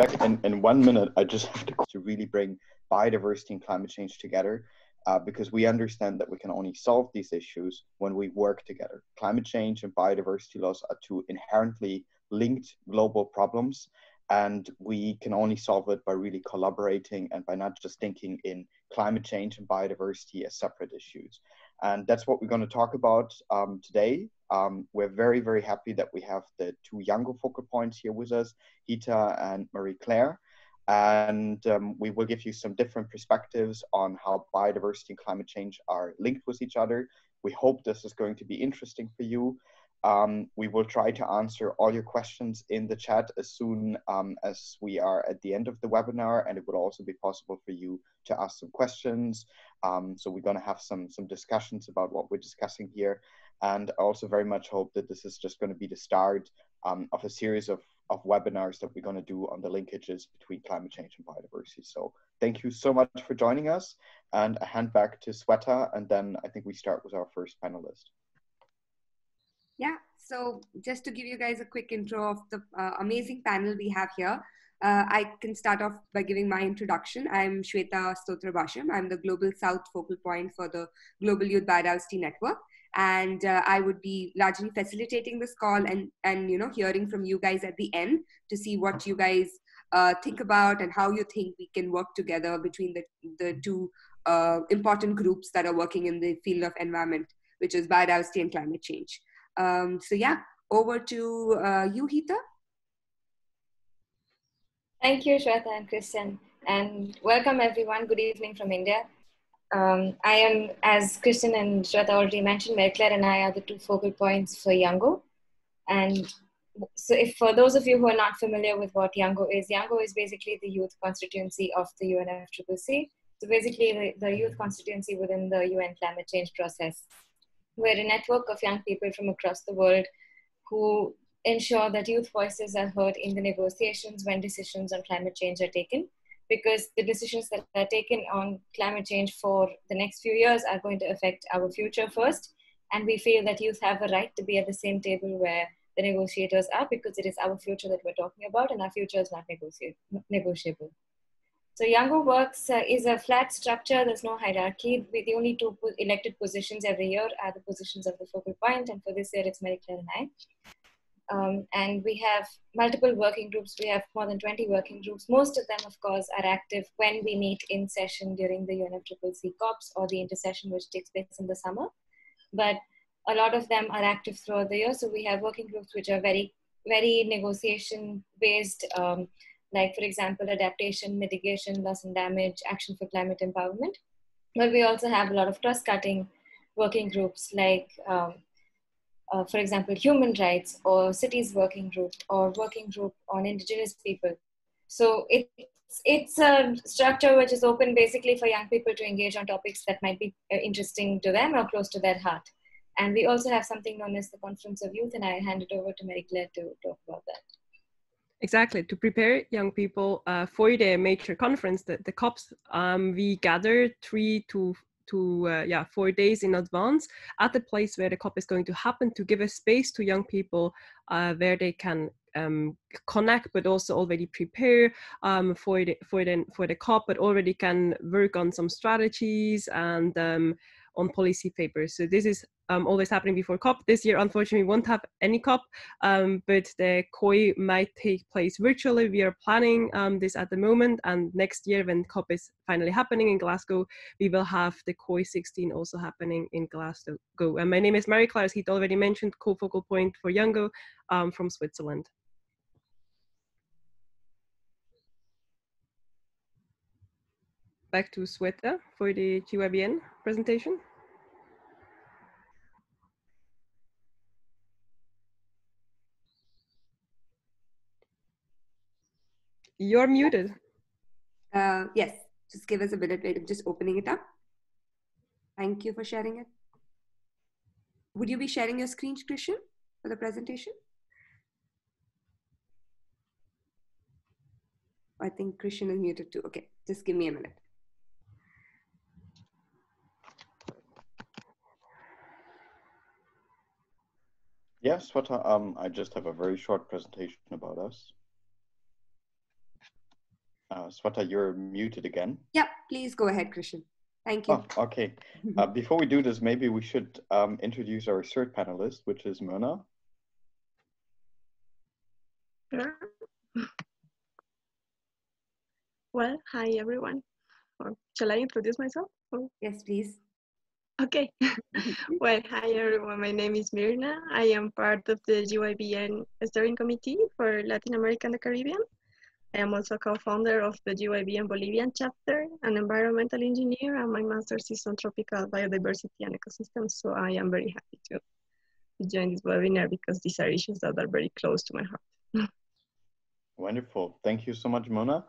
back in, in one minute, I just have to, to really bring biodiversity and climate change together uh, because we understand that we can only solve these issues when we work together. Climate change and biodiversity loss are two inherently linked global problems, and we can only solve it by really collaborating and by not just thinking in climate change and biodiversity as separate issues. And that's what we're going to talk about um, today. Um, we're very, very happy that we have the two younger focal points here with us, Hita and Marie Claire. And um, we will give you some different perspectives on how biodiversity and climate change are linked with each other. We hope this is going to be interesting for you. Um, we will try to answer all your questions in the chat as soon um, as we are at the end of the webinar, and it would also be possible for you to ask some questions. Um, so we're going to have some some discussions about what we're discussing here, and I also very much hope that this is just going to be the start um, of a series of of webinars that we're going to do on the linkages between climate change and biodiversity. So thank you so much for joining us, and I hand back to Sweta, and then I think we start with our first panelist. Yeah, so just to give you guys a quick intro of the uh, amazing panel we have here, uh, I can start off by giving my introduction. I'm Shweta Stotrabasham. I'm the Global South focal point for the Global Youth Biodiversity Network. And uh, I would be largely facilitating this call and, and, you know, hearing from you guys at the end to see what you guys uh, think about and how you think we can work together between the, the two uh, important groups that are working in the field of environment, which is biodiversity and climate change. Um, so yeah, over to uh, you, Hita. Thank you, Shweta and Christian, and welcome everyone. Good evening from India. Um, I am, as Christian and Shweta already mentioned, Marie Claire and I are the two focal points for Youngo. And so if for those of you who are not familiar with what Youngo is, Youngo is basically the youth constituency of the UNFCCC. So basically the, the youth constituency within the UN climate change process. We're a network of young people from across the world who ensure that youth voices are heard in the negotiations when decisions on climate change are taken. Because the decisions that are taken on climate change for the next few years are going to affect our future first. And we feel that youth have a right to be at the same table where the negotiators are because it is our future that we're talking about and our future is not negotiable. So Youngo Works uh, is a flat structure. There's no hierarchy. The only two elected positions every year are the positions of the focal point, and for this year it's Marie Claire and I. Um, and we have multiple working groups. We have more than 20 working groups. Most of them, of course, are active when we meet in session during the UNFCCC COPs or the intersession, which takes place in the summer. But a lot of them are active throughout the year. So we have working groups which are very, very negotiation based. Um, like for example, adaptation, mitigation, loss and damage, action for climate empowerment. But we also have a lot of cross-cutting working groups like, um, uh, for example, human rights or cities working group or working group on indigenous people. So it's, it's a structure which is open basically for young people to engage on topics that might be uh, interesting to them or close to their heart. And we also have something known as the Conference of Youth, and I hand it over to Marie Claire to talk about that. Exactly. To prepare young people uh, for the major conference, the, the COPs, um, we gather three to to uh, yeah four days in advance at the place where the COP is going to happen to give a space to young people uh, where they can um, connect, but also already prepare um, for the for the for the COP, but already can work on some strategies and um, on policy papers. So this is um, always happening before COP. This year, unfortunately, we won't have any COP, um, but the COY might take place virtually. We are planning um, this at the moment, and next year, when COP is finally happening in Glasgow, we will have the COY 16 also happening in Glasgow. And my name is Marie Claire, as he already mentioned, co-focal point for Youngo um, from Switzerland. Back to Sweta for the GYBN presentation. You're muted. Uh, yes, just give us a minute. Wait, I'm just opening it up. Thank you for sharing it. Would you be sharing your screen, Christian, for the presentation? I think Christian is muted too. Okay, just give me a minute. Yes, what um, I just have a very short presentation about us. Sweta, you're muted again. Yeah, please go ahead, Christian. Thank you. Oh, okay. Uh, before we do this, maybe we should um, introduce our third panelist, which is Mona. Sure. Well, hi everyone. Or shall I introduce myself? Or- Yes, please. Okay. well, hi everyone. My name is Mirna. I am part of the GYBN steering committee for Latin America and the Caribbean. I am also co-founder of the GYBN Bolivian chapter, an environmental engineer, and my master's is on tropical biodiversity and ecosystems. So I am very happy to, to join this webinar because these are issues that are very close to my heart. Wonderful. Thank you so much, Mona.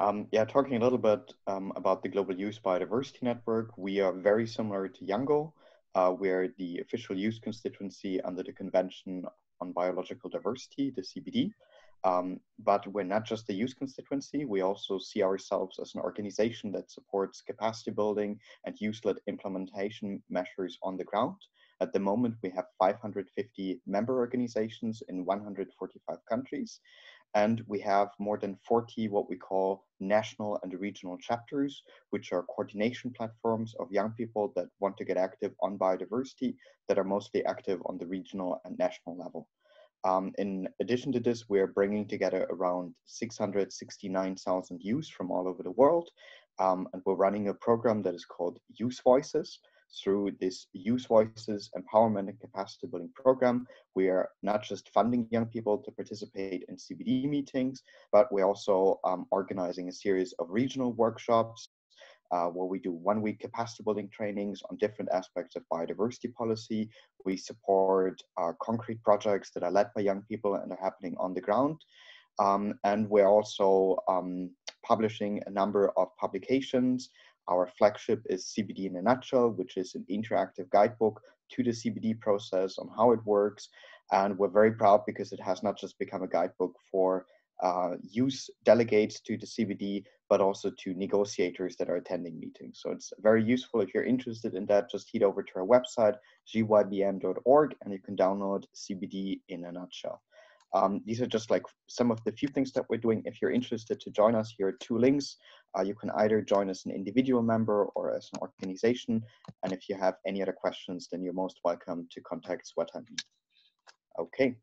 Um, yeah, talking a little bit um, about the Global Youth Biodiversity Network, we are very similar to Youngo. Uh, we're the official youth constituency under the Convention on Biological Diversity, the CBD. Um, but we're not just the youth constituency, we also see ourselves as an organization that supports capacity building and youth-led implementation measures on the ground. At the moment, we have 550 member organizations in 145 countries, and we have more than 40 what we call national and regional chapters, which are coordination platforms of young people that want to get active on biodiversity that are mostly active on the regional and national level. Um, in addition to this, we're bringing together around 669,000 youth from all over the world. Um, and we're running a program that is called Youth Voices. Through this Youth Voices Empowerment and Capacity Building Program, we are not just funding young people to participate in CBD meetings, but we're also um, organizing a series of regional workshops uh, where we do one week capacity building trainings on different aspects of biodiversity policy. We support uh, concrete projects that are led by young people and are happening on the ground. Um, and we're also um, publishing a number of publications. Our flagship is CBD in a Nutshell, which is an interactive guidebook to the CBD process on how it works. And we're very proud because it has not just become a guidebook for uh, youth delegates to the CBD, but also to negotiators that are attending meetings. So it's very useful if you're interested in that. Just head over to our website, gybn.org, and you can download CBD in a nutshell. Um, these are just like some of the few things that we're doing. If you're interested to join us, here are two links. Uh, you can either join as an individual member or as an organization. And if you have any other questions, then you're most welcome to contact me. Okay.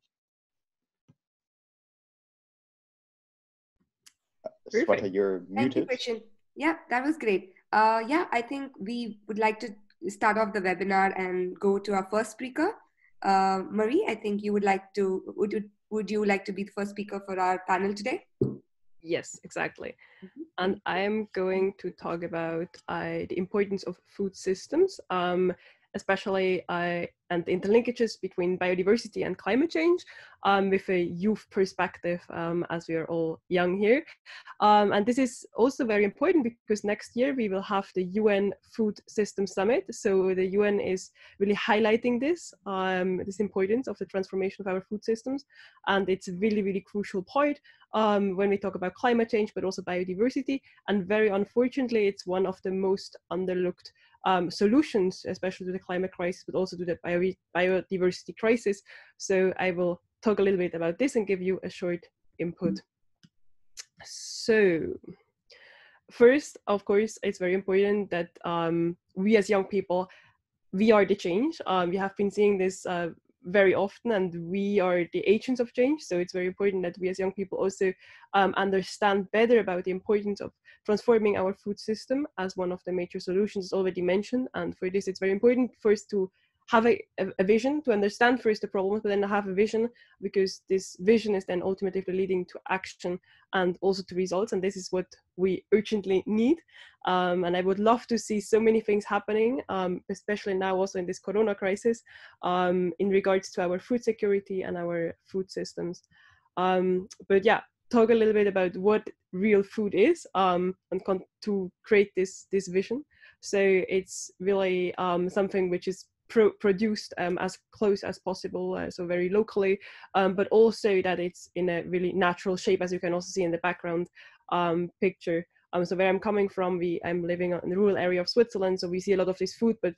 Perfect. Sweta, you're Thank you, muted. Christian. Yeah, that was great. Uh, yeah, I think we would like to start off the webinar and go to our first speaker. Uh, Marie, I think you would like to, would you, would you like to be the first speaker for our panel today? Yes, exactly. Mhm. And I am going to talk about uh, the importance of food systems, um, especially uh, and interlinkages between biodiversity and climate change um, with a youth perspective, um, as we are all young here. Um, and this is also very important because next year we will have the UN Food System Summit. So the UN is really highlighting this, um, this importance of the transformation of our food systems. And it's a really, really crucial point um, when we talk about climate change, but also biodiversity. And very unfortunately, it's one of the most underlooked um, solutions, especially to the climate crisis, but also to the bio- biodiversity crisis. So I will talk a little bit about this and give you a short input. So first, of course, it's very important that um, we as young people, we are the change. Um, we have been seeing this uh, very often and we are the agents of change. So it's very important that we as young people also um, understand better about the importance of transforming our food system as one of the major solutions already mentioned. And for this, it's very important first to have a, a, vision to understand first the problems, but then have a vision because this vision is then ultimately leading to action and also to results. And this is what we urgently need. Um, and I would love to see so many things happening, um, especially now also in this Corona crisis, um, in regards to our food security and our food systems. Um, but yeah, talk a little bit about what real food is um, and to create this this vision. So it's really um, something which is pro- produced um, as close as possible, uh, so very locally, um, but also that it's in a really natural shape, as you can also see in the background um, picture. Um, so where I'm coming from, we I'm living in the rural area of Switzerland, so we see a lot of this food, but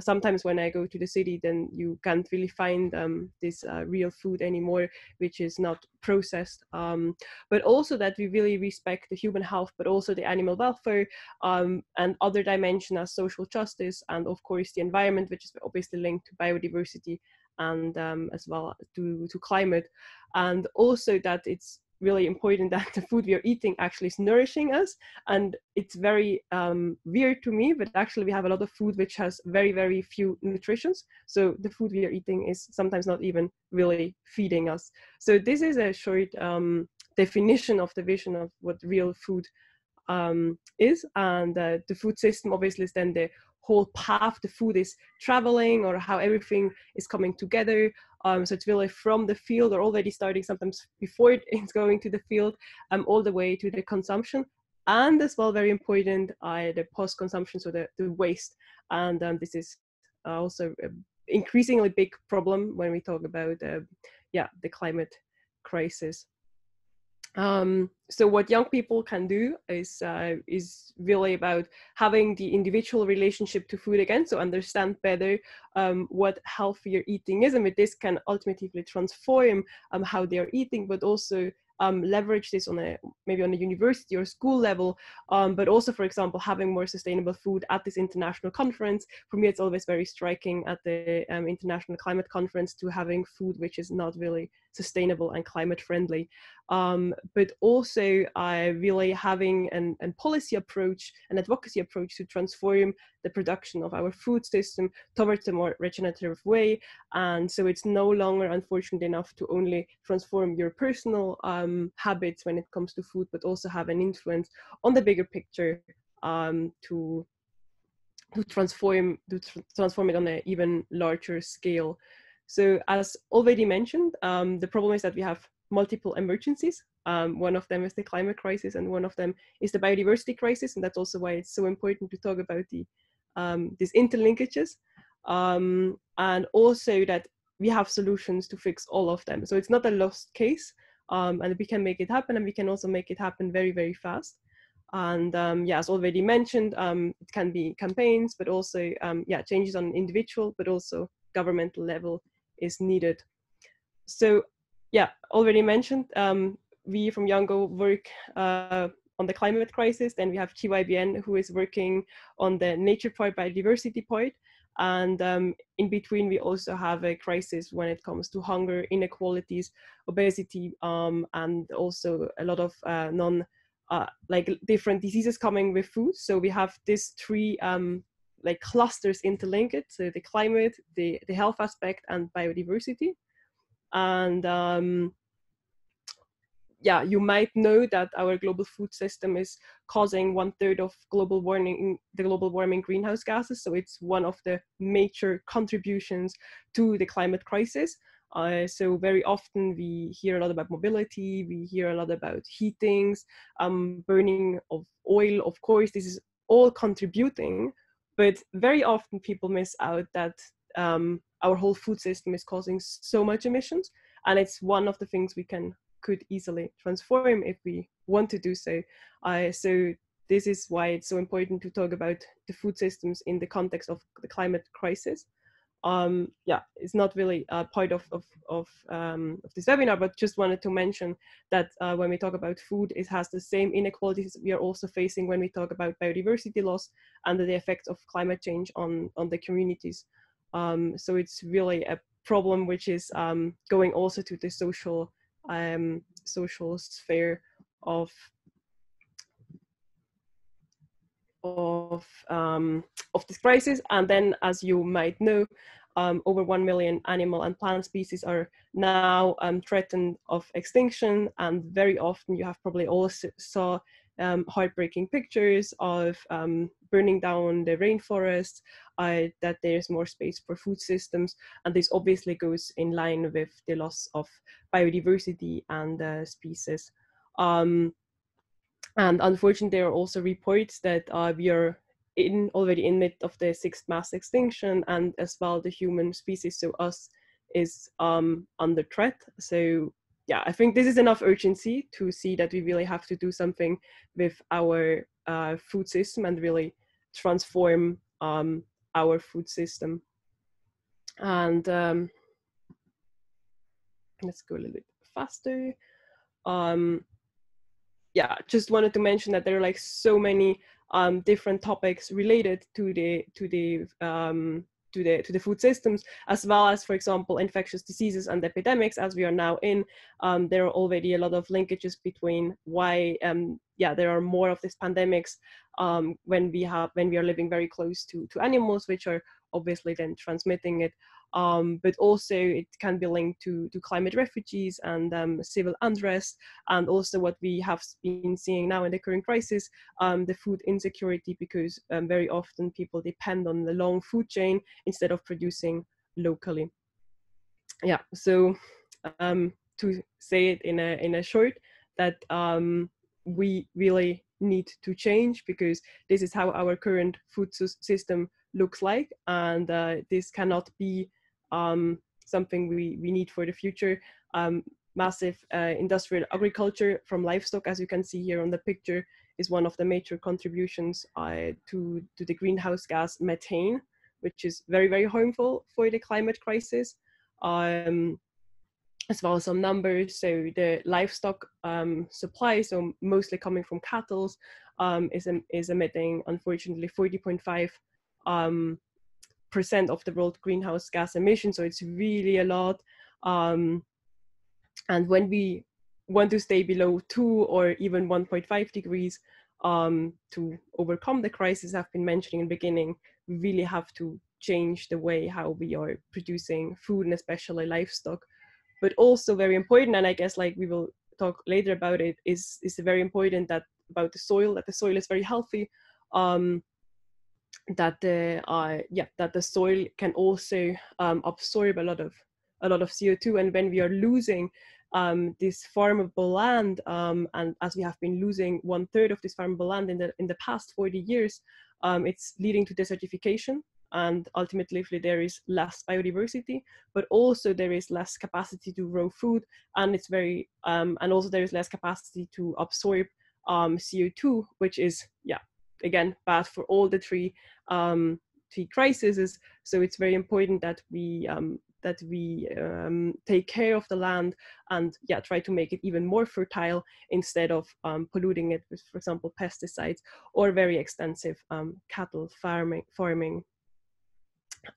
sometimes when I go to the city, then you can't really find um, this uh, real food anymore, which is not processed. Um, but also that we really respect the human health, but also the animal welfare um, and other dimension as social justice, and of course the environment, which is obviously linked to biodiversity and um, as well to to climate, and also that it's really important that the food we are eating actually is nourishing us. And it's very um, weird to me but actually we have a lot of food which has very very few nutritions. So the food we are eating is sometimes not even really feeding us. So this is a short um, definition of the vision of what real food um, is. And uh, the food system obviously is then the whole path the food is traveling or how everything is coming together um, so it's really from the field or already starting sometimes before it's going to the field um, all the way to the consumption. And as well very important uh, the post consumption so the, the waste. And um, this is also an increasingly big problem when we talk about uh, yeah the climate crisis um, so what young people can do is uh, is really about having the individual relationship to food again, so understand better um, what healthier eating is, and with this can ultimately transform um, how they are eating, but also um, leverage this on a maybe on a university or school level, um, but also, for example, having more sustainable food at this international conference. For me, it's always very striking at the um, International Climate Conference to having food which is not really sustainable and climate friendly. Um, but also uh, really having an, an policy approach, an advocacy approach to transform the production of our food system towards a more regenerative way. And so it's no longer, unfortunately, enough to only transform your personal um, habits when it comes to food, but also have an influence on the bigger picture um, to to transform to tr- transform it on an even larger scale. So as already mentioned, um, the problem is that we have multiple emergencies. Um, one of them is the climate crisis, and one of them is the biodiversity crisis, and that's also why it's so important to talk about the um, these interlinkages, um, and also that we have solutions to fix all of them. So it's not a lost case, um, and we can make it happen, and we can also make it happen very, very fast. And um, yeah, as already mentioned, um, it can be campaigns, but also yeah, changes on individual, but also governmental level is needed. So yeah, already mentioned, um, we from Youngo work uh, on the climate crisis. and we have GYBN who is working on the nature part, biodiversity. And um, in between, we also have a crisis when it comes to hunger, inequalities, obesity, um, and also a lot of uh, non, uh, like different diseases coming with food. So we have these three um, like clusters interlinked, so the climate, the, the health aspect, and biodiversity and um, yeah, you might know that our global food system is causing one third of global warming, the global warming greenhouse gases. So it's one of the major contributions to the climate crisis. Uh, so very often we hear a lot about mobility, we hear a lot about heatings, um, burning of oil. Of course, this is all contributing, but very often people miss out that um, our whole food system is causing so much emissions and it's one of the things we can could easily transform if we want to do so. Uh, so this is why it's so important to talk about the food systems in the context of the climate crisis um, yeah, it's not really a part of of of, um, of, this webinar, but just wanted to mention that uh, when we talk about food, it has the same inequalities we are also facing when we talk about biodiversity loss and the effects of climate change on on the communities. Um, so it's really a problem which is um, going also to the social um, social sphere of of um, of this crisis. And then, as you might know, um, over 1 million animal and plant species are now um, threatened of extinction. And very often you have probably also saw um, heartbreaking pictures of um, burning down the rainforest, uh, that there's more space for food systems. And this obviously goes in line with the loss of biodiversity and uh, species. Um, and unfortunately, there are also reports that uh, we are in already in mid of the sixth mass extinction, and as well the human species, so us, is um, under threat. So yeah, I think this is enough urgency to see that we really have to do something with our uh, food system and really transform um, our food system. And um, let's go a little bit faster. Um, yeah, just wanted to mention that there are like so many um, different topics related to the to the um, to the to the food systems, as well as, for example, infectious diseases and epidemics. As we are now in, um, there are already a lot of linkages between why, um, yeah, there are more of these pandemics um, when we have when we are living very close to to animals, which are obviously then transmitting it um, but also it can be linked to, to climate refugees and um, civil unrest, and also what we have been seeing now in the current crisis, um, the food insecurity, because um, very often people depend on the long food chain instead of producing locally. Yeah, so um, to say it in a in a short, that um, we really need to change because this is how our current food system looks like and uh, this cannot be um, something we, we need for the future. Um, massive uh, industrial agriculture from livestock, as you can see here on the picture, is one of the major contributions uh, to, to the greenhouse gas methane, which is very, very harmful for the climate crisis. Um, as well as some numbers. So the livestock um, supply, so mostly coming from cattle, um, is, is emitting, unfortunately, 40.5 um, percent of the world greenhouse gas emissions. So it's really a lot. Um, and when we want to stay below two or even 1.5 degrees um, to overcome the crisis I've been mentioning in the beginning, we really have to change the way how we are producing food and especially livestock. But also very important, and I guess like we will talk later about it, is is very important that about the soil, that the soil is very healthy. Um, that the yeah that the soil can also um, absorb a lot of a lot of CO2 and when we are losing um, this farmable land um, and as we have been losing one third of this farmable land in the in the past 40 years um, it's leading to desertification. And ultimately there is less biodiversity but also there is less capacity to grow food. And it's very um, and also there is less capacity to absorb um, CO2 which is yeah again bad for all the three um, three crises. So it's very important that we um, that we um, take care of the land and yeah try to make it even more fertile instead of um, polluting it with, for example, pesticides or very extensive um, cattle farming farming.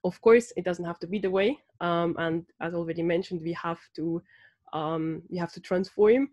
Of course, it doesn't have to be the way, um, and as already mentioned, we have to we have to transform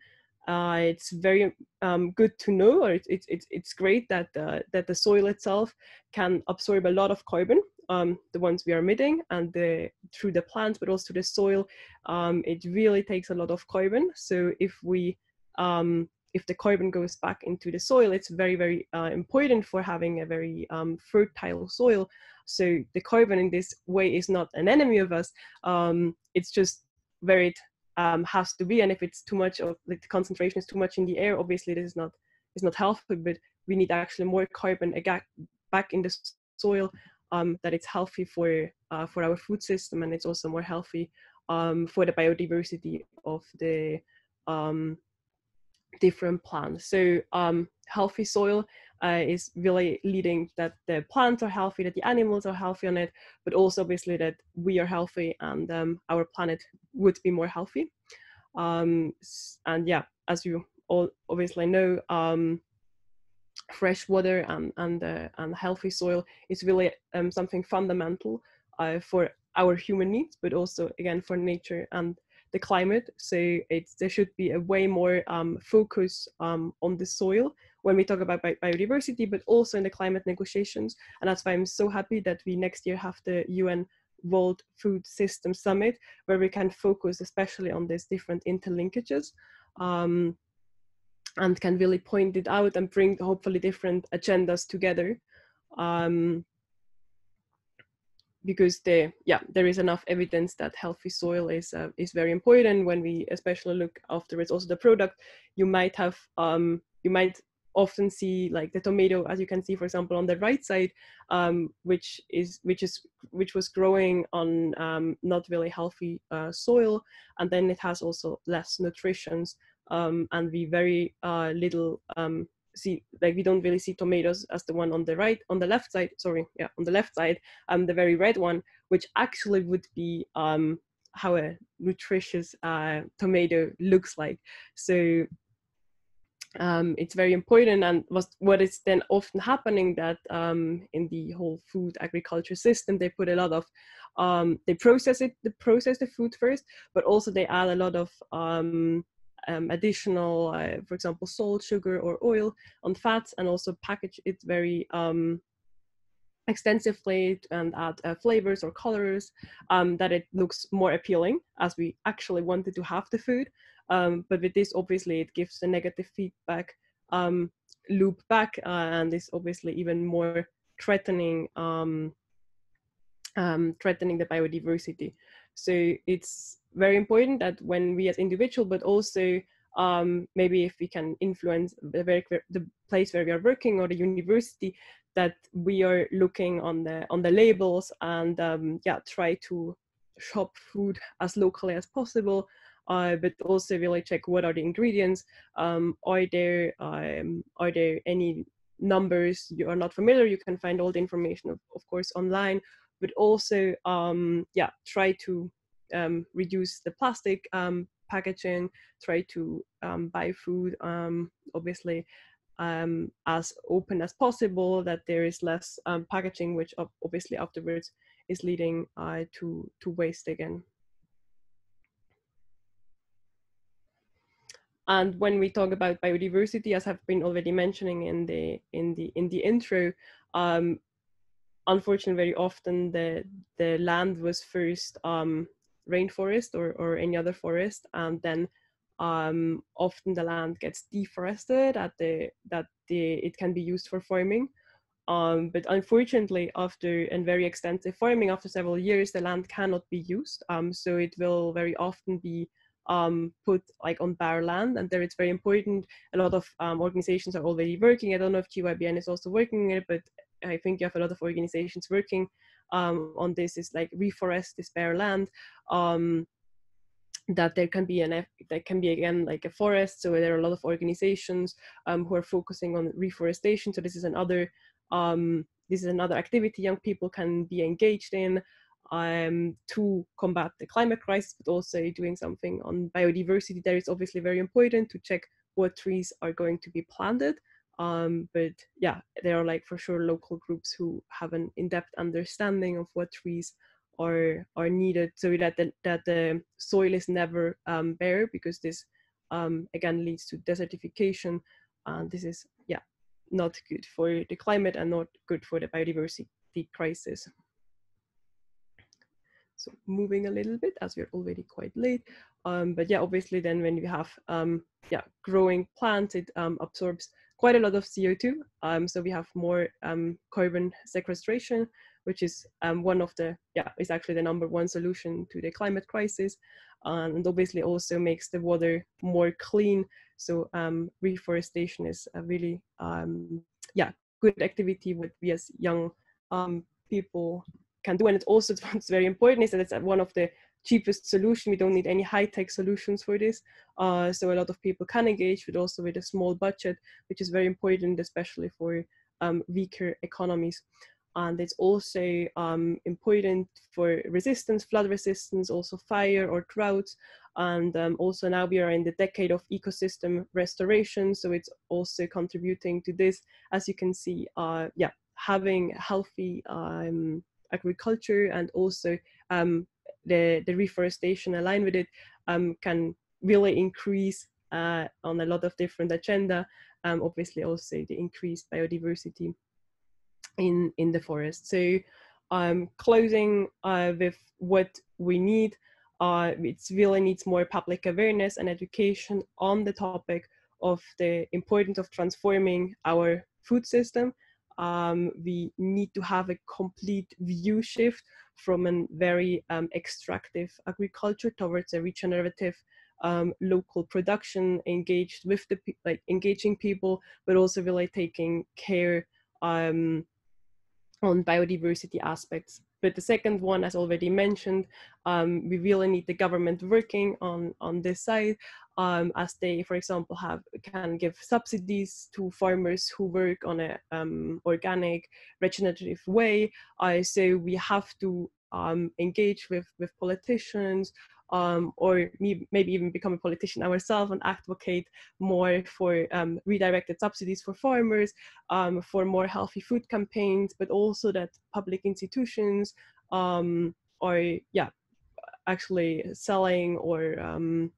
uh, it's very um, good to know, or it's it's it's great that uh, that the soil itself can absorb a lot of carbon, um, the ones we are emitting, and the through the plants, but also the soil, um, it really takes a lot of carbon. So if we um, if the carbon goes back into the soil, it's very very uh, important for having a very um, fertile soil. So the carbon in this way is not an enemy of us. Um, it's just very um, has to be. And if it's too much of like the concentration is too much in the air obviously this is not is not healthy but we need actually more carbon back in the soil um, that it's healthy for uh, for our food system and it's also more healthy um, for the biodiversity of the um, different plants. So um, healthy soil uh, is really leading that the plants are healthy, that the animals are healthy on it, but also obviously that we are healthy and um, our planet would be more healthy. Um, and yeah, as you all obviously know, um, fresh water and and uh, and healthy soil is really um, something fundamental uh, for our human needs, but also again for nature and the climate. So it's there should be a way more um, focus um, on the soil when we talk about bi biodiversity, but also in the climate negotiations. And that's why I'm so happy that we next year have the UN World Food System Summit, where we can focus especially on these different interlinkages. Um, and can really point it out and bring hopefully different agendas together um, because the yeah there is enough evidence that healthy soil is uh, is very important when we especially look afterwards also the product you might have um, you might often see like the tomato as you can see for example on the right side um, which is which is which was growing on um, not really healthy uh, soil. And then it has also less nutrition um, and we very uh, little um, see like we don't really see tomatoes as the one on the right on the left side sorry yeah on the left side um the very red one which actually would be um how a nutritious uh, tomato looks like. So um, it's very important and was, what is then often happening that um, in the whole food agriculture system they put a lot of um, they process it they process the food first but also they add a lot of um, um, additional uh, for example salt sugar or oil on fats and also package it very um, extensively and add uh, flavors or colors um, that it looks more appealing as we actually wanted to have the food um, but with this obviously it gives a negative feedback um, loop back uh, and is obviously even more threatening um, um, threatening the biodiversity. So it's very important that when we as individual but also um, maybe if we can influence the, very, the place where we are working or the university that we are looking on the on the labels and um, yeah try to shop food as locally as possible uh, but also really check what are the ingredients um, are there um, are there any numbers you are not familiar you can find all the information of, of course online but also um, yeah try to um, reduce the plastic um, packaging try to buy food obviously um, as open as possible, that there is less um, packaging, which obviously afterwards is leading uh, to, to waste again. And when we talk about biodiversity, as I've been already mentioning in the in the in the intro, um, unfortunately, very often the the land was first um, rainforest or or any other forest, and then um, often the land gets deforested at the that the it can be used for farming. Um, but unfortunately after and very extensive farming after several years the land cannot be used um, so it will very often be um, put like on bare land and there it's very important. A lot of um, organizations are already working. I don't know if GYBN is also working it but i think you have a lot of organizations working um, on this is like reforest this bare land um, that there can be an there can be again like a forest. So there are a lot of organizations um, who are focusing on reforestation. So this is another um, this is another activity young people can be engaged in um, to combat the climate crisis but also doing something on biodiversity there is obviously very important to check what trees are going to be planted. Um, but yeah there are like for sure local groups who have an in-depth understanding of what trees are are needed so that the, that the soil is never um, bare because this um, again leads to desertification. And this is yeah not good for the climate and not good for the biodiversity crisis so moving a little bit as we're already quite late. Um, but yeah obviously then when you have um, yeah growing plants it um, absorbs quite a lot of co2 um, so we have more um, carbon sequestration which is um, one of the yeah is actually the number one solution to the climate crisis and obviously also makes the water more clean. So reforestation is a really yeah good activity what we as young people can do. And it's also what's very important is that it's one of the cheapest solution. We don't need any high-tech solutions for this. Uh, so a lot of people can engage but also with a small budget which is very important especially for um, weaker economies. And it's also um, important for resistance, flood resistance, also fire or droughts. And um, also now we are in the decade of ecosystem restoration, so it's also contributing to this. As you can see, uh, yeah, having healthy um, agriculture and also um, the, the reforestation aligned with it um, can really increase uh, on a lot of different agenda. Um, obviously also the increased biodiversity in in the forest. So um, closing uh, with what we need. Uh, it really needs more public awareness and education on the topic of the importance of transforming our food system. Um, we need to have a complete view shift from a very um, extractive agriculture towards a regenerative um, local production, engaged with the like engaging people, but also really taking care um, on biodiversity aspects. But the second one, as already mentioned, um, we really need the government working on, on this side um, as they, for example, have can give subsidies to farmers who work on an um, organic, regenerative way. Uh, so we have to um, engage with with politicians, um, or maybe even become a politician ourselves and advocate more for um, redirected subsidies for farmers, um, for more healthy food campaigns, but also that public institutions um, are, yeah, actually selling or um,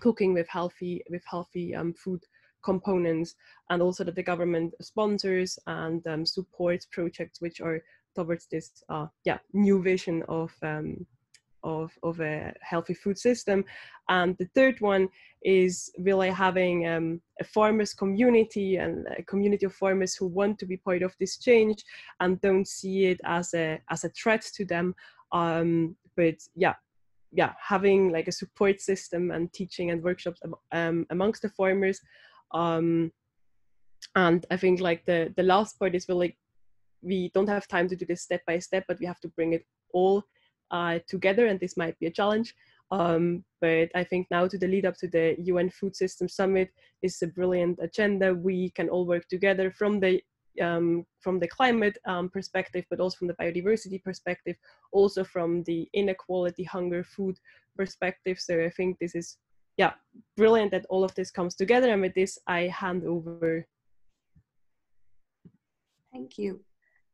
cooking with healthy with healthy um, food components, and also that the government sponsors and supports projects which are towards this uh, yeah new vision of um, of, of a healthy food system. And the third one is really having um, a farmers community and a community of farmers who want to be part of this change and don't see it as a as a threat to them. Um, but yeah, yeah, having like a support system and teaching and workshops um, amongst the farmers. Um, and I think like the the last part is really we don't have time to do this step by step, but we have to bring it all uh, together, and this might be a challenge. Um, but I think now to the lead up to the UN Food System Summit is a brilliant agenda. We can all work together from the um, from the climate um, perspective, but also from the biodiversity perspective, also from the inequality, hunger, food perspective. So I think this is, yeah, brilliant that all of this comes together. And with this, I hand over. Thank you.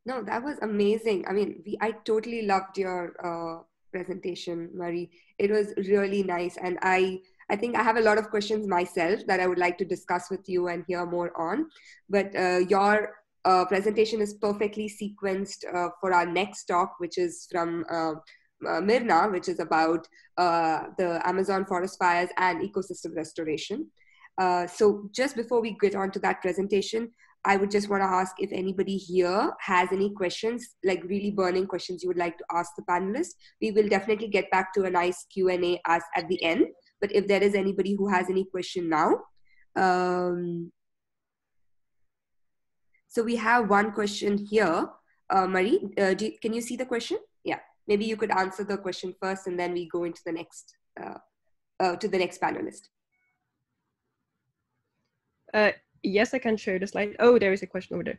No, that was amazing. I mean, we I totally loved your uh, presentation, Marie. It was really nice, and I I think I have a lot of questions myself that I would like to discuss with you and hear more on. But uh, your uh, presentation is perfectly sequenced uh, for our next talk, which is from uh, uh, Mirna, which is about the Amazon forest fires and ecosystem restoration. so just before we get on to that presentation, I would just want to ask if anybody here has any questions, like really burning questions you would like to ask the panelists. We will definitely get back to a nice Q&A at the end. But if there is anybody who has any question now. Um, so we have one question here. Uh, Marie, uh, you, can you see the question? Yeah, maybe you could answer the question first and then we go into the next, uh, uh to the next panelist. Uh, yes, I can share the slide. Oh, there is a question over there.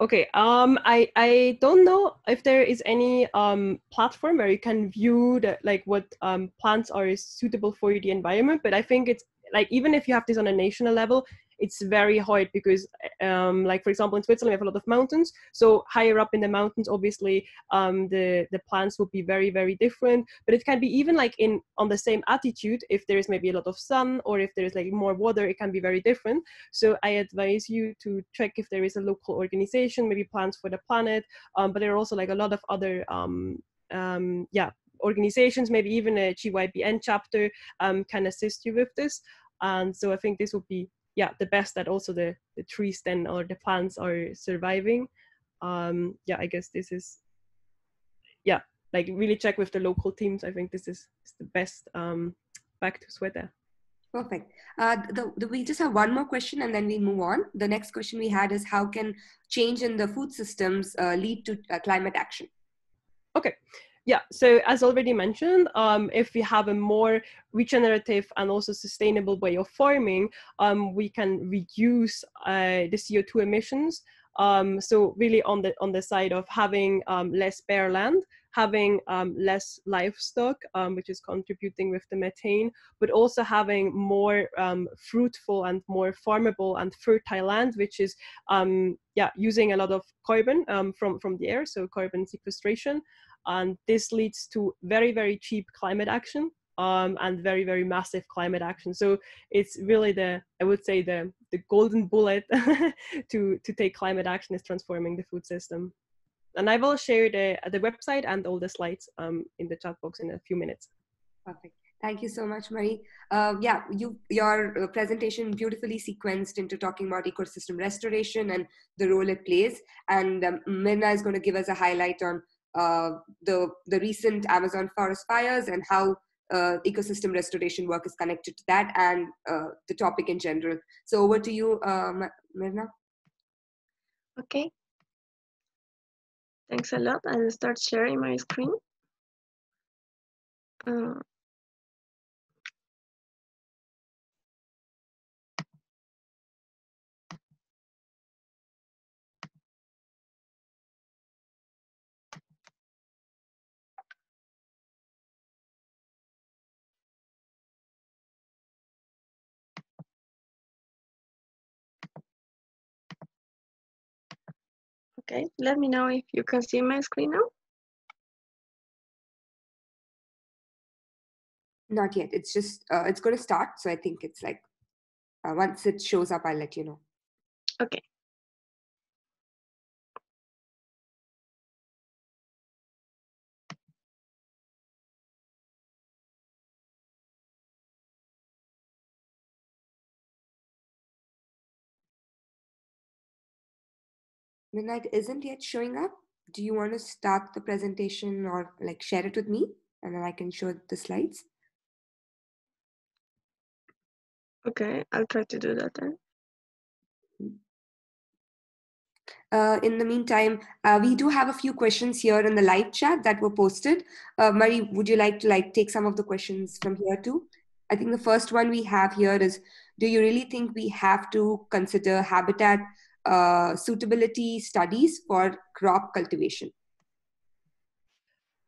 Okay, um, I, I don't know if there is any um, platform where you can view the, like what um, plants are suitable for the environment, but I think it's like even if you have this on a national level, it's very hard because um, like for example in switzerland we have a lot of mountains. So higher up in the mountains obviously um, the the plants would be very very different. But it can be even like in on the same altitude if there is maybe a lot of sun or if there is like more water it can be very different. So i advise you to check if there is a local organization maybe plants for the planet. Um, but there are also like a lot of other um, um, yeah organizations maybe even a gybn chapter um, can assist you with this and so i think this would be yeah the best that also the the trees then or the plants are surviving um yeah i guess this is yeah like really check with the local teams i think this is, is the best um back to Sweta. Perfect. Uh, the, the, we just have one more question and then we move on. The next question we had is how can change in the food systems uh, lead to uh, climate action? Okay. Yeah, so as already mentioned, um, if we have a more regenerative and also sustainable way of farming, um, we can reduce uh, the CO2 emissions. Um, so really on the on the side of having um, less bare land, having um, less livestock, um, which is contributing with the methane, but also having more fruitful and more farmable and fertile land, which is yeah using a lot of carbon from from the air, so carbon sequestration. And this leads to very very cheap climate action um, and very very massive climate action. So it's really the i would say the the golden bullet to to take climate action is transforming the food system and i will share the the website and all the slides um, in the chat box in a few minutes perfect Thank you so much, Marie. Uh, yeah, you, your uh, presentation beautifully sequenced into talking about ecosystem restoration and the role it plays. And um, Mirna is going to give us a highlight on uh, the, the recent Amazon forest fires and how uh, ecosystem restoration work is connected to that and uh, the topic in general. So over to you, uh, Mirna. Okay. Thanks a lot. I'll start sharing my screen. Uh, Okay, let me know if you can see my screen now. Not yet. It's just uh, it's going to start. So I think it's like uh, once it shows up, I'll let you know. Okay. Midnight isn't yet showing up. Do you want to start the presentation or like share it with me and then I can show the slides? Okay, I'll try to do that then. Uh, in the meantime, uh, we do have a few questions here in the live chat that were posted. Uh, Marie, would you like to like take some of the questions from here too? I think the first one we have here is, do you really think we have to consider habitat uh, suitability studies for crop cultivation?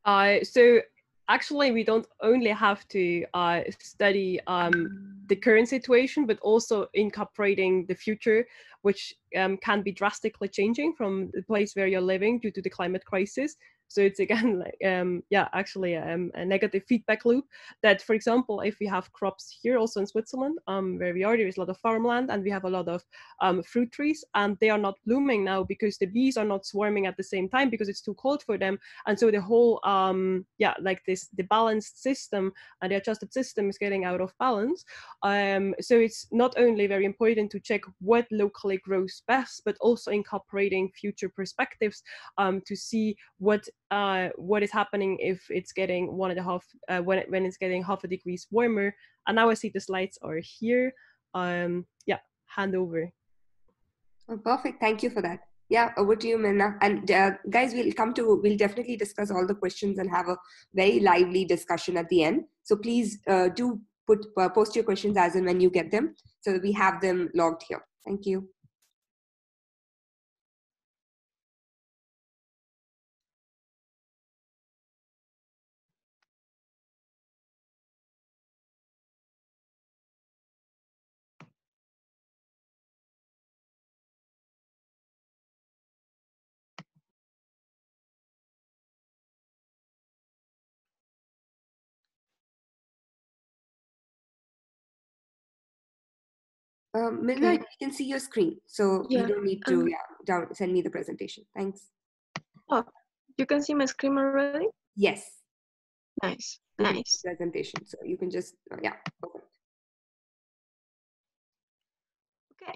Uh, so actually we don't only have to uh, study um, the current situation, but also incorporating the future, which um, can be drastically changing from the place where you're living due to the climate crisis. So it's again, like, um, yeah, actually um, a negative feedback loop that, for example, if we have crops here also in Switzerland, um, where we are, there is a lot of farmland and we have a lot of um, fruit trees and they are not blooming now because the bees are not swarming at the same time because it's too cold for them. And so the whole, um, yeah, like this, the balanced system and the adjusted system is getting out of balance. Um, so it's not only very important to check what locally grows best, but also incorporating future perspectives to see what uh, what is happening if it's getting one and a half uh, when it, when it's getting half a degrees warmer. And now I see the slides are here. Um, yeah, hand over. Oh, perfect. Thank you for that. Yeah, over to you, Mirna. And uh, guys, we'll come to, we'll definitely discuss all the questions and have a very lively discussion at the end. So please uh, do put uh, post your questions as and when you get them so that we have them logged here. Thank you. Um, Mirna, Okay. you can see your screen, so Yeah, you don't need to um, yeah, down, send me the presentation. Thanks. Oh, you can see my screen already? Yes, Nice, you can see nice. presentation. So you can just uh, yeah. Okay.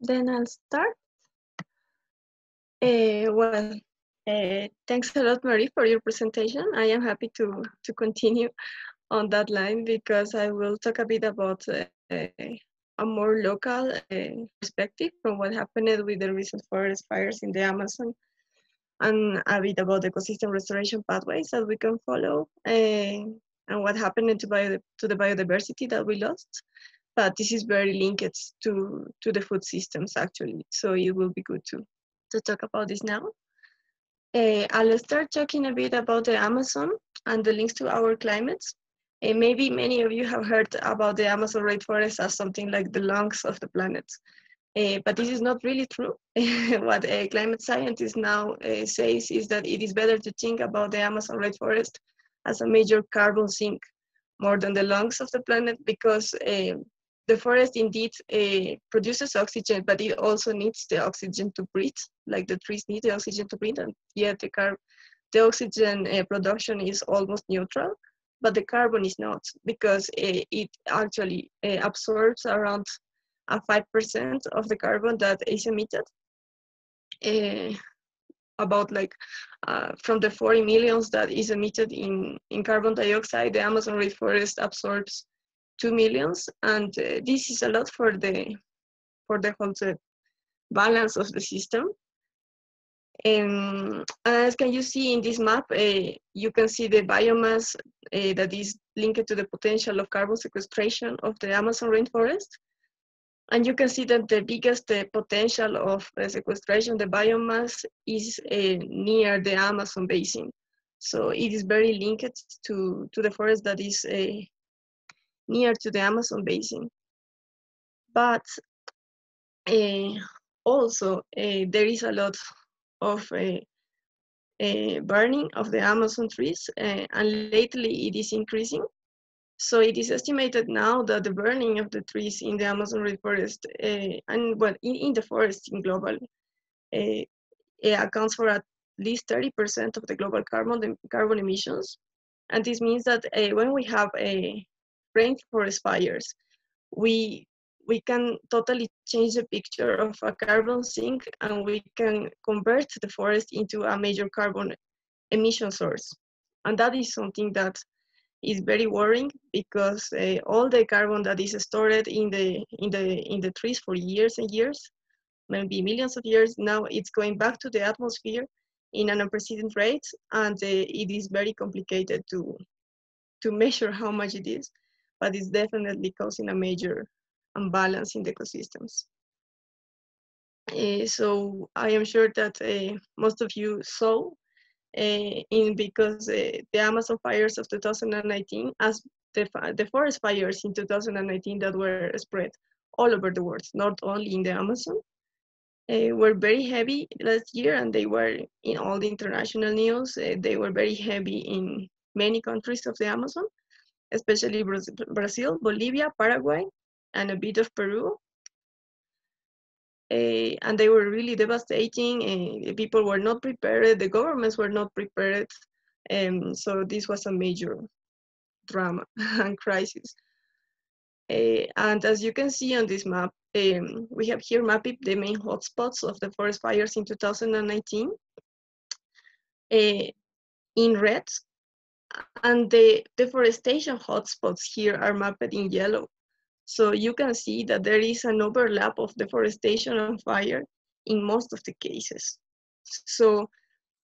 Then I'll start. Uh, well, uh, thanks a lot, Marie, for your presentation. I am happy to, to continue on that line because I will talk a bit about uh, a more local uh, perspective from what happened with the recent forest fires in the Amazon and a bit about the ecosystem restoration pathways that we can follow uh, and what happened to, bio, to the biodiversity that we lost. But this is very linked to, to the food systems actually, so it will be good to, to talk about this now. Uh, I'll start talking a bit about the Amazon and the links to our climates. Uh, maybe many of you have heard about the Amazon rainforest as something like the lungs of the planet. Uh, but this is not really true. what a climate scientist now uh, says is that it is better to think about the Amazon rainforest as a major carbon sink more than the lungs of the planet because uh, the forest indeed produces oxygen, but it also needs the oxygen to breathe, like the trees need the oxygen to breathe. And yet the, the oxygen production is almost neutral, but the carbon is not because uh, it actually uh, absorbs around a 5% of the carbon that is emitted. Uh, about like uh, from the 40 millions that is emitted in, in carbon dioxide, the Amazon rainforest absorbs 2 millions. And uh, this is a lot for the, for the whole uh, balance of the system. Um, as can you see in this map, uh, you can see the biomass uh, that is linked to the potential of carbon sequestration of the Amazon rainforest. And you can see that the biggest uh, potential of sequestration, the biomass, is near the Amazon basin. So it is very linked to, to the forest that is near to the Amazon basin. But also, there is a lot of a, a burning of the Amazon trees, uh, and lately it is increasing. So it is estimated now that the burning of the trees in the Amazon rainforest uh, and well in, in, the forest in global uh, accounts for at least 30% of the global carbon carbon emissions. And this means that uh, when we have a rainforest fires, we we can totally change the picture of a carbon sink and we can convert the forest into a major carbon emission source. And that is something that is very worrying because uh, all the carbon that is stored in the in the in the trees for years and years, maybe millions of years, now it's going back to the atmosphere in an unprecedented rate, and uh, it is very complicated to to measure how much it is, but it's definitely causing a major and balance in the ecosystems. Uh, so I am sure that uh, most of you saw uh, in because the Amazon fires of 2019, as the, the forest fires in 2019 that were spread all over the world, not only in the Amazon, were very heavy last year and they were in all the international news. they were very heavy in many countries of the Amazon, especially Brazil, Bolivia, Paraguay, and a bit of Peru. Uh, and they were really devastating. And people were not prepared. The governments were not prepared. Um, so this was a major drama and crisis. Uh, and as you can see on this map, um, we have here mapped the main hotspots of the forest fires in 2019 uh, in red. And the deforestation hotspots here are mapped in yellow. So you can see that there is an overlap of deforestation and fire in most of the cases. So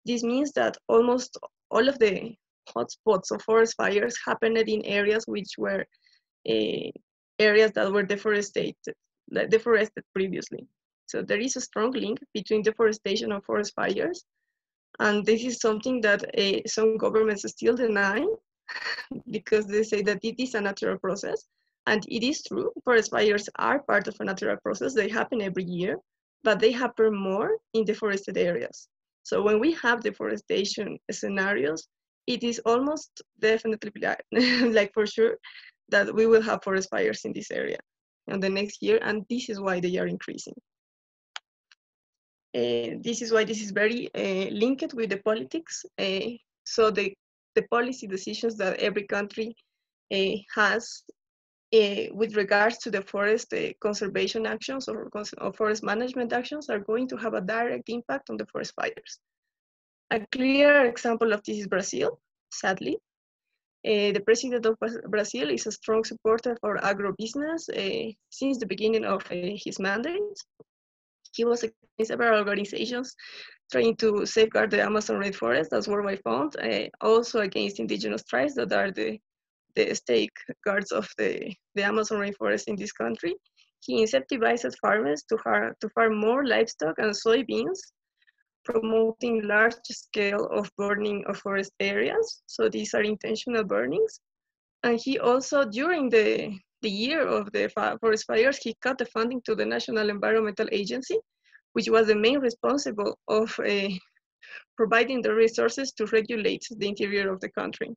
this means that almost all of the hotspots of forest fires happened in areas which were uh, areas that were deforested, deforested previously. So there is a strong link between deforestation and forest fires. And this is something that uh, some governments still deny because they say that it is a natural process. And it is true, forest fires are part of a natural process. They happen every year, but they happen more in deforested areas. So when we have deforestation scenarios, it is almost definitely like for sure that we will have forest fires in this area in the next year, and this is why they are increasing. Uh, this is why this is very uh, linked with the politics. Uh, so the, the policy decisions that every country has uh, with regards to the forest uh, conservation actions or, or, forest management actions are going to have a direct impact on the forest fires. A clear example of this is Brazil, sadly. Uh, the president of Brazil is a strong supporter for agribusiness since the beginning of his mandate. He was against several organizations trying to safeguard the Amazon rainforest as World Wide Fund, also against indigenous tribes that are the the stake guards of the, the Amazon rainforest in this country. He incentivizes farmers to, har- to farm more livestock and soybeans, promoting large scale of burning of forest areas. So these are intentional burnings. And he also, during the, the year of the forest fires, he cut the funding to the National Environmental Agency, which was the main responsible of uh, providing the resources to regulate the interior of the country.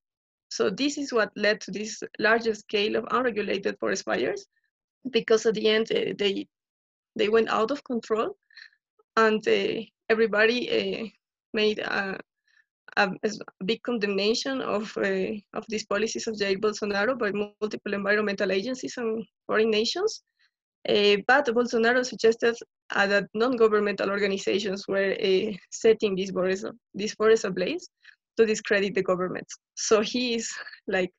So this is what led to this larger scale of unregulated forest fires, because at the end uh, they they went out of control, and uh, everybody uh, made a, a, a, big condemnation of of these policies of Jair Bolsonaro by multiple environmental agencies and foreign nations. but Bolsonaro suggested that non-governmental organizations were setting these forests, these forests ablaze to discredit the government. So he is like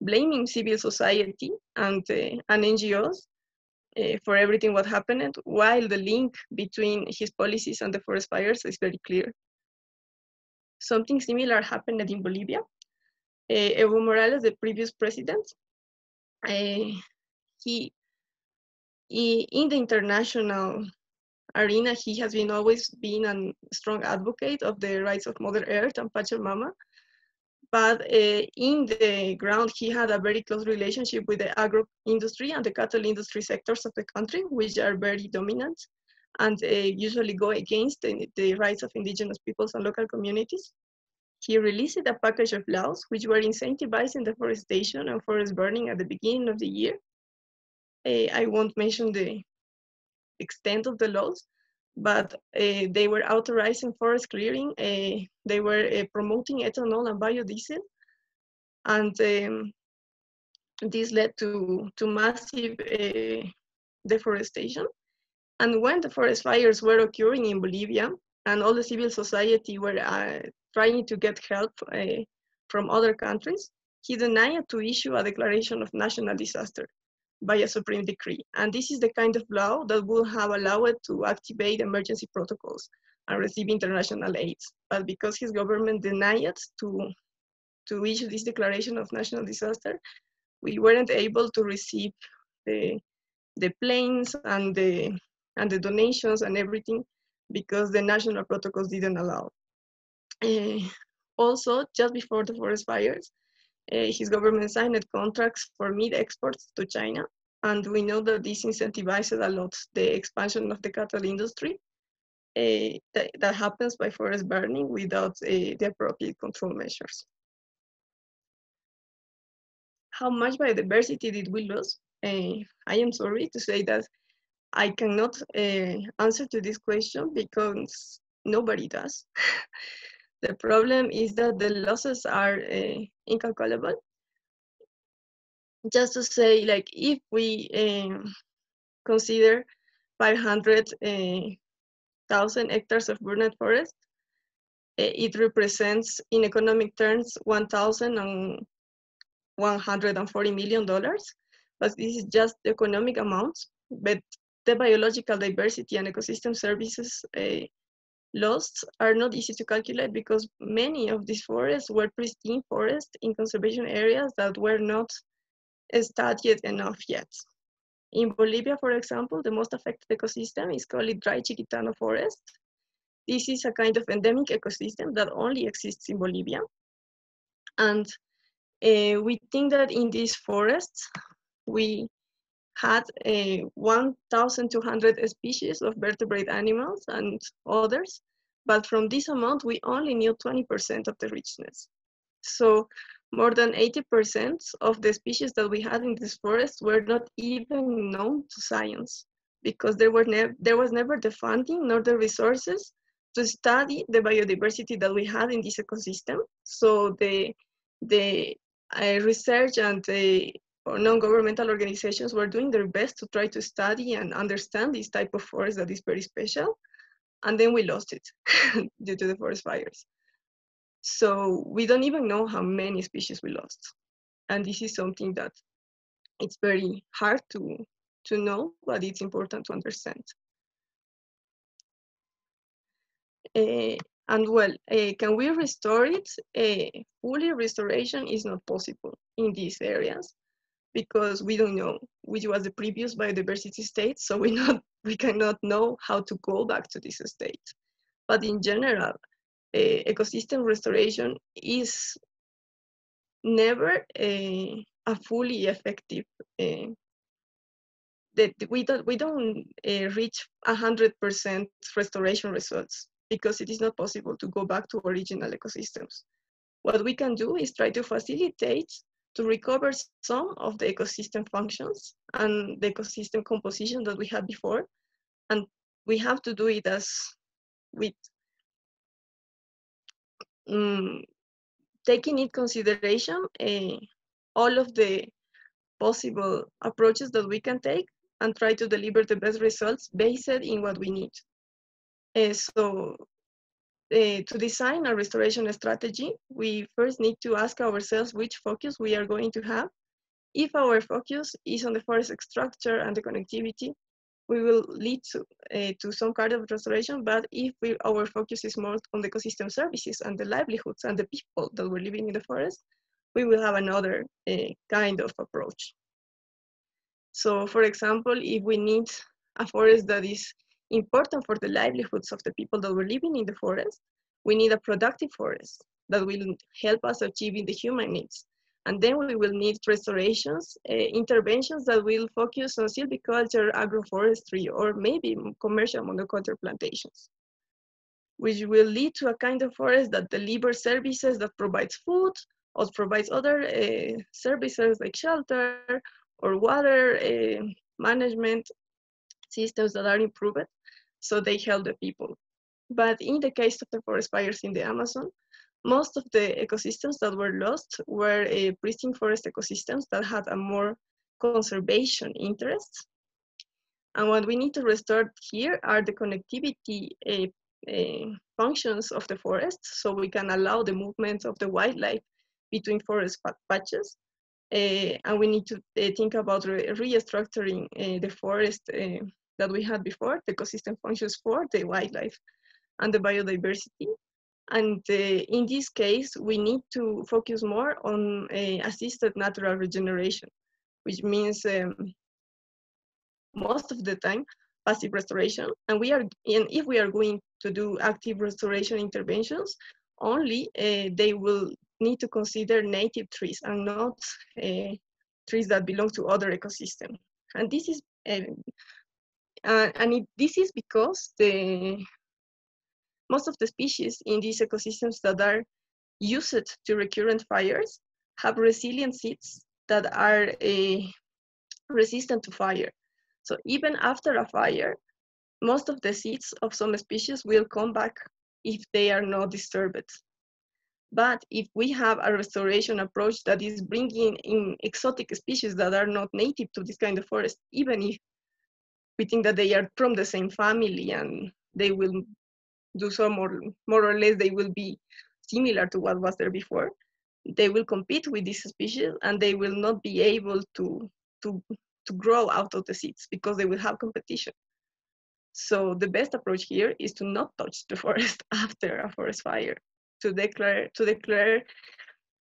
blaming civil society and, uh, and NGOs uh, for everything what happened, while the link between his policies and the forest fires is very clear. Something similar happened in Bolivia. Uh, Evo Morales, the previous president, uh, he, he, in the international arena, he has been always been a strong advocate of the rights of Mother Earth and Pachamama. But uh, in the ground, he had a very close relationship with the agro industry and the cattle industry sectors of the country, which are very dominant and uh, usually go against the, the rights of indigenous peoples and local communities. He released a package of laws which were incentivizing deforestation and forest burning at the beginning of the year. Uh, I won't mention the extent of the laws, but uh, they were authorizing forest clearing. Uh, they were uh, promoting ethanol and biodiesel, and um, this led to to massive deforestation. And when the forest fires were occurring in Bolivia, and all the civil society were uh, trying to get help from other countries, he denied to issue a declaration of national disaster by a supreme decree. And this is the kind of law that would have allowed to activate emergency protocols and receive international aid. But because his government denied to, to issue this declaration of national disaster, we weren't able to receive the, the planes and the, and the donations and everything because the national protocols didn't allow. Uh, also, just before the forest fires, his government signed contracts for meat exports to China, and we know that this incentivizes a lot the expansion of the cattle industry uh, that, that, happens by forest burning without uh, the appropriate control measures. How much biodiversity did we lose? Uh, I am sorry to say that I cannot answer to this question because nobody does. The problem is that the losses are uh, incalculable. Just to say, like, if we um, consider 500,000 uh, hectares of burned forest, uh, it represents, in economic terms, 1,140 million dollars. But this is just the economic amount. But the biological diversity and ecosystem services uh, loss are not easy to calculate because many of these forests were pristine forests in conservation areas that were not studied enough yet. In Bolivia, for example, the most affected ecosystem is called dry Chiquitano forest. This is a kind of endemic ecosystem that only exists in Bolivia. And uh, we think that in these forests, we had a 1,200 species of vertebrate animals and others, but from this amount, we only knew 20% of the richness. So more than 80% of the species that we had in this forest were not even known to science because there, were there was never the funding nor the resources to study the biodiversity that we had in this ecosystem. So the, the uh, research and the or non-governmental organizations were doing their best to try to study and understand this type of forest that is very special. And then we lost it due to the forest fires. So we don't even know how many species we lost. And this is something that it's very hard to, to know, but it's important to understand. Uh, and well, uh, can we restore it? Uh, fully restoration is not possible in these areas because we don't know which was the previous biodiversity state, so we not we cannot know how to go back to this state. But in general, uh, ecosystem restoration is never a, a fully effective. Uh, that we don't we don't uh, reach hundred percent restoration results because it is not possible to go back to original ecosystems. What we can do is try to facilitate to recover some of the ecosystem functions and the ecosystem composition that we had before. And we have to do it as with um, taking into consideration uh, all of the possible approaches that we can take and try to deliver the best results based in what we need. Uh, so uh, to design a restoration strategy, we first need to ask ourselves which focus we are going to have if our focus is on the forest structure and the connectivity, we will lead to, uh, to some kind of restoration, but if we, our focus is more on the ecosystem services and the livelihoods and the people that were living in the forest, we will have another uh, kind of approach. So for example, if we need a forest that is important for the livelihoods of the people that were living in the forest, we need a productive forest that will help us achieving the human needs. And then we will need restorations, uh, interventions that will focus on silviculture, agroforestry, or maybe commercial monoculture plantations, which will lead to a kind of forest that delivers services that provides food or provides other uh, services like shelter or water uh, management systems that are improved so they help the people. But in the case of the forest fires in the Amazon, most of the ecosystems that were lost were uh, pristine forest ecosystems that had a more conservation interest. And what we need to restore here are the connectivity uh, uh, functions of the forest so we can allow the movement of the wildlife between forest patches. And we need to think about re restructuring the forest that we had before, the ecosystem functions for the wildlife and the biodiversity. And uh, in this case, we need to focus more on uh, assisted natural regeneration, which means um, most of the time passive restoration. And we are, and if we are going to do active restoration interventions, only uh, they will need to consider native trees and not uh, trees that belong to other ecosystems. And this is, uh, and it, this is because the most of the species in these ecosystems that are used to recurrent fires have resilient seeds that are uh, resistant to fire. So even after a fire, most of the seeds of some species will come back if they are not disturbed. But if we have a restoration approach that is bringing in exotic species that are not native to this kind of forest, even if we think that they are from the same family and they will do so more, more or less they will be similar to what was there before. They will compete with this species and they will not be able to, to, to grow out of the seeds because they will have competition. So the best approach here is to not touch the forest after a forest fire, to declare, to declare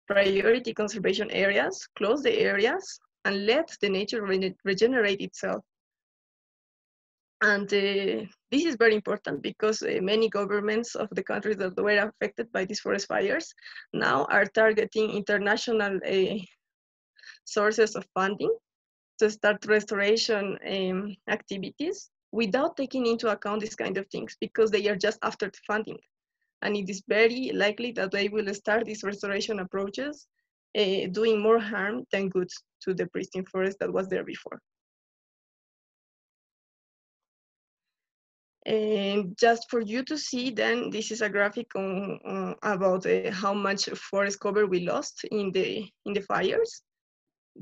priority conservation areas, close the areas, and let the nature re regenerate itself and uh, this is very important because uh, many governments of the countries that were affected by these forest fires now are targeting international uh, sources of funding to start restoration um, activities without taking into account these kind of things because they are just after the funding. And it is very likely that they will start these restoration approaches uh, doing more harm than good to the pristine forest that was there before. And just for you to see then, this is a graphic on, about uh, how much forest cover we lost in the, in the fires.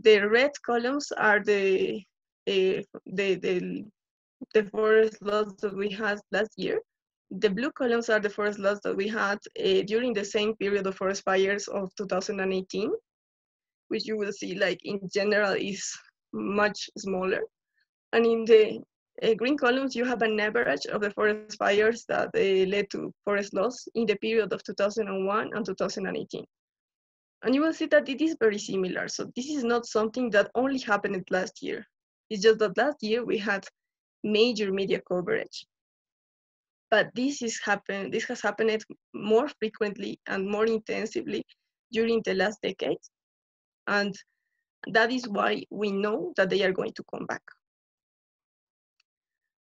The red columns are the, uh, the, the, the forest loss that we had last year. The blue columns are the forest loss that we had uh, during the same period of forest fires of 2018, which you will see like in general is much smaller. And in the uh, green columns, you have an average of the forest fires that uh, led to forest loss in the period of 2001 and 2018. And you will see that it is very similar. So this is not something that only happened last year. It's just that last year we had major media coverage. But this is happen, this has happened more frequently and more intensively during the last decade. And that is why we know that they are going to come back.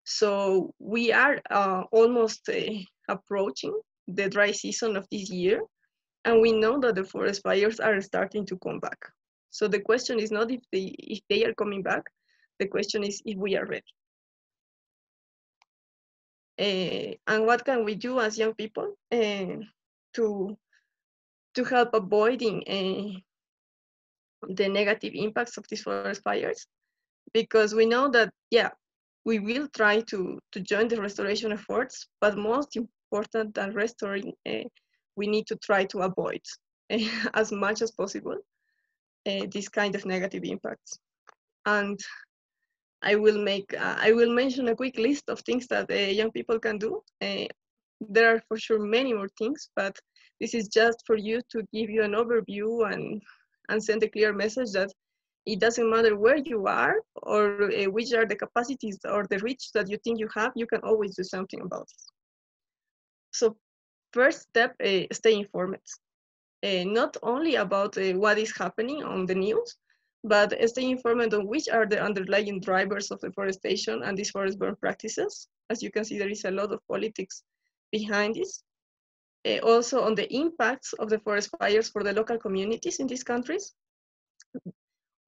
So we are uh, almost uh, approaching the dry season of this year, and we know that the forest fires are starting to come back. So the question is not if they, if they are coming back, the question is if we are ready. Uh, and what can we do as young people uh, to, to help avoiding uh, the negative impacts of these forest fires? Because we know that, yeah, we will try to, to join the restoration efforts, but most important than restoring, uh, we need to try to avoid uh, as much as possible uh, this kind of negative impacts. And I will make, uh, I will mention a quick list of things that young people can do. There are for sure many more things, but this is just for you to give you an overview and, and send a clear message that it doesn't matter where you are or uh, which are the capacities or the reach that you think you have, you can always do something about it. So first step, uh, stay informed. Uh, not only about what is happening on the news, but stay informed on which are the underlying drivers of deforestation and these forest burn practices. As you can see, there is a lot of politics behind this. Also on the impacts of the forest fires for the local communities in these countries.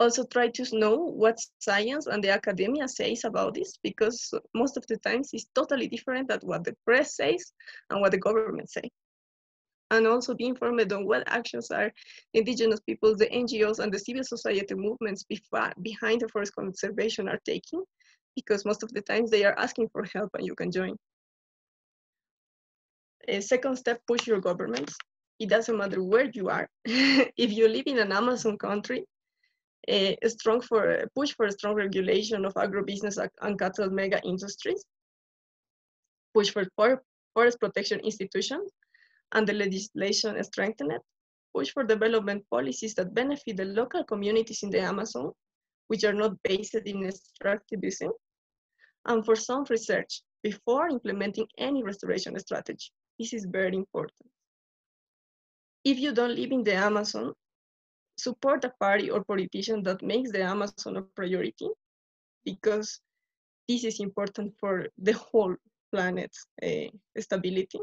Also try to know what science and the academia says about this, because most of the times it's totally different than what the press says and what the government say and also be informed on what actions are indigenous peoples, the NGOs, and the civil society movements behind the forest conservation are taking, because most of the times they are asking for help and you can join. A second step, push your governments. It doesn't matter where you are. if you live in an Amazon country, a strong for push for a strong regulation of agribusiness and cattle mega industries, push for forest protection institutions, and the legislation strengthened, push for development policies that benefit the local communities in the Amazon, which are not based in extractivism, and for some research before implementing any restoration strategy. This is very important. If you don't live in the Amazon, support a party or politician that makes the Amazon a priority because this is important for the whole planet's uh, stability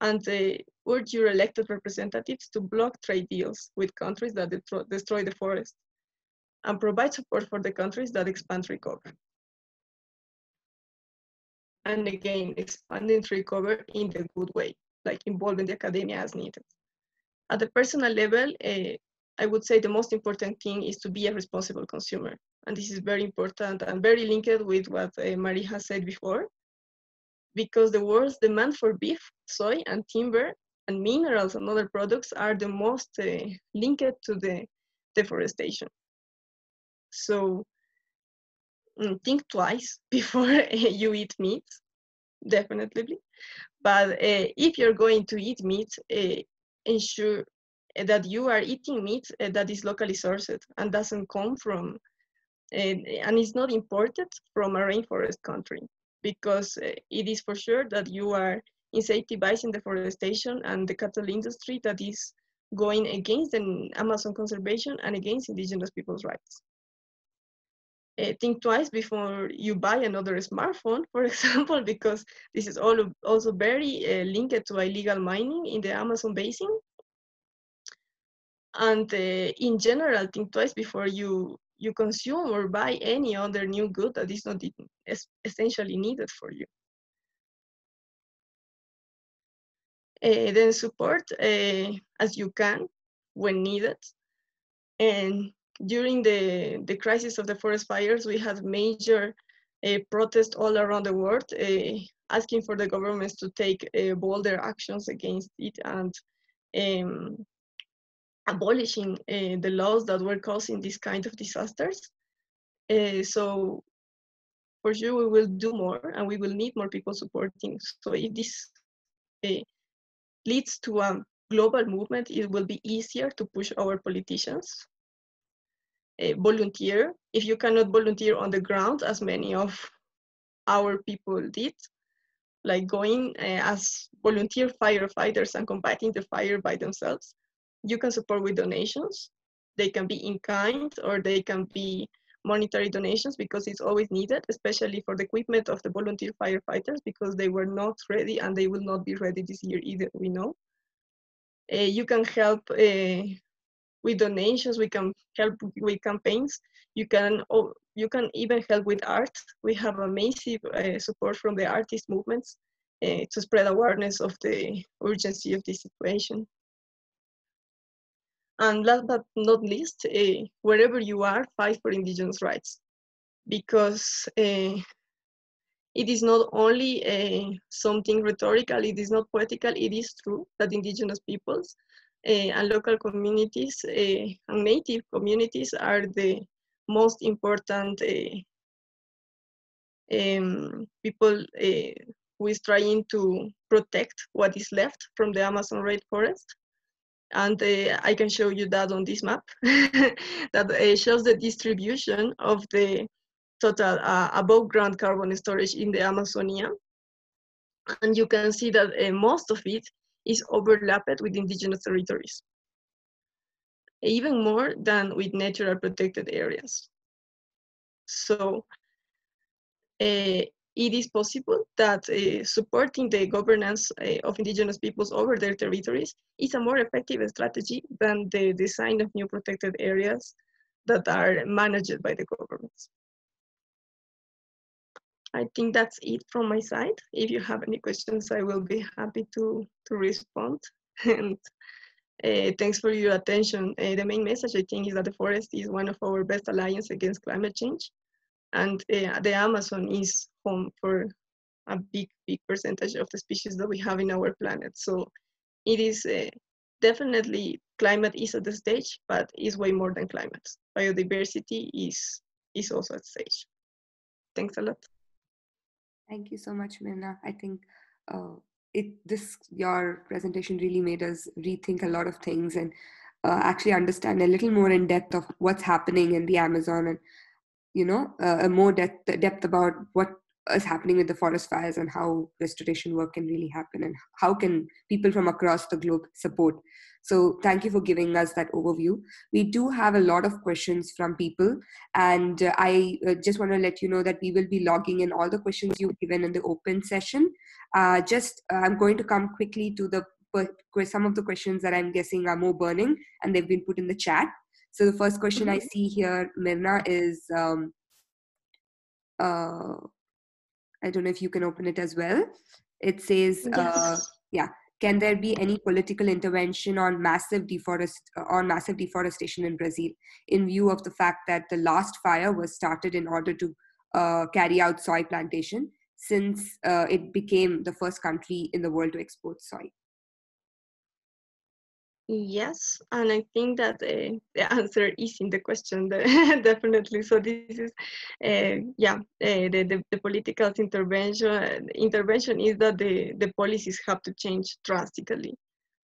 and uh, urge your elected representatives to block trade deals with countries that destroy the forest and provide support for the countries that expand recovery. And again, expanding recover in the good way, like involving the academia as needed. At the personal level, uh, I would say the most important thing is to be a responsible consumer. And this is very important and very linked with what uh, Marie has said before because the world's demand for beef, soy, and timber, and minerals and other products are the most uh, linked to the deforestation. So mm, think twice before you eat meat, definitely. But uh, if you're going to eat meat, uh, ensure that you are eating meat uh, that is locally sourced and doesn't come from, uh, and is not imported from a rainforest country because uh, it is for sure that you are incentivizing the deforestation and the cattle industry that is going against the Amazon conservation and against indigenous people's rights. Uh, think twice before you buy another smartphone, for example, because this is all also very uh, linked to illegal mining in the Amazon basin. And uh, in general, think twice before you you consume or buy any other new good that is not essentially needed for you. Uh, then support uh, as you can when needed. And during the, the crisis of the forest fires, we had major uh, protests all around the world asking for the governments to take bolder actions against it and um, abolishing uh, the laws that were causing these kind of disasters. Uh, so for sure we will do more and we will need more people supporting. So if this uh, leads to a global movement, it will be easier to push our politicians. volunteer. If you cannot volunteer on the ground, as many of our people did, like going as volunteer firefighters and combating the fire by themselves, you can support with donations. They can be in kind or they can be monetary donations because it's always needed, especially for the equipment of the volunteer firefighters because they were not ready and they will not be ready this year either, we know. Uh, you can help uh, with donations, we can help with campaigns. You can, oh, you can even help with art. We have a massive uh, support from the artist movements uh, to spread awareness of the urgency of this situation. And last but not least, uh, wherever you are, fight for indigenous rights. Because uh, it is not only uh, something rhetorical, it is not poetical, it is true that indigenous peoples and local communities and native communities are the most important um, people who is trying to protect what is left from the Amazon rainforest. And uh, I can show you that on this map that uh, shows the distribution of the total uh, above ground carbon storage in the Amazonia. And you can see that uh, most of it is overlapped with indigenous territories, even more than with natural protected areas. So uh, it is possible that uh, supporting the governance uh, of indigenous peoples over their territories is a more effective strategy than the design of new protected areas that are managed by the governments. I think that's it from my side. If you have any questions, I will be happy to, to respond. and uh, thanks for your attention. Uh, the main message, I think, is that the forest is one of our best alliances against climate change. And uh, the Amazon is home for a big, big percentage of the species that we have in our planet. So it is uh, definitely climate is at the stage, but is way more than climate. Biodiversity is is also at stage. Thanks a lot. Thank you so much, Mirna. I think uh, it this your presentation really made us rethink a lot of things and uh, actually understand a little more in depth of what's happening in the Amazon and you know a more depth depth about what is happening with the forest fires and how restoration work can really happen and how can people from across the globe support. So thank you for giving us that overview. We do have a lot of questions from people and uh, i uh, just want to let you know that we will be logging in all the questions you've given in the open session. Uh, just uh, i'm going to come quickly to the some of the questions that i'm guessing are more burning and they've been put in the chat so the first question i mm-hmm. see here mirna is um, uh, I don't know if you can open it as well. It says, uh, yes. uh, yeah, can there be any political intervention on massive deforest on massive deforestation in Brazil in view of the fact that the last fire was started in order to uh, carry out soy plantation since uh, it became the first country in the world to export soy? Yes, and I think that uh, the answer is in the question, definitely. So this is, uh, yeah, uh, the, the, the, political intervention intervention is that the, the policies have to change drastically.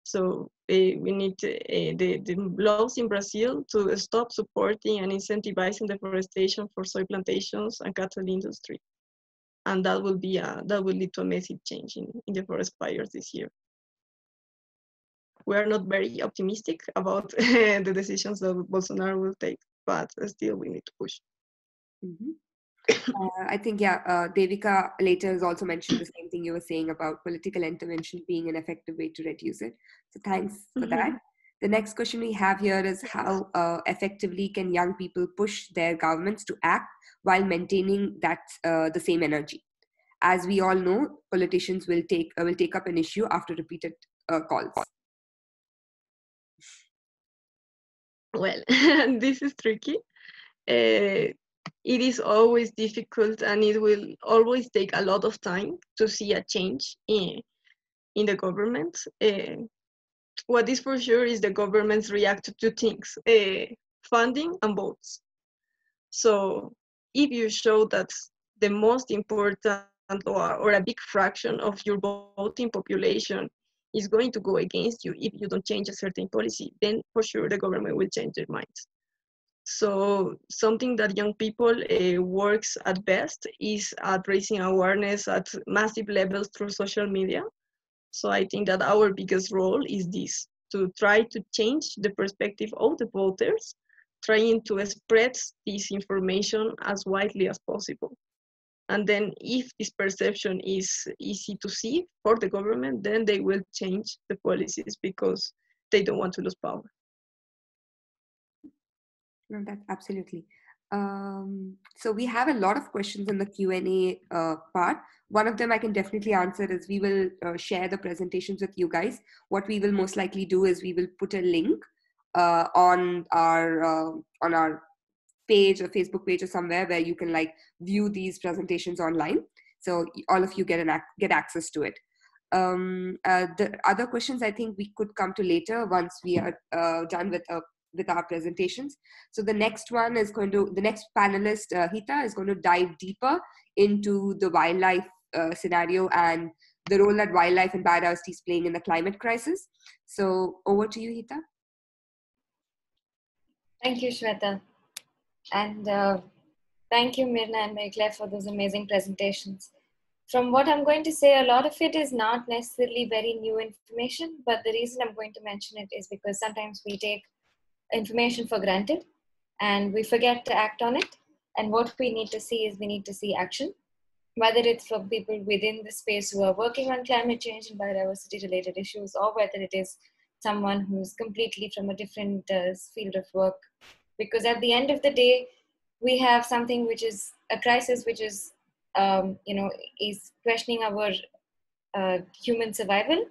So we need the, the laws in Brazil to stop supporting and incentivizing deforestation for soy plantations and cattle industry. And that will be a, that will lead to a massive change in, in the forest fires this year we are not very optimistic about the decisions that Bolsonaro will take, but still we need to push. Mm-hmm. Uh, I think, yeah, uh, Devika later has also mentioned the same thing you were saying about political intervention being an effective way to reduce it. So thanks for mm-hmm. that. The next question we have here is how uh, effectively can young people push their governments to act while maintaining that uh, the same energy? As we all know, politicians will take uh, will take up an issue after repeated uh, calls. Well, this is tricky. Uh, it is always difficult and it will always take a lot of time to see a change in, in the government. Uh, what is for sure is the governments react to two things, uh, funding and votes. So if you show that the most important or, or a big fraction of your voting population is going to go against you if you don't change a certain policy, then for sure the government will change their minds. So something that young people uh, works at best is at raising awareness at massive levels through social media. So I think that our biggest role is this, to try to change the perspective of the voters, trying to spread this information as widely as possible. And then if this perception is easy to see for the government, then they will change the policies because they don't want to lose power. No, that's absolutely. Um, so we have a lot of questions in the Q&A uh, part. One of them I can definitely answer is we will uh, share the presentations with you guys. What we will most likely do is we will put a link uh, on our uh, on our page or facebook page or somewhere where you can like view these presentations online so all of you get an get access to it Um, uh, the other questions I think we could come to later once we are uh, done with uh, with our presentations. So the next one is going to the next panelist uh, Hita is going to dive deeper into the wildlife uh, scenario and the role that wildlife and biodiversity is playing in the climate crisis. So over to you, Hita. Thank you, Sweta. And uh, thank you, Mirna and Marie for those amazing presentations. From what I'm going to say, a lot of it is not necessarily very new information, but the reason I'm going to mention it is because sometimes we take information for granted and we forget to act on it. And what we need to see is we need to see action whether it's from people within the space who are working on climate change and biodiversity related issues, or whether it is someone who's completely from a different uh, field of work. Because at the end of the day, we have something which is a crisis which is, um, you know, is questioning our uh, human survival.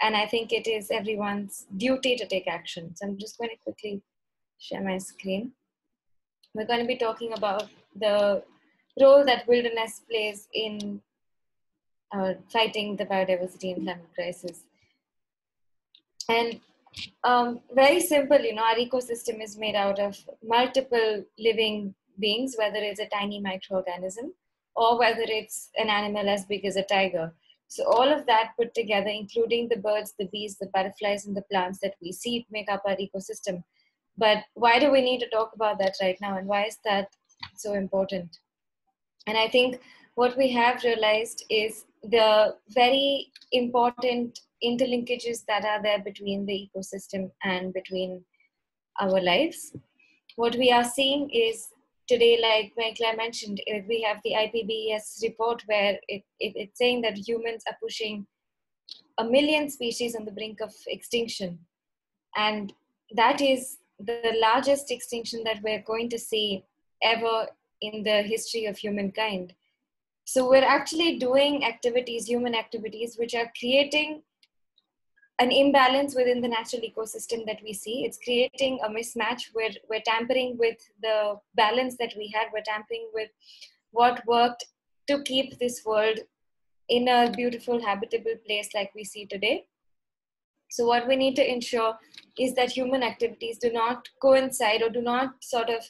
And I think it is everyone's duty to take action. So I'm just going to quickly share my screen. We're going to be talking about the role that wilderness plays in uh, fighting the biodiversity and climate crisis. And um, very simple, you know, our ecosystem is made out of multiple living beings, whether it's a tiny microorganism or whether it's an animal as big as a tiger. So all of that put together, including the birds, the bees, the butterflies, and the plants that we see, make up our ecosystem. But why do we need to talk about that right now, and why is that so important? And I think what we have realized is the very important interlinkages that are there between the ecosystem and between our lives. What we are seeing is today, like Claire mentioned, eh, we have the IPBES report where it, it, it's saying that humans are pushing a million species on the brink of extinction. And that is the largest extinction that we're going to see ever in the history of humankind. So we're actually doing activities, human activities, which are creating an imbalance within the natural ecosystem that we see. It's creating a mismatch where we're tampering with the balance that we had. We're tampering with what worked to keep this world in a beautiful, habitable place like we see today. So, what we need to ensure is that human activities do not coincide or do not sort of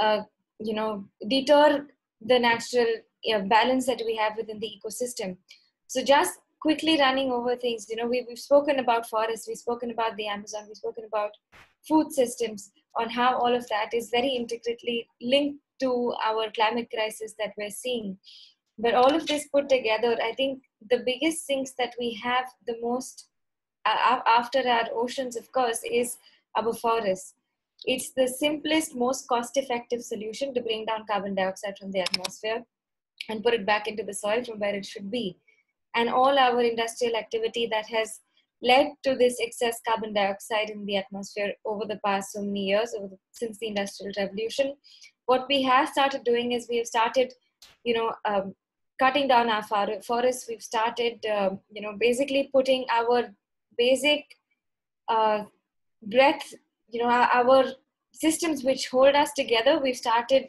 uh, you know deter the natural you know, balance that we have within the ecosystem so just quickly running over things. You know we, we've spoken about forests we've spoken about the amazon we've spoken about food systems on how all of that is very intricately linked to our climate crisis that we're seeing. But all of this put together i think the biggest things that we have the most uh, after our oceans of course is our forests. It's the simplest, most cost effective solution to bring down carbon dioxide from the atmosphere and put it back into the soil from where it should be. And all our industrial activity that has led to this excess carbon dioxide in the atmosphere over the past so many years, the, since the industrial revolution, what we have started doing is we have started, you know, um, cutting down our forests. We've started, um, you know, basically putting our basic uh, breath you know our, our systems which hold us together we've started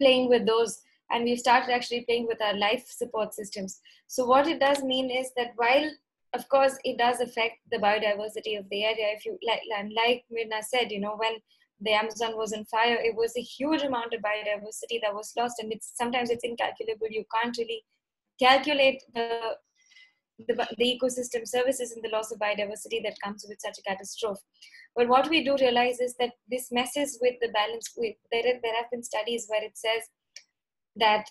playing with those and we've started actually playing with our life support systems so what it does mean is that while of course it does affect the biodiversity of the area if you like like mirna said you know when the amazon was on fire it was a huge amount of biodiversity that was lost and it's sometimes it's incalculable you can't really calculate the the, the ecosystem services and the loss of biodiversity that comes with such a catastrophe. But what we do realize is that this messes with the balance. With, there, there have been studies where it says that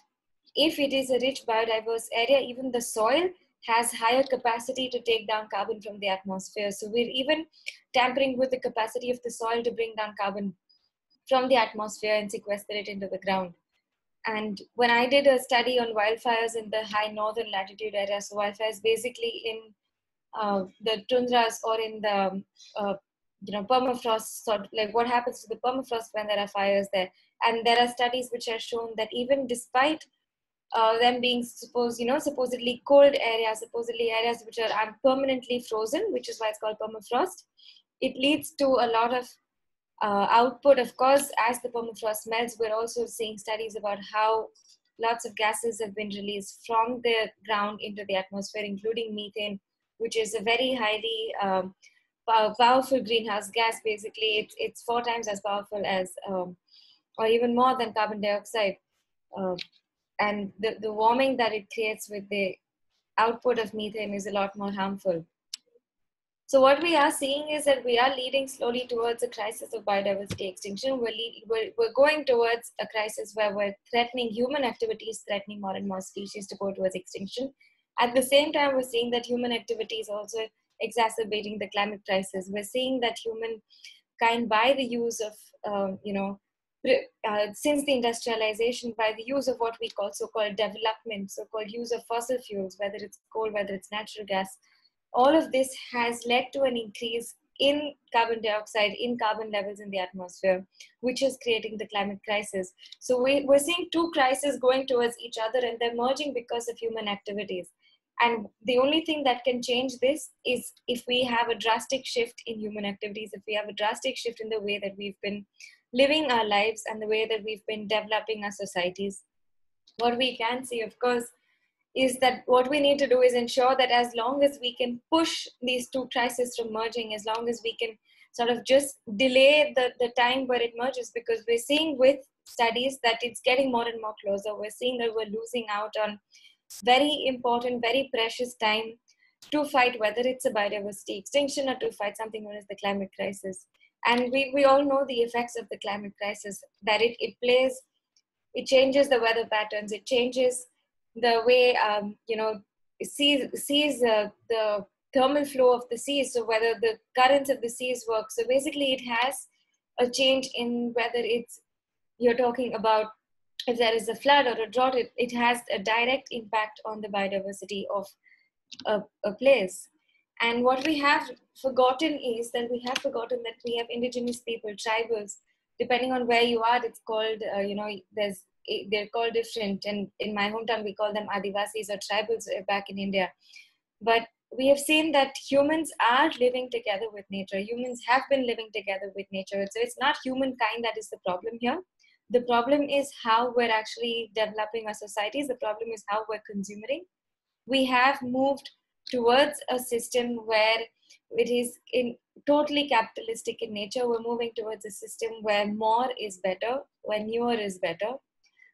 if it is a rich biodiverse area, even the soil has higher capacity to take down carbon from the atmosphere. So we're even tampering with the capacity of the soil to bring down carbon from the atmosphere and sequester it into the ground. And when I did a study on wildfires in the high northern latitude area, so wildfires basically in uh, the tundras or in the uh, you know permafrost sort like what happens to the permafrost when there are fires there? And there are studies which have shown that even despite uh, them being supposed you know supposedly cold areas supposedly areas which are permanently frozen which is why it's called permafrost it leads to a lot of uh, output, of course, as the permafrost melts, we're also seeing studies about how lots of gases have been released from the ground into the atmosphere, including methane, which is a very highly um, powerful greenhouse gas. Basically, it's, it's four times as powerful as, um, or even more than carbon dioxide. Uh, and the, the warming that it creates with the output of methane is a lot more harmful. So what we are seeing is that we are leading slowly towards a crisis of biodiversity extinction. We're, lead, we're, we're going towards a crisis where we're threatening human activities, threatening more and more species to go towards extinction. At the same time, we're seeing that human activity is also exacerbating the climate crisis. We're seeing that humankind, by the use of, um, you know, uh, since the industrialization, by the use of what we call so-called development, so-called use of fossil fuels, whether it's coal, whether it's natural gas, all of this has led to an increase in carbon dioxide, in carbon levels in the atmosphere, which is creating the climate crisis. So we, we're seeing two crises going towards each other and they're merging because of human activities. And the only thing that can change this is if we have a drastic shift in human activities, if we have a drastic shift in the way that we've been living our lives and the way that we've been developing our societies. What we can see, of course, is that what we need to do is ensure that as long as we can push these two crises from merging, as long as we can sort of just delay the, the time where it merges, because we're seeing with studies that it's getting more and more closer. We're seeing that we're losing out on very important, very precious time to fight whether it's a biodiversity extinction or to fight something known as the climate crisis. And we, we all know the effects of the climate crisis, that it, it plays, it changes the weather patterns, it changes the way um, you know sees sees uh, the thermal flow of the seas so whether the currents of the seas work so basically it has a change in whether it's you're talking about if there is a flood or a drought it, it has a direct impact on the biodiversity of a, a place and what we have forgotten is that we have forgotten that we have indigenous people tribals depending on where you are it's called uh, you know there's they're called different. And in my hometown, we call them Adivasis or tribals uh, back in India. But we have seen that humans are living together with nature. Humans have been living together with nature. So it's not humankind that is the problem here. The problem is how we're actually developing our societies. The problem is how we're consuming. We have moved towards a system where it is in totally capitalistic in nature. We're moving towards a system where more is better, where newer is better,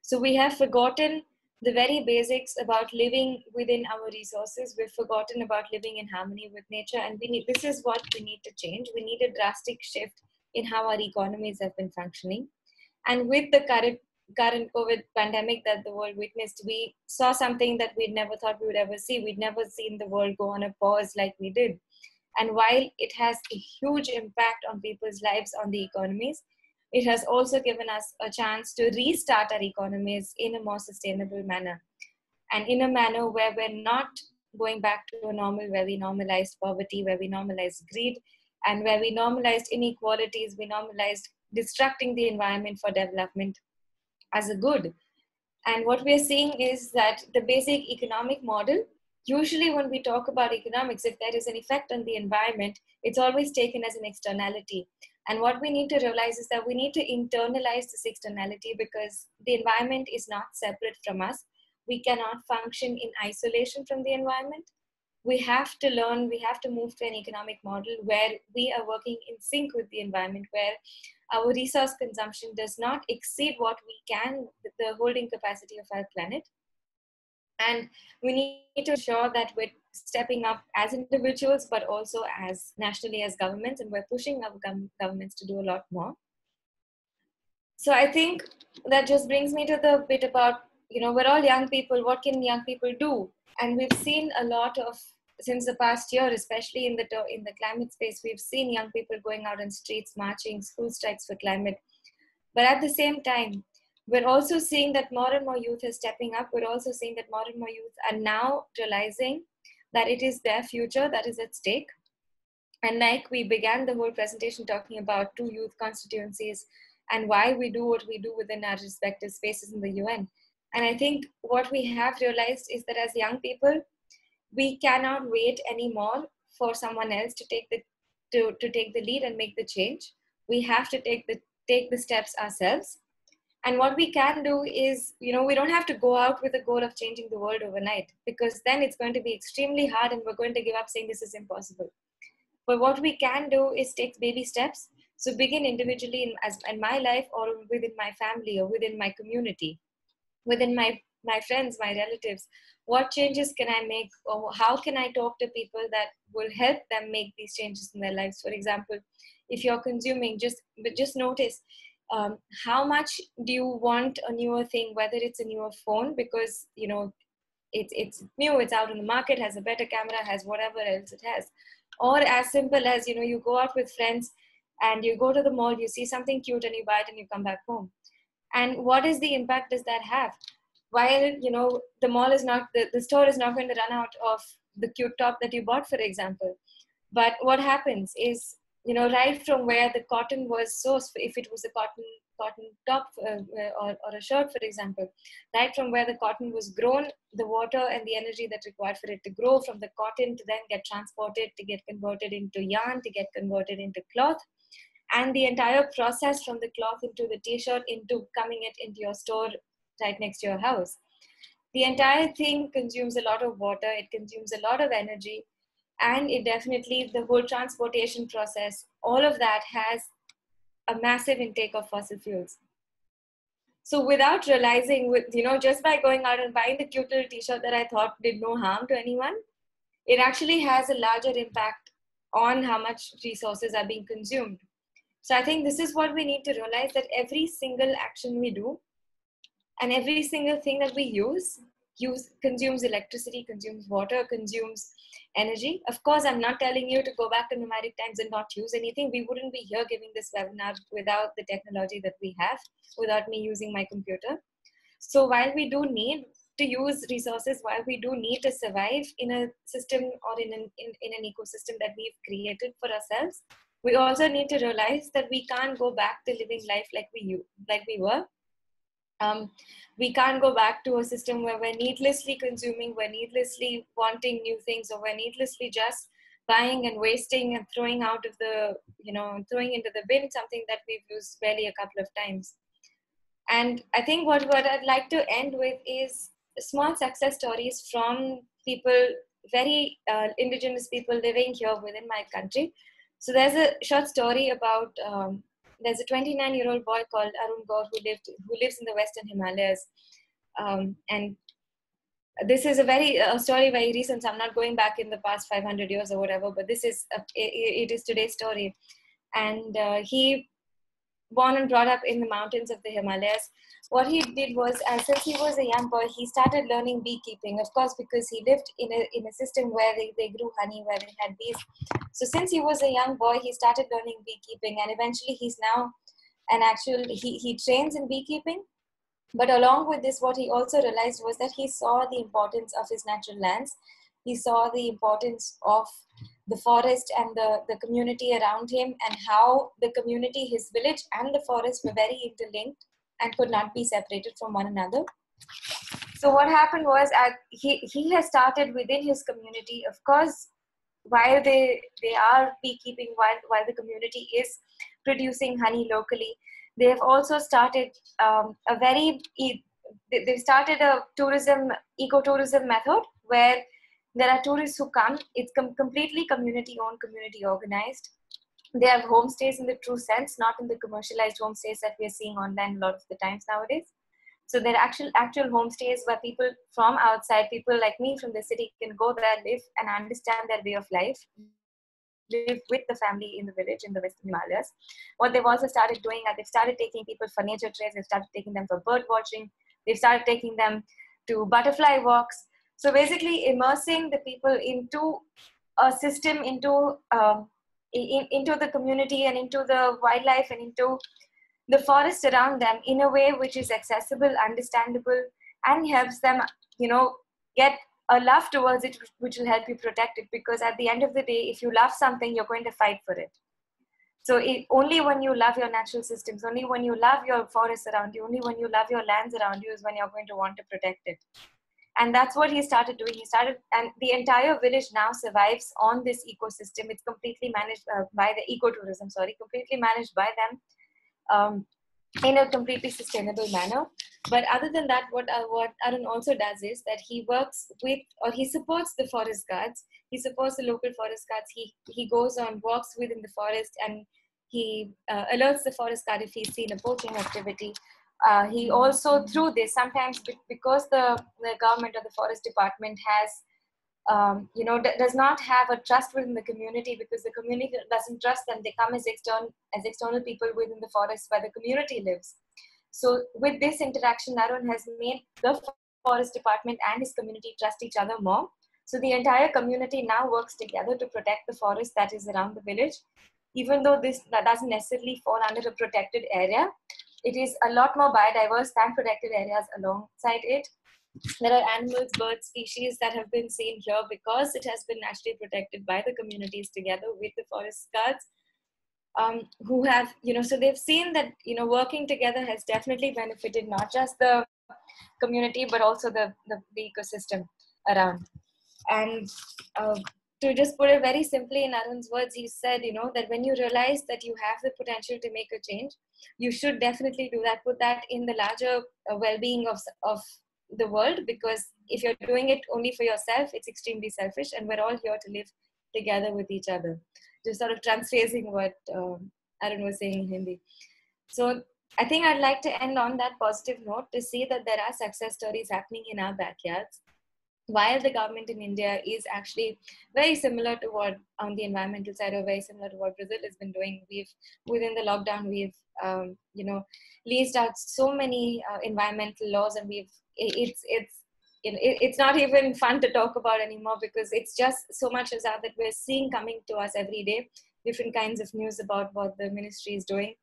so we have forgotten the very basics about living within our resources. We've forgotten about living in harmony with nature, and we need. This is what we need to change. We need a drastic shift in how our economies have been functioning, and with the current current COVID pandemic that the world witnessed, we saw something that we'd never thought we would ever see. We'd never seen the world go on a pause like we did. And while it has a huge impact on people's lives, on the economies, it has also given us a chance to restart our economies in a more sustainable manner and in a manner where we're not going back to a normal where we normalized poverty, where we normalized greed, and where we normalized inequalities, we normalized destructing the environment for development as a good. And what we're seeing is that the basic economic model, usually when we talk about economics, if there is an effect on the environment, it's always taken as an externality. And what we need to realize is that we need to internalize this externality because the environment is not separate from us. We cannot function in isolation from the environment. We have to learn, we have to move to an economic model where we are working in sync with the environment, where our resource consumption does not exceed what we can, the holding capacity of our planet. And we need to ensure that we're stepping up as individuals, but also as nationally as governments, and we're pushing our governments to do a lot more. So I think that just brings me to the bit about, you know, we're all young people. What can young people do? And we've seen a lot of since the past year, especially in the in the climate space, we've seen young people going out on streets, marching, school strikes for climate. But at the same time, we're also seeing that more and more youth are stepping up. We're also seeing that more and more youth are now realizing that it is their future that is at stake. And like we began the whole presentation talking about two youth constituencies and why we do what we do within our respective spaces in the UN. And I think what we have realized is that as young people, we cannot wait anymore for someone else to take the to, to take the lead and make the change. We have to take the take the steps ourselves. And what we can do is you know we don't have to go out with the goal of changing the world overnight because then it's going to be extremely hard and we're going to give up saying this is impossible. But what we can do is take baby steps. So begin individually in, as, in my life or within my family or within my community within my my friends my relatives what changes can i make? Or how can i talk to people that will help them make these changes in their lives? For example if you're consuming just but just notice um, how much do you want a newer thing whether it's a newer phone because you know it's it's new it's out in the market has a better camera has whatever else it has. Or as simple as you know you go out with friends and you go to the mall you see something cute and you buy it and you come back home. And what is the impact does that have while you know the mall is not the, the store is not going to run out of the cute top that you bought for example. But what happens is you know right from where the cotton was sourced if it was a cotton cotton top uh, uh, or, or a shirt for example right from where the cotton was grown the water and the energy that required for it to grow from the cotton to then get transported to get converted into yarn to get converted into cloth and the entire process from the cloth into the t-shirt into coming it into your store right next to your house. The entire thing consumes a lot of water it consumes a lot of energy and it definitely the whole transportation process all of that has a massive intake of fossil fuels. So without realizing with you know just by going out and buying the cute little t-shirt that i thought did no harm to anyone it actually has a larger impact on how much resources are being consumed. So i think this is what we need to realize that every single action we do and every single thing that we use use consumes electricity consumes water consumes energy. Of course, I'm not telling you to go back to nomadic times and not use anything. We wouldn't be here giving this webinar without the technology that we have, without me using my computer. So while we do need to use resources, while we do need to survive in a system or in an, in, in an ecosystem that we've created for ourselves, we also need to realize that we can't go back to living life like we like we were um, we can't go back to a system where we're needlessly consuming, we're needlessly wanting new things, or we're needlessly just buying and wasting and throwing out of the, you know, throwing into the bin something that we've used barely a couple of times. And I think what, what I'd like to end with is small success stories from people, very uh, indigenous people living here within my country. So there's a short story about um, there's a 29 year old boy called Arun Gaur who lived who lives in the Western Himalayas, um, and this is a very a story very recent. So I'm not going back in the past 500 years or whatever, but this is a, it, it is today's story, and uh, he born and brought up in the mountains of the Himalayas. What he did was, uh, since he was a young boy, he started learning beekeeping. Of course, because he lived in a in a system where they, they grew honey, where they had bees. So since he was a young boy, he started learning beekeeping, and eventually he's now an actual he he trains in beekeeping. But along with this, what he also realized was that he saw the importance of his natural lands. He saw the importance of the forest and the, the community around him and how the community, his village and the forest were very interlinked and could not be separated from one another. So what happened was uh, he, he has started within his community, of course, while they, they are beekeeping, while, while the community is producing honey locally, they have also started um, a very, they started a tourism, ecotourism method where there are tourists who come. It's com- completely community owned, community organized. They have homestays in the true sense, not in the commercialized homestays that we are seeing online a lot of the times nowadays. So they're actual actual homestays where people from outside, people like me from the city, can go there, live, and understand their way of life. Live with the family in the village in the Western Himalayas. What they've also started doing is they've started taking people for nature trails. They've started taking them for bird watching. They've started taking them to butterfly walks so basically, immersing the people into a system, into um, in, into the community and into the wildlife and into the forest around them in a way which is accessible, understandable, and helps them, you know, get a love towards it, which will help you protect it. Because at the end of the day, if you love something, you're going to fight for it. So it, only when you love your natural systems, only when you love your forests around you, only when you love your lands around you is when you're going to want to protect it and that's what he started doing he started and the entire village now survives on this ecosystem it's completely managed uh, by the ecotourism sorry completely managed by them um, in a completely sustainable manner. But other than that, what uh, what Arun also does is that he works with or he supports the forest guards. He supports the local forest guards. He he goes on walks within the forest and he uh, alerts the forest guard if he's seen a poaching activity. Uh, he also through this sometimes because the the government or the forest department has um, you know, does not have a trust within the community because the community doesn't trust them. They come as external as external people within the forest where the community lives. So with this interaction, narun has made the forest department and his community trust each other more. So the entire community now works together to protect the forest that is around the village. Even though this that doesn't necessarily fall under a protected area, it is a lot more biodiverse than protected areas alongside it there are animals, bird species that have been seen here because it has been naturally protected by the communities together with the forest guards. Um, who have, you know, so they've seen that, you know, working together has definitely benefited not just the community, but also the, the, the ecosystem around. And uh, to just put it very simply in Arun's words, he said, you know, that when you realize that you have the potential to make a change, you should definitely do that. Put that in the larger uh, well-being of, of the world because if you're doing it only for yourself, it's extremely selfish, and we're all here to live together with each other. Just sort of transphrasing what um, Arun was saying in Hindi. So I think I'd like to end on that positive note to see that there are success stories happening in our backyards. While the government in India is actually very similar to what on the environmental side, or very similar to what Brazil has been doing, we've within the lockdown we've um, you know leased out so many uh, environmental laws, and we've it's it's it's not even fun to talk about anymore because it's just so much as that we're seeing coming to us every day different kinds of news about what the ministry is doing.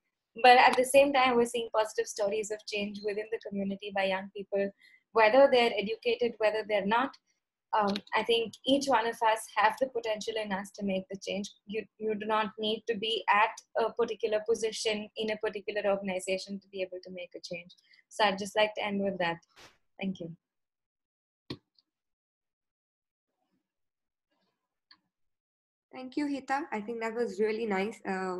But at the same time we're seeing positive stories of change within the community by young people whether they're educated whether they're not um, i think each one of us have the potential in us to make the change you, you do not need to be at a particular position in a particular organization to be able to make a change so i'd just like to end with that Thank you. Thank you, Hita. I think that was really nice. Uh,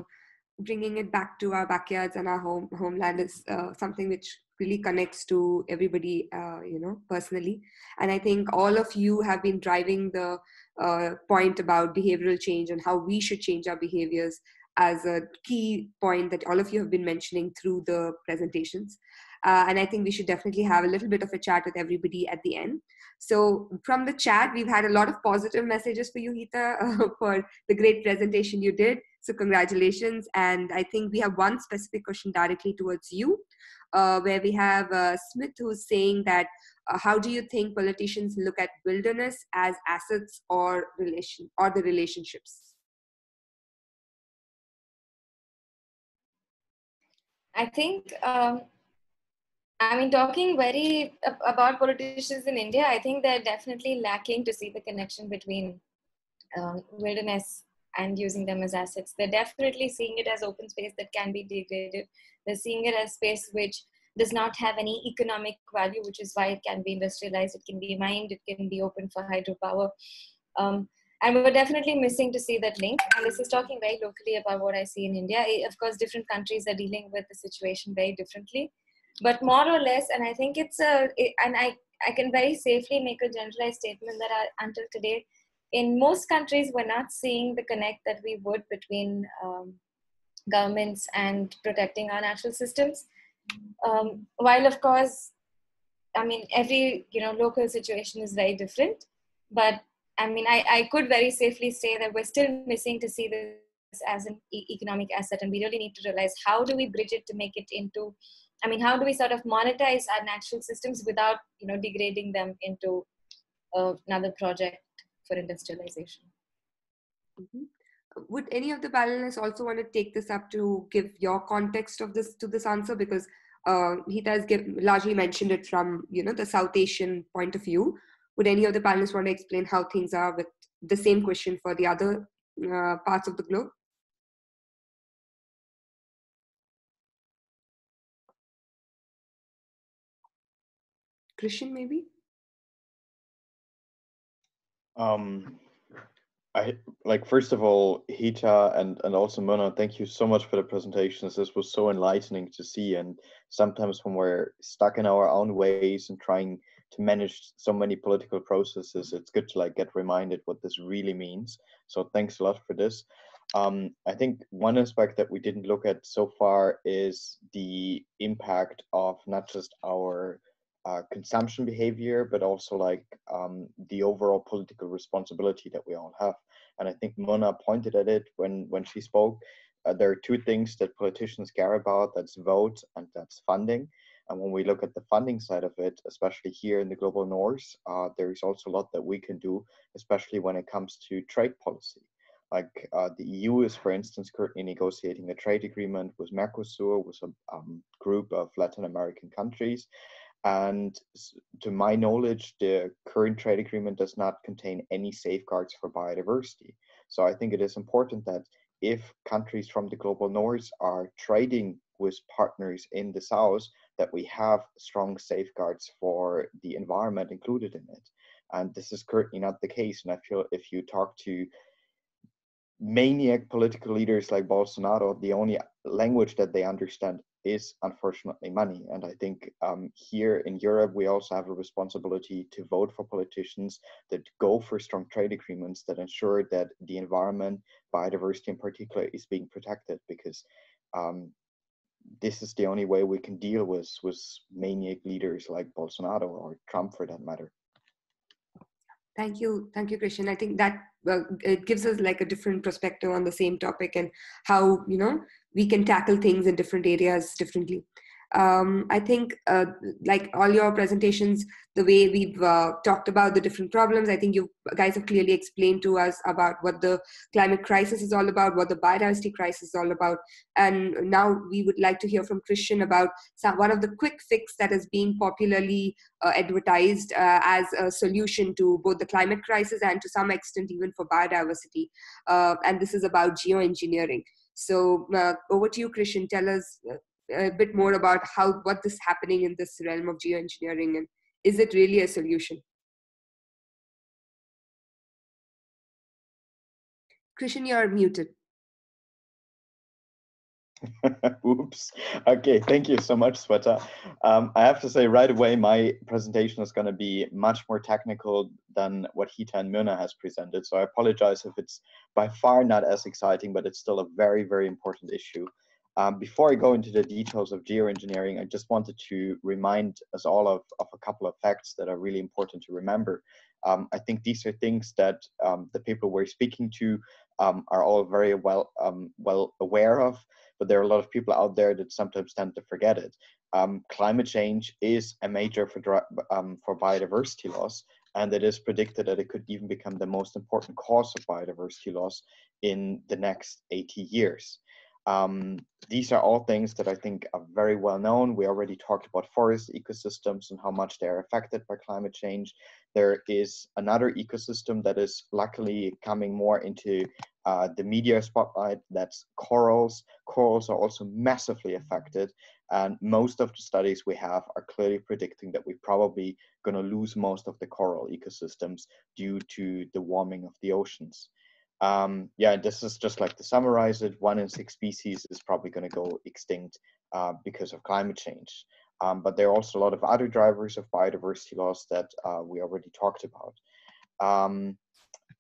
bringing it back to our backyards and our home homeland is uh, something which really connects to everybody, uh, you know, personally. And I think all of you have been driving the uh, point about behavioral change and how we should change our behaviors as a key point that all of you have been mentioning through the presentations. Uh, and I think we should definitely have a little bit of a chat with everybody at the end. So, from the chat, we've had a lot of positive messages for you, Hita, uh, for the great presentation you did. So, congratulations. And I think we have one specific question directly towards you, uh, where we have uh, Smith who's saying that uh, how do you think politicians look at wilderness as assets or relation or the relationships? I think um, I mean, talking very about politicians in India, I think they're definitely lacking to see the connection between um, wilderness and using them as assets. They're definitely seeing it as open space that can be degraded. They're seeing it as space which does not have any economic value, which is why it can be industrialized, it can be mined, it can be open for hydropower. Um, and we're definitely missing to see that link. And this is talking very locally about what I see in India. Of course, different countries are dealing with the situation very differently but more or less and i think it's a it, and i i can very safely make a generalized statement that I, until today in most countries we're not seeing the connect that we would between um, governments and protecting our natural systems. Um, while of course i mean every you know local situation is very different. But i mean i, I could very safely say that we're still missing to see this as an e- economic asset. And we really need to realize how do we bridge it to make it into I mean, how do we sort of monetize our natural systems without, you know, degrading them into uh, another project for industrialization? Mm-hmm. Would any of the panelists also want to take this up to give your context of this to this answer? Because uh, Hita has give, largely mentioned it from, you know, the South Asian point of view. Would any of the panelists want to explain how things are with the same question for the other uh, parts of the globe? Christian, maybe? Um, I like first of all, Hita and and also Mona, thank you so much for the presentations. This was so enlightening to see. And sometimes when we're stuck in our own ways and trying to manage so many political processes, it's good to like get reminded what this really means. So thanks a lot for this. Um, I think one aspect that we didn't look at so far is the impact of not just our uh, consumption behavior, but also like um, the overall political responsibility that we all have. And I think Mona pointed at it when when she spoke. Uh, there are two things that politicians care about: that's vote and that's funding. And when we look at the funding side of it, especially here in the global north, uh, there is also a lot that we can do, especially when it comes to trade policy. Like uh, the EU is, for instance, currently negotiating a trade agreement with Mercosur, with a um, group of Latin American countries. And to my knowledge, the current trade agreement does not contain any safeguards for biodiversity. So I think it is important that if countries from the global north are trading with partners in the south, that we have strong safeguards for the environment included in it. And this is currently not the case. And I feel if you talk to maniac political leaders like Bolsonaro, the only language that they understand is unfortunately money. And I think um, here in Europe, we also have a responsibility to vote for politicians that go for strong trade agreements that ensure that the environment, biodiversity in particular, is being protected because um, this is the only way we can deal with, with maniac leaders like Bolsonaro or Trump for that matter. Thank you. Thank you, Christian. I think that well, it gives us like a different perspective on the same topic and how, you know, we can tackle things in different areas differently um, I think, uh, like all your presentations, the way we've uh, talked about the different problems, I think you guys have clearly explained to us about what the climate crisis is all about, what the biodiversity crisis is all about. And now we would like to hear from Christian about some, one of the quick fix that is being popularly uh, advertised uh, as a solution to both the climate crisis and to some extent even for biodiversity. Uh, and this is about geoengineering. So uh, over to you, Christian. Tell us a bit more about how what is happening in this realm of geoengineering and is it really a solution? Christian, you are muted. Oops. Okay, thank you so much, Sweta. Um, I have to say right away, my presentation is going to be much more technical than what Hita and Mirna has presented. So I apologize if it's by far not as exciting, but it's still a very, very important issue. Um, before I go into the details of geoengineering, I just wanted to remind us all of, of a couple of facts that are really important to remember. Um, I think these are things that um, the people we're speaking to um, are all very well um, well aware of, but there are a lot of people out there that sometimes tend to forget it. Um, climate change is a major for for biodiversity loss, and it is predicted that it could even become the most important cause of biodiversity loss in the next 80 years. Um, these are all things that I think are very well known. We already talked about forest ecosystems and how much they're affected by climate change. There is another ecosystem that is luckily coming more into uh, the media spotlight. That's corals. Corals are also massively affected. And most of the studies we have are clearly predicting that we're probably going to lose most of the coral ecosystems due to the warming of the oceans. Um, yeah, this is just like to summarize it. One in six species is probably going to go extinct uh, because of climate change. Um, but there are also a lot of other drivers of biodiversity loss that uh, we already talked about. Um,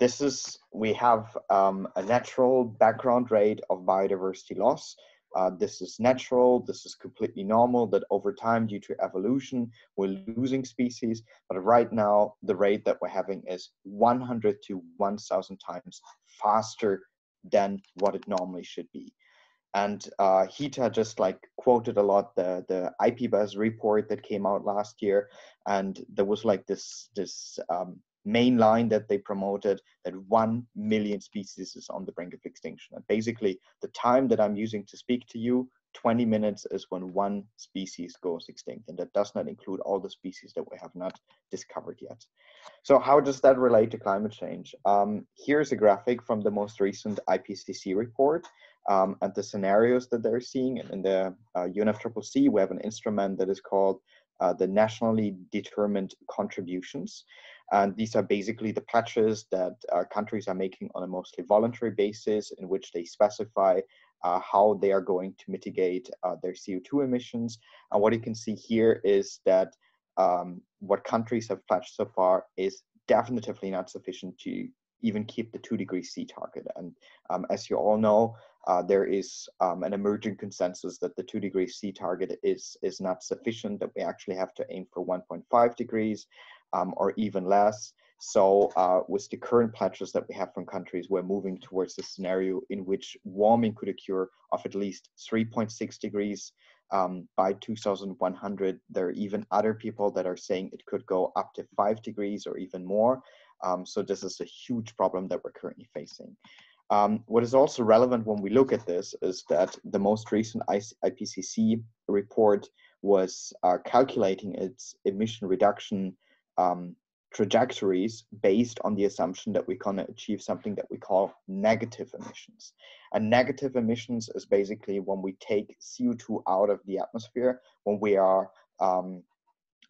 this is, we have um, a natural background rate of biodiversity loss, uh, this is natural, this is completely normal, that over time, due to evolution, we're losing species. But right now, the rate that we're having is 100 to 1,000 times faster than what it normally should be. And uh, Hita just like quoted a lot the the IPBES report that came out last year, and there was like this this um, main line that they promoted that 1 million species is on the brink of extinction. And basically, the time that I'm using to speak to you, 20 minutes is when one species goes extinct. And that does not include all the species that we have not discovered yet. So, how does that relate to climate change? Um, here's a graphic from the most recent IPCC report. Um, and the scenarios that they're seeing in the uh, UNFCCC, we have an instrument that is called uh, the nationally determined contributions. And these are basically the pledges that uh, countries are making on a mostly voluntary basis, in which they specify uh, how they are going to mitigate uh, their CO2 emissions. And what you can see here is that um, what countries have pledged so far is definitively not sufficient to even keep the two degrees C target. And um, as you all know, uh, there is um, an emerging consensus that the two degrees C target is, is not sufficient, that we actually have to aim for 1.5 degrees um, or even less. So uh, with the current pledges that we have from countries, we're moving towards a scenario in which warming could occur of at least 3.6 degrees um, by 2100. There are even other people that are saying it could go up to five degrees or even more. Um, so this is a huge problem that we're currently facing. Um, what is also relevant when we look at this is that the most recent IPCC report was uh, calculating its emission reduction um, trajectories based on the assumption that we're going to achieve something that we call negative emissions. And negative emissions is basically when we take CO2 out of the atmosphere, when we are um,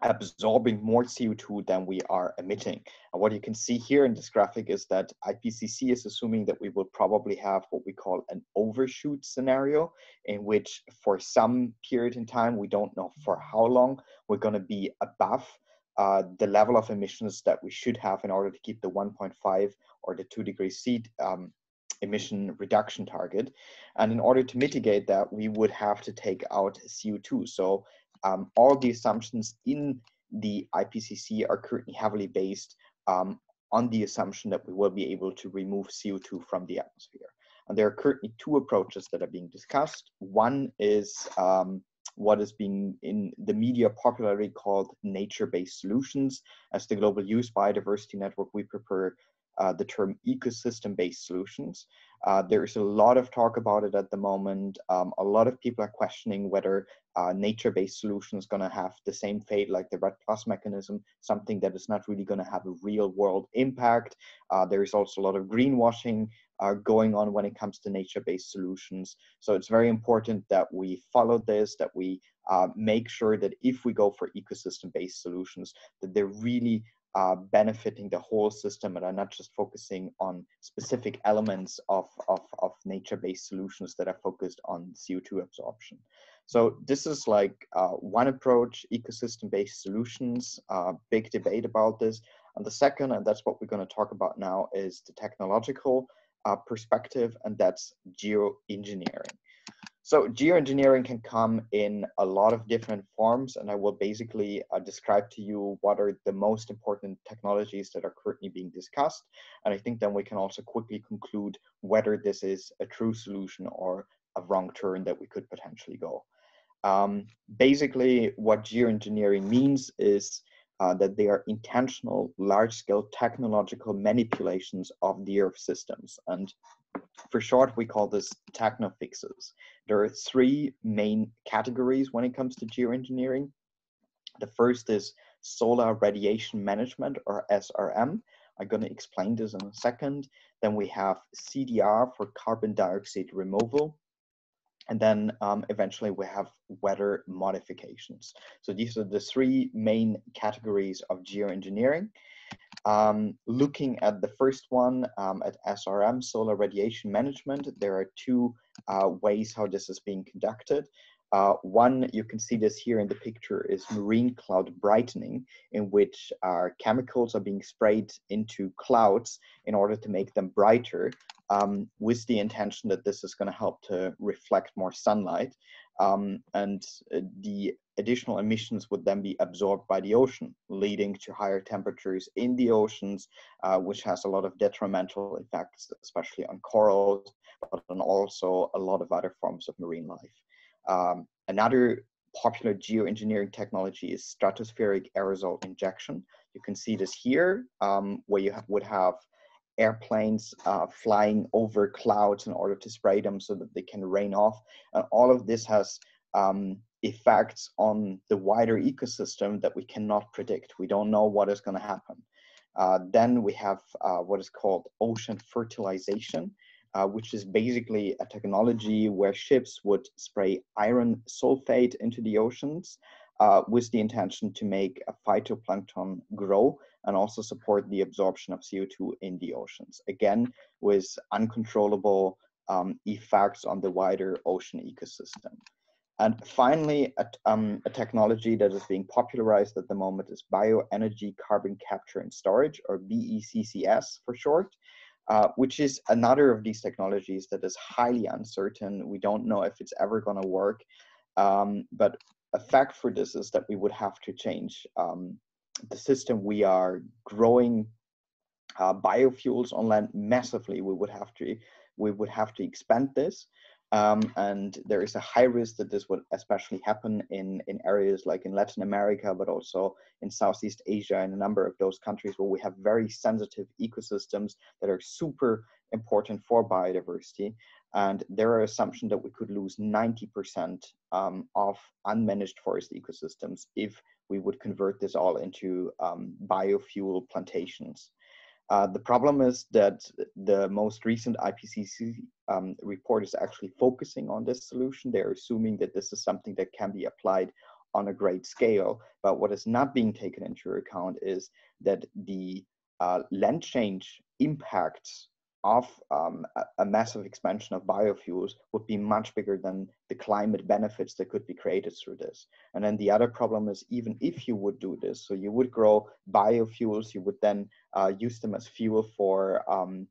absorbing more CO2 than we are emitting. And what you can see here in this graphic is that IPCC is assuming that we will probably have what we call an overshoot scenario, in which for some period in time, we don't know for how long, we're going to be above uh, the level of emissions that we should have in order to keep the 1.5 or the 2 degree C um, emission reduction target. And in order to mitigate that, we would have to take out CO2. So um, all the assumptions in the IPCC are currently heavily based um, on the assumption that we will be able to remove CO2 from the atmosphere. And there are currently two approaches that are being discussed. One is um, what is being in the media popularly called nature-based solutions. As the Global Youth Biodiversity Network, we prefer uh, the term ecosystem-based solutions. Uh, there's a lot of talk about it at the moment. Um, a lot of people are questioning whether uh, nature-based solution is going to have the same fate like the REDD Plus mechanism, something that is not really going to have a real-world impact. Uh, there is also a lot of greenwashing uh, going on when it comes to nature-based solutions. So it's very important that we follow this, that we uh, make sure that if we go for ecosystem-based solutions, that they're really uh, benefiting the whole system and are not just focusing on specific elements of, of, of nature-based solutions that are focused on CO2 absorption. So this is like uh, one approach, ecosystem-based solutions, uh, big debate about this. And the second, and that's what we're going to talk about now, is the technological uh, perspective, and that's geoengineering. So geoengineering can come in a lot of different forms, and I will basically uh, describe to you what are the most important technologies that are currently being discussed. And I think then we can also quickly conclude whether this is a true solution or a wrong turn that we could potentially go. Um, basically, what geoengineering means is uh, that they are intentional, large-scale technological manipulations of the Earth systems. And for short, we call this techno-fixes. There are three main categories when it comes to geoengineering. The first is solar radiation management or SRM. I'm going to explain this in a second. Then we have CDR for carbon dioxide removal. And then um, eventually we have weather modifications. So these are the three main categories of geoengineering. Um, looking at the first one um, at SRM, solar radiation management, there are two uh, ways how this is being conducted. Uh, one, you can see this here in the picture, is marine cloud brightening, in which uh, chemicals are being sprayed into clouds in order to make them brighter, um, with the intention that this is going to help to reflect more sunlight. Um, and uh, the additional emissions would then be absorbed by the ocean, leading to higher temperatures in the oceans, uh, which has a lot of detrimental effects, especially on corals, but on also a lot of other forms of marine life. Um, another popular geoengineering technology is stratospheric aerosol injection. You can see this here, um, where you would have airplanes uh, flying over clouds in order to spray them so that they can rain off. And all of this has um, effects on the wider ecosystem that we cannot predict. We don't know what is going to happen. Uh, then we have uh, what is called ocean fertilization, uh, which is basically a technology where ships would spray iron sulfate into the oceans uh, with the intention to make a phytoplankton grow and also support the absorption of CO2 in the oceans. Again, with uncontrollable um, effects on the wider ocean ecosystem. And finally, a, um, a, technology that is being popularized at the moment is bioenergy carbon capture and storage, or BECCS for short, uh, which is another of these technologies that is highly uncertain. We don't know if it's ever going to work. Um, but a fact for this is that we would have to change um, the system. We are growing uh, biofuels on land massively. We would have to we would have to expand this. Um, and there is a high risk that this would especially happen in, in areas like in Latin America, but also in Southeast Asia and a number of those countries where we have very sensitive ecosystems that are super important for biodiversity. And there are assumptions that we could lose 90% um, of unmanaged forest ecosystems if we would convert this all into um, biofuel plantations. Uh, the problem is that the most recent IPCC um, report is actually focusing on this solution. They're assuming that this is something that can be applied on a great scale. But what is not being taken into account is that the uh, land change impacts of um, a, massive expansion of biofuels would be much bigger than the climate benefits that could be created through this. And then the other problem is even if you would do this, so you would grow biofuels, you would then uh, use them as fuel for um,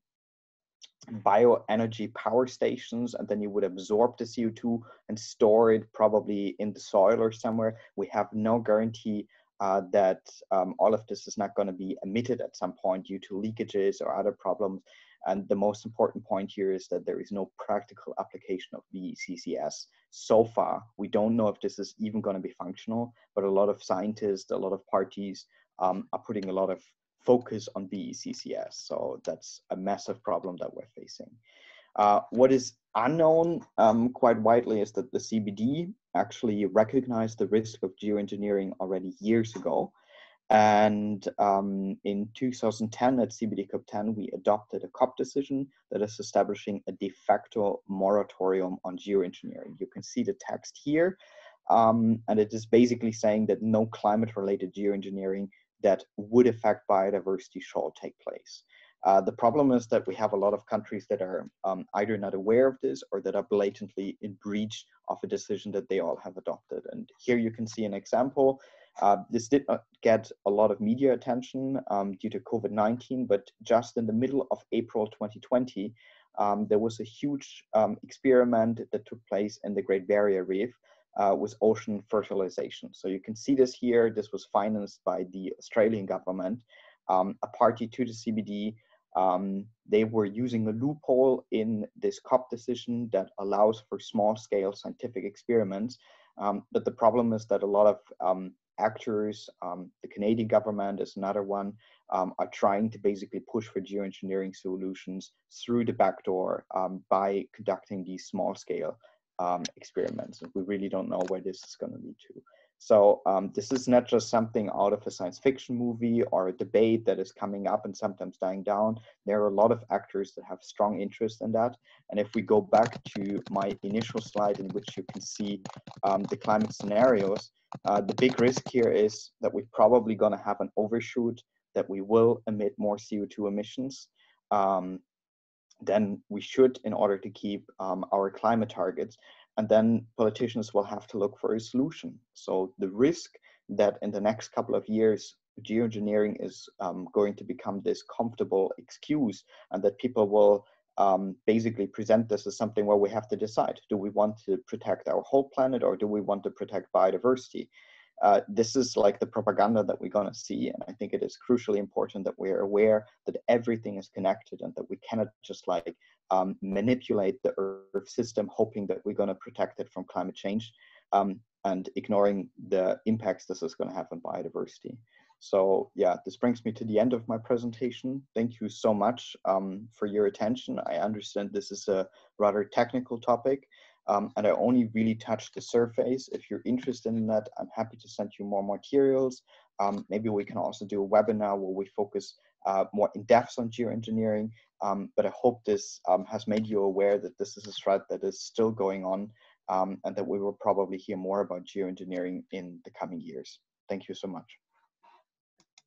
bioenergy power stations, and then you would absorb the CO2 and store it probably in the soil or somewhere. We have no guarantee uh, that um, all of this is not going to be emitted at some point due to leakages or other problems. And the most important point here is that there is no practical application of BECCS so far. We don't know if this is even going to be functional, but a lot of scientists, a lot of parties um, are putting a lot of focus on BECCS. So that's a massive problem that we're facing. Uh, what is unknown um, quite widely is that the CBD actually recognized the risk of geoengineering already years ago and um, in 2010 at CBD COP10, we adopted a COP decision that is establishing a de facto moratorium on geoengineering. You can see the text here. Um, and it is basically saying that no climate related geoengineering that would affect biodiversity shall take place. Uh, the problem is that we have a lot of countries that are um, either not aware of this or that are blatantly in breach of a decision that they all have adopted. And here you can see an example. Uh, this did not get a lot of media attention um, due to COVID 19, but just in the middle of April 2020, um, there was a huge um, experiment that took place in the Great Barrier Reef uh, with ocean fertilization. So you can see this here. This was financed by the Australian government, um, a party to the CBD. Um, they were using a loophole in this COP decision that allows for small scale scientific experiments. Um, but the problem is that a lot of um, actors, um, the Canadian government is another one, um, are trying to basically push for geoengineering solutions through the back door um, by conducting these small scale um, experiments. And we really don't know where this is going to lead to. So um, this is not just something out of a science fiction movie or a debate that is coming up and sometimes dying down. There are a lot of actors that have strong interest in that. And if we go back to my initial slide in which you can see um, the climate scenarios, uh, the big risk here is that we're probably going to have an overshoot, that we will emit more CO2 emissions. Um, than we should in order to keep um, our climate targets and then politicians will have to look for a solution. So the risk that in the next couple of years, geoengineering is um, going to become this comfortable excuse and that people will um, basically present this as something where we have to decide, do we want to protect our whole planet or do we want to protect biodiversity? Uh, this is like the propaganda that we're going to see. And I think it is crucially important that we're aware that everything is connected and that we cannot just like um, manipulate the Earth system, hoping that we're going to protect it from climate change um, and ignoring the impacts this is going to have on biodiversity. So yeah, this brings me to the end of my presentation. Thank you so much um, for your attention. I understand this is a rather technical topic um, and I only really touched the surface. If you're interested in that, I'm happy to send you more materials. Um, maybe we can also do a webinar where we focus uh, more in depth on geoengineering. Um, but I hope this um, has made you aware that this is a threat that is still going on um, and that we will probably hear more about geoengineering in the coming years. Thank you so much.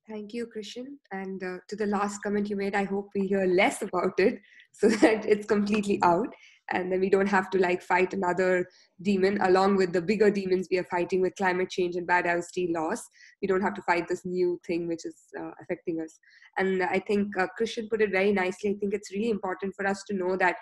Thank you, Christian. And uh, to the last comment you made, I hope we hear less about it so that it's completely out and then we don't have to like fight another demon along with the bigger demons we are fighting with climate change and biodiversity loss. We don't have to fight this new thing which is uh, affecting us. And I think uh, Christian put it very nicely. I think it's really important for us to know that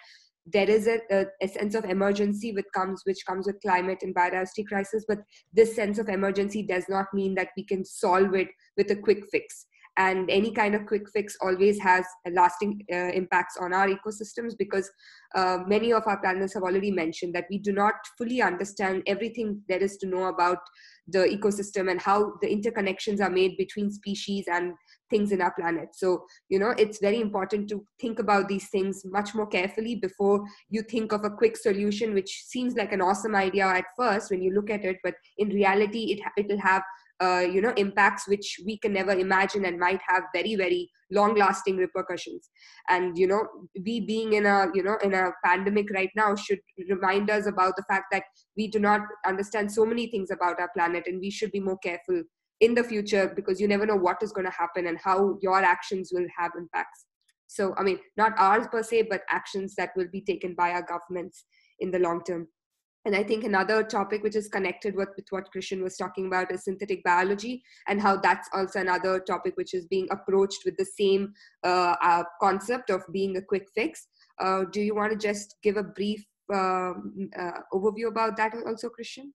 there is a, a, a, sense of emergency which comes which comes with climate and biodiversity crisis but this sense of emergency does not mean that we can solve it with a quick fix. And any kind of quick fix always has lasting uh, impacts on our ecosystems because uh, many of our planners have already mentioned that we do not fully understand everything there is to know about the ecosystem and how the interconnections are made between species and things in our planet. So you know it's very important to think about these things much more carefully before you think of a quick solution which seems like an awesome idea at first when you look at it but in reality it it will have uh, you know impacts which we can never imagine and might have very very long lasting repercussions. And you know we being in a you know in a pandemic right now should remind us about the fact that we do not understand so many things about our planet and we should be more careful in the future because you never know what is going to happen and how your actions will have impacts so i mean not ours per se but actions that will be taken by our governments in the long term and I think another topic which is connected with, with what Christian was talking about is synthetic biology and how that's also another topic which is being approached with the same uh, uh, concept of being a quick fix. Uh, do you want to just give a brief um, uh, overview about that also, Christian?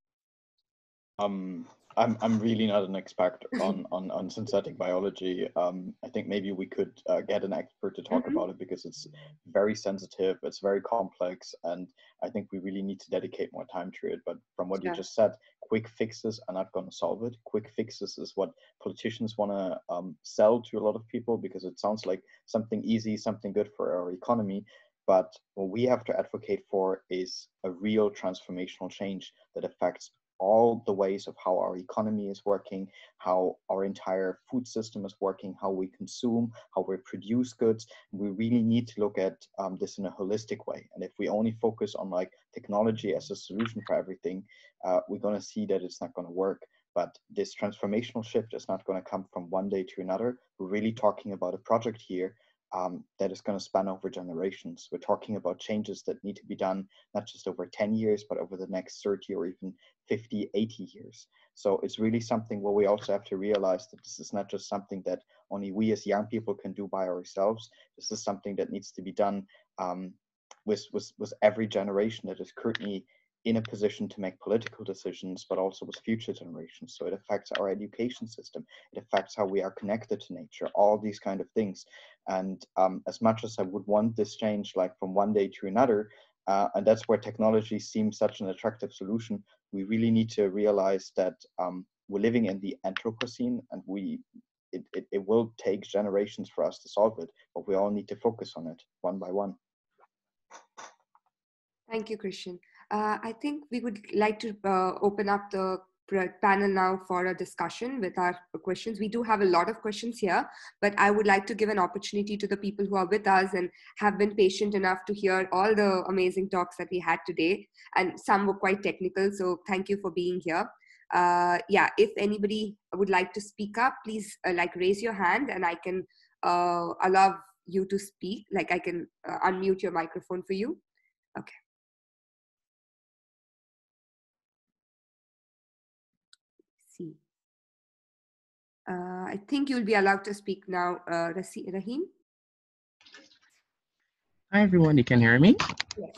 Um, I'm I'm really not an expert on on, on synthetic biology. Um, I think maybe we could uh, get an expert to talk mm-hmm. about it because it's very sensitive, it's very complex, and I think we really need to dedicate more time to it. But from what yeah. you just said, quick fixes are not going to solve it. Quick fixes is what politicians want to um, sell to a lot of people because it sounds like something easy, something good for our economy. But what we have to advocate for is a real transformational change that affects all the ways of how our economy is working, how our entire food system is working, how we consume, how we produce goods. We really need to look at um, this in a holistic way. And if we only focus on like technology as a solution for everything, uh, we're going to see that it's not going to work. But this transformational shift is not going to come from one day to another. We're really talking about a project here um, that is going to span over generations. We're talking about changes that need to be done not just over 10 years, but over the next 30 or even 50, 80 years. So it's really something where we also have to realize that this is not just something that only we as young people can do by ourselves. This is something that needs to be done um, with, with, with every generation that is currently in a position to make political decisions, but also with future generations. So it affects our education system. It affects how we are connected to nature, all these kind of things. And um, as much as I would want this change like from one day to another, uh, and that's where technology seems such an attractive solution, we really need to realize that um, we're living in the Anthropocene and we it, it, it will take generations for us to solve it, but we all need to focus on it one by one. Thank you, Christian. Uh, I think we would like to uh, open up the panel now for a discussion with our questions. We do have a lot of questions here, but I would like to give an opportunity to the people who are with us and have been patient enough to hear all the amazing talks that we had today. And some were quite technical, so thank you for being here. Uh, yeah, if anybody would like to speak up, please uh, like raise your hand and I can uh, allow you to speak, like I can uh, unmute your microphone for you. Okay. I think you'll be allowed to speak now, uh, Rahim. Hi, everyone. You can hear me? Yes.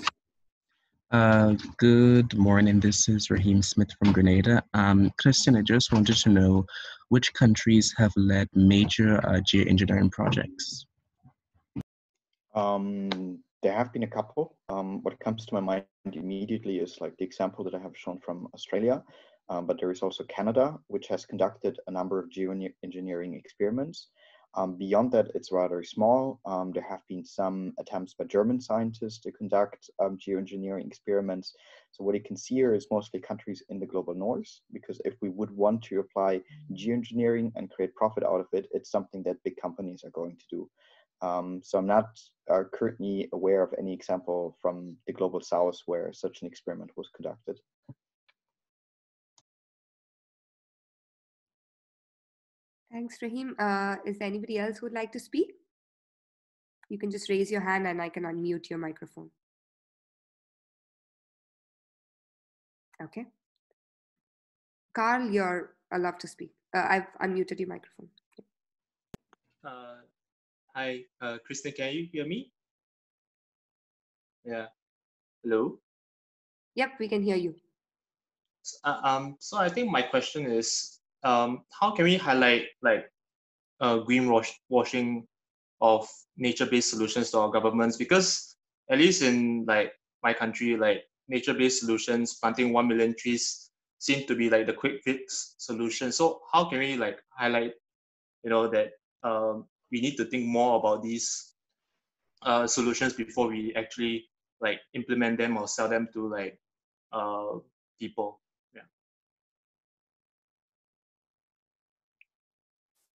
Uh, good morning. This is Rahim Smith from Grenada. Um, Christian, I just wanted to know which countries have led major uh, geoengineering projects? Um, there have been a couple. Um, what comes to my mind immediately is like the example that I have shown from Australia. Um, but there is also Canada, which has conducted a number of geoengineering experiments. Um, beyond that, it's rather small. Um, there have been some attempts by German scientists to conduct um, geoengineering experiments. So what you can see here is mostly countries in the global north, because if we would want to apply geoengineering and create profit out of it, it's something that big companies are going to do. Um, so I'm not uh, currently aware of any example from the global south where such an experiment was conducted. Thanks, Rahim. Uh, is there anybody else who would like to speak? You can just raise your hand and I can unmute your microphone. Okay. Carl, you're allowed to speak. Uh, I've unmuted your microphone. Uh, hi, uh, Kristen, can you hear me? Yeah. Hello? Yep, we can hear you. Uh, um, so I think my question is, um, how can we highlight like uh, greenwashing of nature-based solutions to our governments? Because at least in like my country, like nature-based solutions, planting one million trees seem to be like the quick fix solution. So how can we like highlight, you know, that um, we need to think more about these uh, solutions before we actually like implement them or sell them to like uh, people.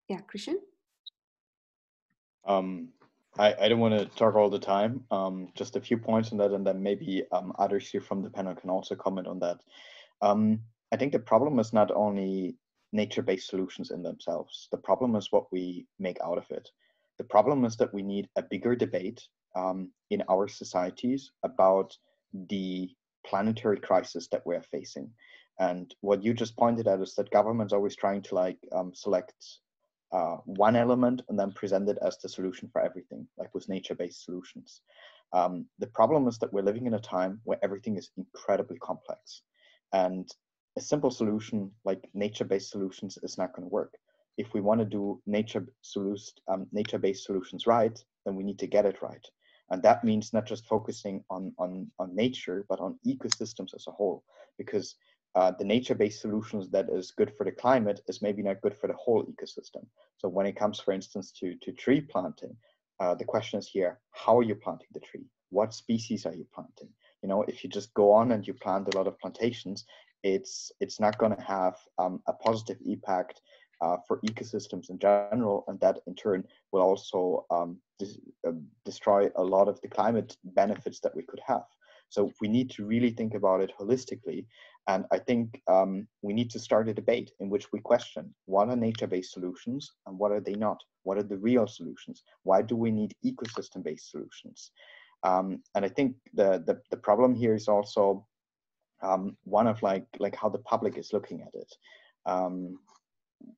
Yeah. Christian. Um, I, I don't want to talk all the time. Um, just a few points on that, and then maybe um, others here from the panel can also comment on that. Um, I think the problem is not only nature-based solutions in themselves. The problem is what we make out of it. The problem is that we need a bigger debate um, in our societies about the planetary crisis that we're facing. And what you just pointed out is that government's always trying to like um, select uh, one element and then present it as the solution for everything, like with nature-based solutions. Um, the problem is that we're living in a time where everything is incredibly complex. And a simple solution like nature-based solutions is not going to work. If we want to do nature um, nature-based solutions right, then we need to get it right. And that means not just focusing on, on, on nature, but on ecosystems as a whole, because uh, the nature-based solutions that is good for the climate is maybe not good for the whole ecosystem. So when it comes, for instance, to, to tree planting, uh, the question is here, how are you planting the tree? What species are you planting? You know, if you just go on and you plant a lot of plantations, it's it's not going to have um, a positive impact uh, for ecosystems in general, and that in turn will also um, dis- uh, destroy a lot of the climate benefits that we could have. So we need to really think about it holistically, and I think um, we need to start a debate in which we question what are nature-based solutions and what are they not? What are the real solutions? Why do we need ecosystem-based solutions? Um, and I think the, the the problem here is also um, one of like like how the public is looking at it. Um,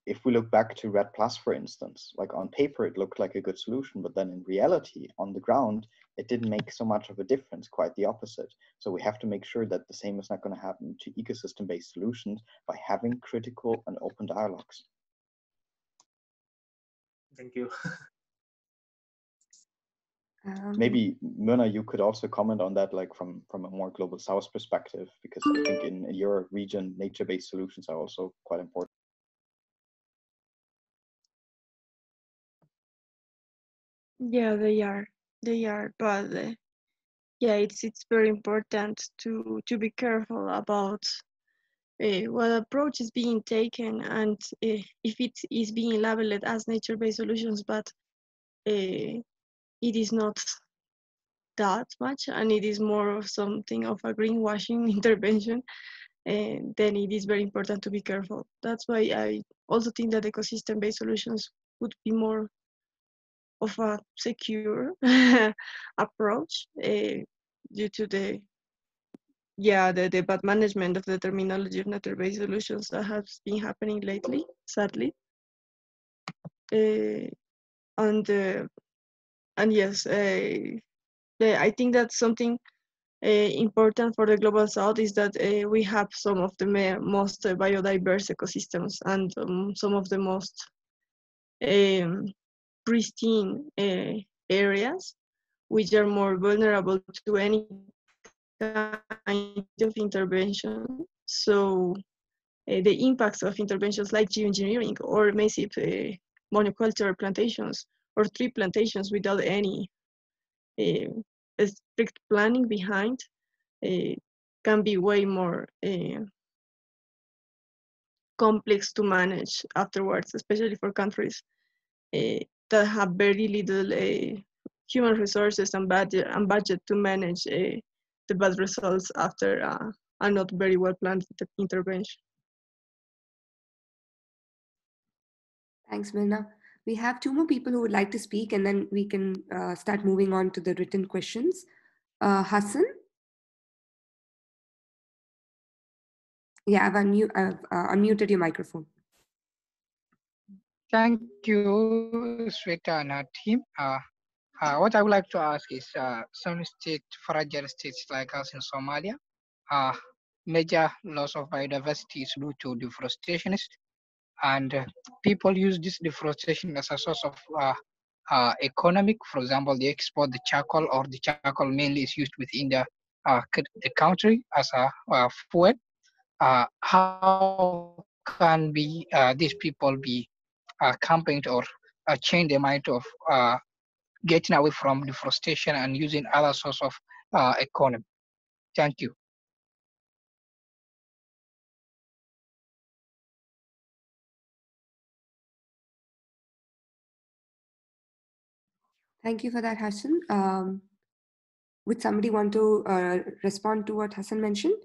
if we look back to REDD Plus, for instance, like on paper it looked like a good solution, but then in reality, on the ground, it didn't make so much of a difference. Quite the opposite. So we have to make sure that the same is not going to happen to ecosystem-based solutions by having critical and open dialogues. Thank you. Um, Maybe Mirna, you could also comment on that, like from from a more global south perspective, because I think in your region, nature-based solutions are also quite important. Yeah, they are. They are, but uh, yeah, it's it's very important to to be careful about uh, what approach is being taken and uh, if it is being labeled as nature-based solutions, but uh, it is not that much and it is more of something of a greenwashing intervention and then it is very important to be careful. That's why i also think that ecosystem based solutions would be more of a secure approach uh, due to the yeah the, the bad management of the terminology of nature based solutions that has been happening lately sadly. Uh, and uh, and yes, I think that's something important for the global south is that we have some of the most biodiverse ecosystems and um, some of the most um, pristine areas, which are more vulnerable to any kind of intervention. So uh, the impacts of interventions like geoengineering or massive uh, monoculture plantations or tree plantations without any uh, strict planning behind uh, can be way more uh, complex to manage afterwards, especially for countries that have very little uh, human resources and budget, and budget to manage uh, the bad results after uh, a not very well planned intervention. Thanks, Mirna. We have two more people who would like to speak, and then we can uh, start moving on to the written questions. Uh, Hassan? Yeah, I've, unmute, I've uh, unmuted your microphone. Thank you, Sweta and team. Uh, uh, what I would like to ask is uh, some state, fragile states like us in Somalia, uh, major loss of biodiversity is due to deforestation and people use this deforestation as a source of uh, uh, economic. For example, they export the charcoal, or the charcoal mainly is used within the uh, the country as a fuel. How can be these people be campaigned or change their mind of getting away from deforestation and using other source of economy? Thank you. Thank you for that, Hassan. Um, would somebody want to uh, respond to what Hassan mentioned?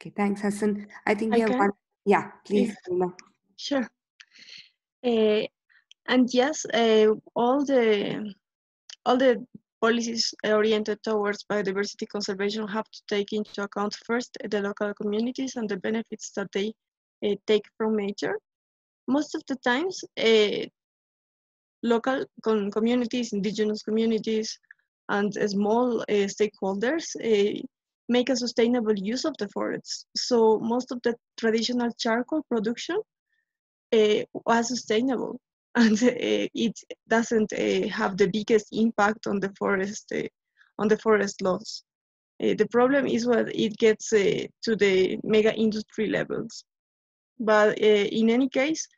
Okay, thanks, Hassan. I think we have one. Yeah, please. Yeah. Sure. Uh, and yes, uh, all the all the policies oriented towards biodiversity conservation have to take into account first the local communities and the benefits that they uh, take from nature most of the times, uh, local com communities, indigenous communities, and small uh, stakeholders make a sustainable use of the forests. So most of the traditional charcoal production was sustainable and it doesn't have the biggest impact on the forest on the forest loss. Uh, the problem is when it gets uh, to the mega industry levels. But uh, in any case,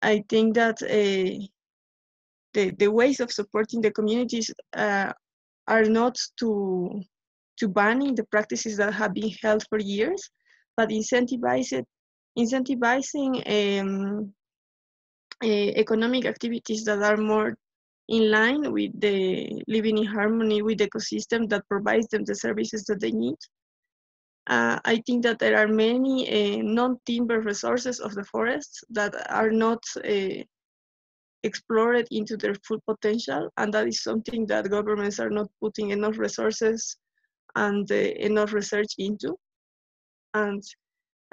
I think that uh, the, the ways of supporting the communities uh, are not to, to banning the practices that have been held for years, but incentivize incentivizing um, uh, economic activities that are more in line with the living in harmony with the ecosystem that provides them the services that they need. Uh, I think that there are many uh, non-timber resources of the forests that are not uh, explored into their full potential, and that is something that governments are not putting enough resources and uh, enough research into. And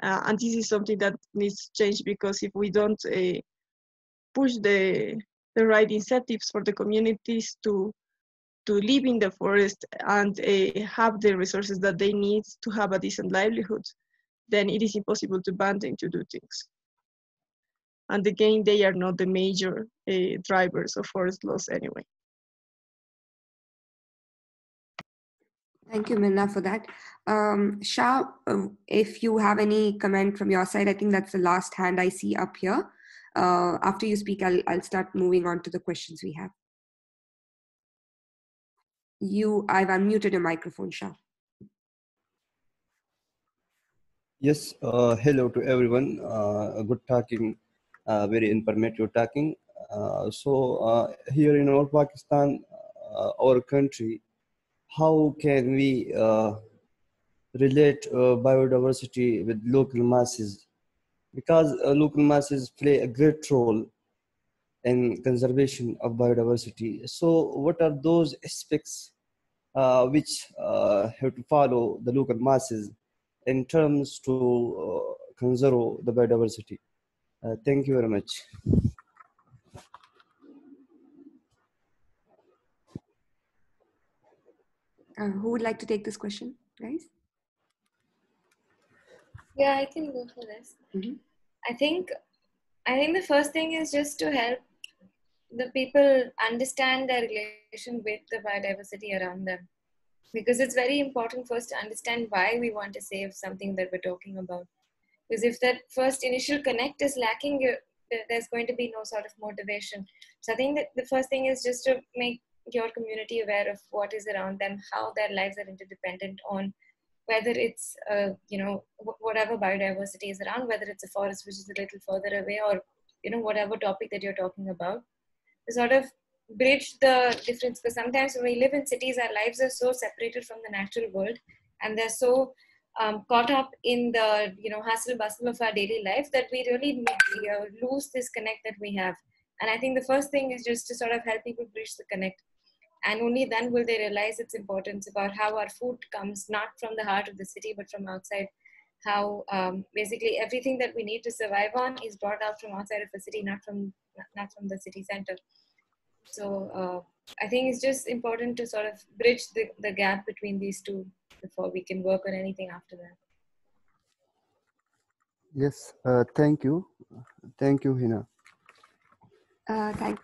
uh, and this is something that needs to change because if we don't uh, push the the right incentives for the communities to to live in the forest and uh, have the resources that they need to have a decent livelihood, then it is impossible to ban them to do things. And again, they are not the major uh, drivers of forest loss anyway. Thank you, Mirna, for that. Um, Shah, uh, if you have any comment from your side, I think that's the last hand I see up here. Uh, after you speak, I'll, I'll start moving on to the questions we have you I've unmuted your microphone, Shah. Yes, uh, hello to everyone. Uh, good talking, uh, very informative talking. Uh, so uh, here in our Pakistan, uh, our country, how can we relate biodiversity with local masses? Because local masses play a great role in conservation of biodiversity. So what are those aspects uh, which uh, have to follow the local masses in terms to uh, conserve the biodiversity? Uh, thank you very much. Uh, who would like to take this question, guys? Yeah, I can go for this. Mm -hmm. I think I think the first thing is just to help the people understand their relation with the biodiversity around them because it's very important for us to understand why we want to save something that we're talking about because if that first initial connect is lacking there's going to be no sort of motivation so i think that the first thing is just to make your community aware of what is around them how their lives are interdependent on whether it's uh, you know whatever biodiversity is around, whether it's a forest which is a little further away, or you know whatever topic that you're talking about, to sort of bridge the difference. Because sometimes when we live in cities, our lives are so separated from the natural world, and they're so um, caught up in the you know hustle bustle of our daily life that we really uh, lose this connect that we have. And I think the first thing is just to sort of help people bridge the connect and only then will they realize its importance about how our food comes not from the heart of the city but from outside. How um, basically everything that we need to survive on is brought out from outside of the city not from not from the city center. So uh, i think it's just important to sort of bridge the, the gap between these two before we can work on anything after that. Yes uh, thank you. Thank you hina uh, thanks.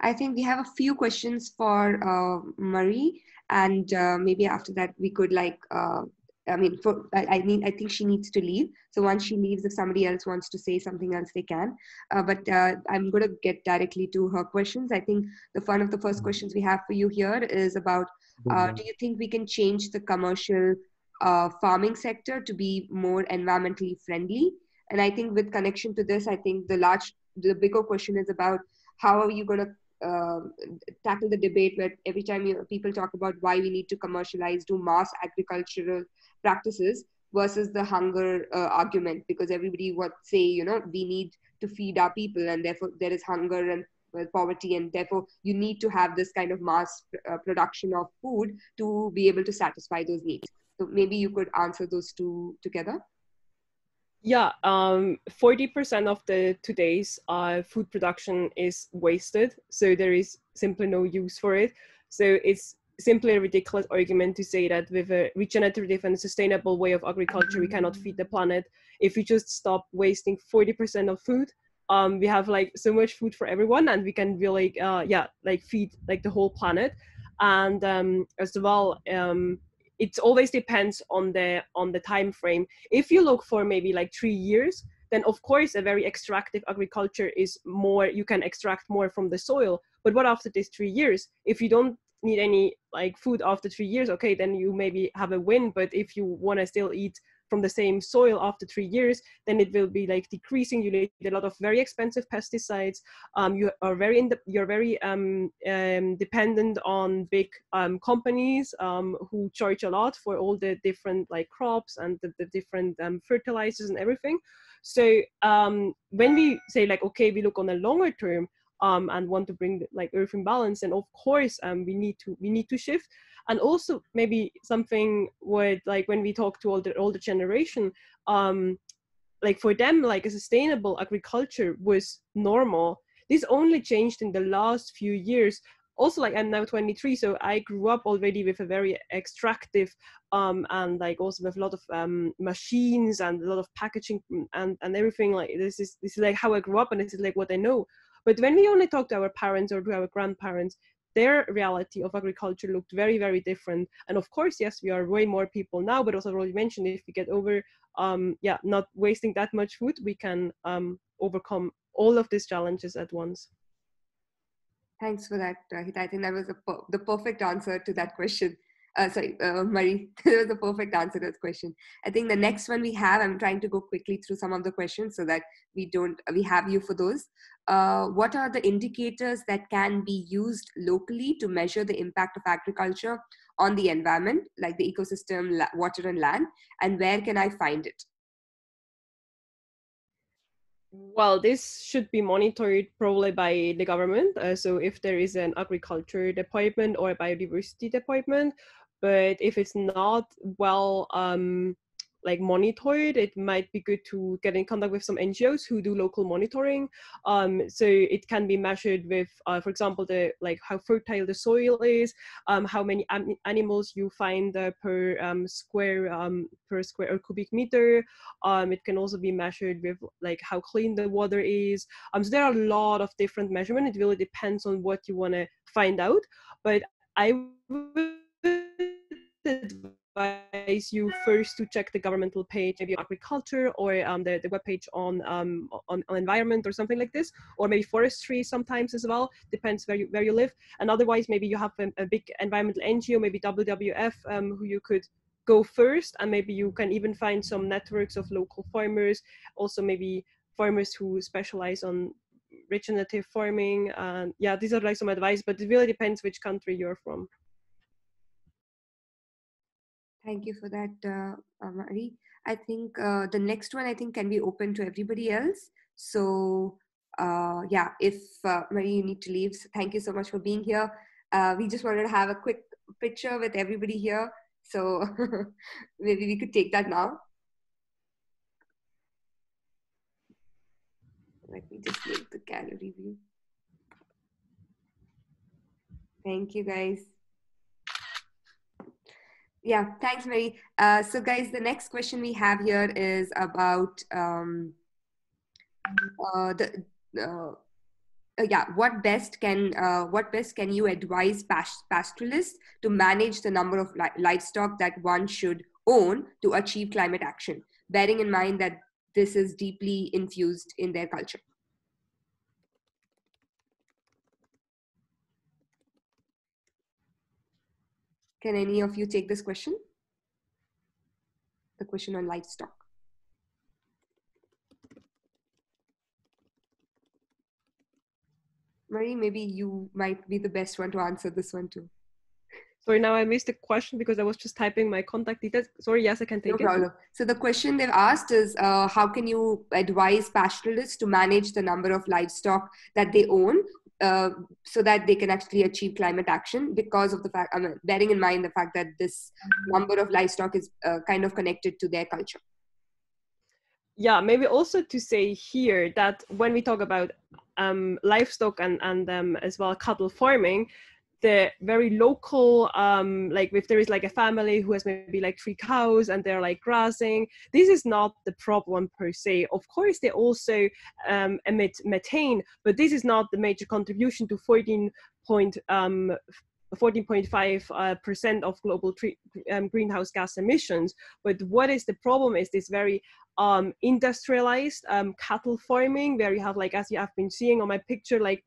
I think we have a few questions for uh, Marie, and uh, maybe after that we could like. Uh, I mean, for I, I mean, I think she needs to leave. So once she leaves, if somebody else wants to say something else, they can. Uh, but uh, I'm going to get directly to her questions. I think the one of the first questions we have for you here is about: Do you think we can change the commercial farming sector to be more environmentally friendly? And I think with connection to this, I think the large, the bigger question is about how are you going to uh, tackle the debate where every time you, people talk about why we need to commercialize, do mass agricultural practices versus the hunger uh, argument, because everybody would say, you know, we need to feed our people, and therefore there is hunger and well, poverty, and therefore you need to have this kind of mass uh, production of food to be able to satisfy those needs. So maybe you could answer those two together. Yeah, um, 40% of the today's uh, food production is wasted, so there is simply no use for it. So it's simply a ridiculous argument to say that with a regenerative and sustainable way of agriculture, we cannot feed the planet. If we just stop wasting 40% of food, um, we have like so much food for everyone, and we can really, uh, yeah, like feed like the whole planet. And um, as well, um, it always depends on the on the time frame. If you look for maybe like three years then of course a very extractive agriculture is more you can extract more from the soil. But what after these three years? If you don't need any like food after three years okay then you maybe have a win. But if you want to still eat from the same soil after three years, then it will be like decreasing. You need a lot of very expensive pesticides. Um, you are very in the, you're very um, um, dependent on big um, companies um, who charge a lot for all the different like crops and the, the different um, fertilizers and everything. So when we say like okay, we look on a longer term, um, and want to bring like earth in balance and of course um, we need to we need to shift. And also maybe something with like when we talk to older older generation um like for them like a sustainable agriculture was normal. This only changed in the last few years. Also like i'm now 23 so i grew up already with a very extractive um and like also with a lot of um machines and a lot of packaging and and everything like this is this is like how i grew up and this is like what i know but when we only talk to our parents or to our grandparents their reality of agriculture looked very very different. And of course yes we are way more people now but also already mentioned if we get over um yeah not wasting that much food we can um overcome all of these challenges at once. Thanks for that Rahita. i think that was per- the perfect answer to that question uh, sorry, uh, Marie, that was a perfect answer to this question. I think the next one we have, I'm trying to go quickly through some of the questions so that we don't, we have you for those. Uh, what are the indicators that can be used locally to measure the impact of agriculture on the environment, like the ecosystem, water and land, and where can I find it? well this should be monitored probably by the government uh, so if there is an agriculture department or a biodiversity department but if it's not well um, like monitored it might be good to get in contact with some ngos who do local monitoring. Um, so it can be measured with uh, for example the like how fertile the soil is um, how many am- animals you find uh, per um, square um, per square or cubic meter. Um, it can also be measured with like how clean the water is. Um, so there are a lot of different measurements it really depends on what you want to find out. But i would advise you first to check the governmental page, maybe agriculture or um, the, the webpage on, um, on, on environment or something like this, or maybe forestry sometimes as well, depends where you, where you live. And otherwise, maybe you have a, a big environmental NGO, maybe WWF, um, who you could go first and maybe you can even find some networks of local farmers also maybe farmers who specialize on regenerative farming and yeah these are like some advice but it really depends which country you're from thank you for that uh, uh, Marie. i think uh, the next one i think can be open to everybody else so uh, yeah if uh, marie you need to leave so thank you so much for being here uh, we just wanted to have a quick picture with everybody here so maybe we could take that now Let me just make the gallery view. Thank you, guys. Yeah, thanks, Marie. Uh, so, guys, the next question we have here is about um, uh, the uh, uh, yeah, what best can uh, what best can you advise past- pastoralists to manage the number of li- livestock that one should own to achieve climate action, bearing in mind that this is deeply infused in their culture. Can any of you take this question? The question on livestock. Marie, maybe you might be the best one to answer this one too. Sorry, now I missed the question because I was just typing my contact details. Sorry, yes, I can take no problem. it. So the question they've asked is, uh, how can you advise pastoralists to manage the number of livestock that they own uh, so that they can actually achieve climate action because of the fact, I bearing in mind the fact that this number of livestock is uh, kind of connected to their culture. Yeah, maybe also to say here that when we talk about um, livestock and, and um, as well cattle farming, the very local um like if there is like a family who has maybe like three cows and they're like grazing this is not the problem per se of course they also um, emit methane but this is not the major contribution to 14 point um 14.5 uh, percent of global tre- um, greenhouse gas emissions. But what is the problem is this very um, industrialized um, cattle farming, where you have like, as you have been seeing on my picture, like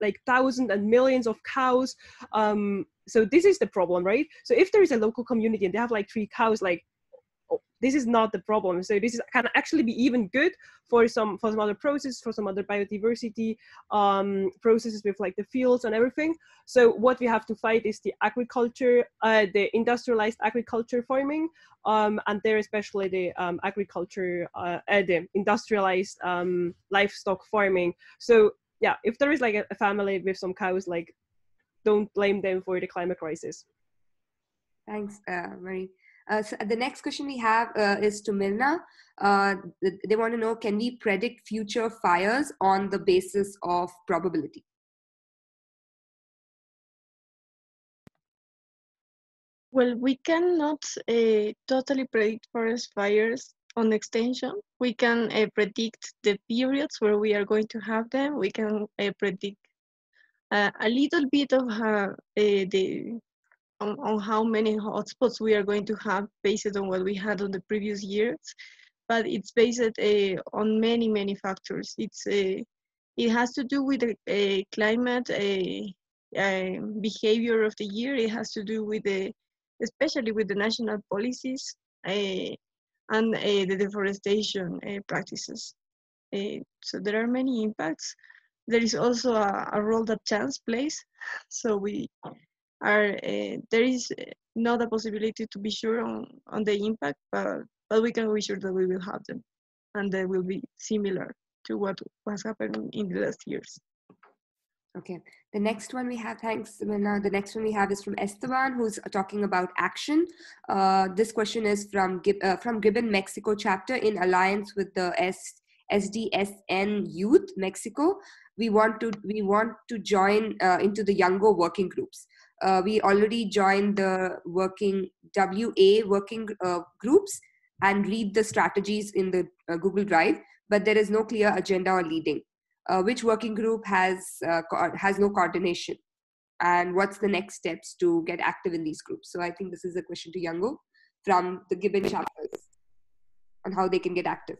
like thousands and millions of cows um so this is the problem right? So if there is a local community and they have like three cows like oh, this is not the problem. So this is can actually be even good for some for some other processes for some other biodiversity um, processes with like the fields and everything. So what we have to fight is the agriculture uh, the industrialized agriculture farming um, and there especially the um, agriculture uh, uh, the industrialized um, livestock farming. So yeah, if there is like a, a family with some cows, like don't blame them for the climate crisis. Thanks, uh, Marie. Uh, so the next question we have uh, is to Mirna. Uh, they want to know can we predict future fires on the basis of probability? Well, we cannot uh, totally predict forest fires on extension. We can uh, predict the periods where we are going to have them. We can uh, predict uh, a little bit of uh, the on, on how many hotspots we are going to have based on what we had on the previous years. But it's based on many, many factors. It's it has to do with the climate behavior of the year. It has to do with the, especially with the national policies and uh, the deforestation uh, practices. Uh, so there are many impacts. There is also a, a role that chance plays. So we are there is not a possibility to be sure on, on the impact, but, but we can be sure that we will have them and they will be similar to what has happened in the last years. Okay. The next one we have, thanks, Mirna. The next one we have is from Esteban, who's talking about action. Uh, this question is from uh, from GYBN Mexico chapter in alliance with the S, SDSN Youth Mexico. We want to we want to join uh, into the Youngo working groups. Uh, we already joined the working WA working uh, groups and read the strategies in the uh, Google Drive, but there is no clear agenda or leading uh, which working group has uh, has no coordination? And what's the next steps to get active in these groups? So i think this is a question to Youngo from the GYBN chapters on how they can get active.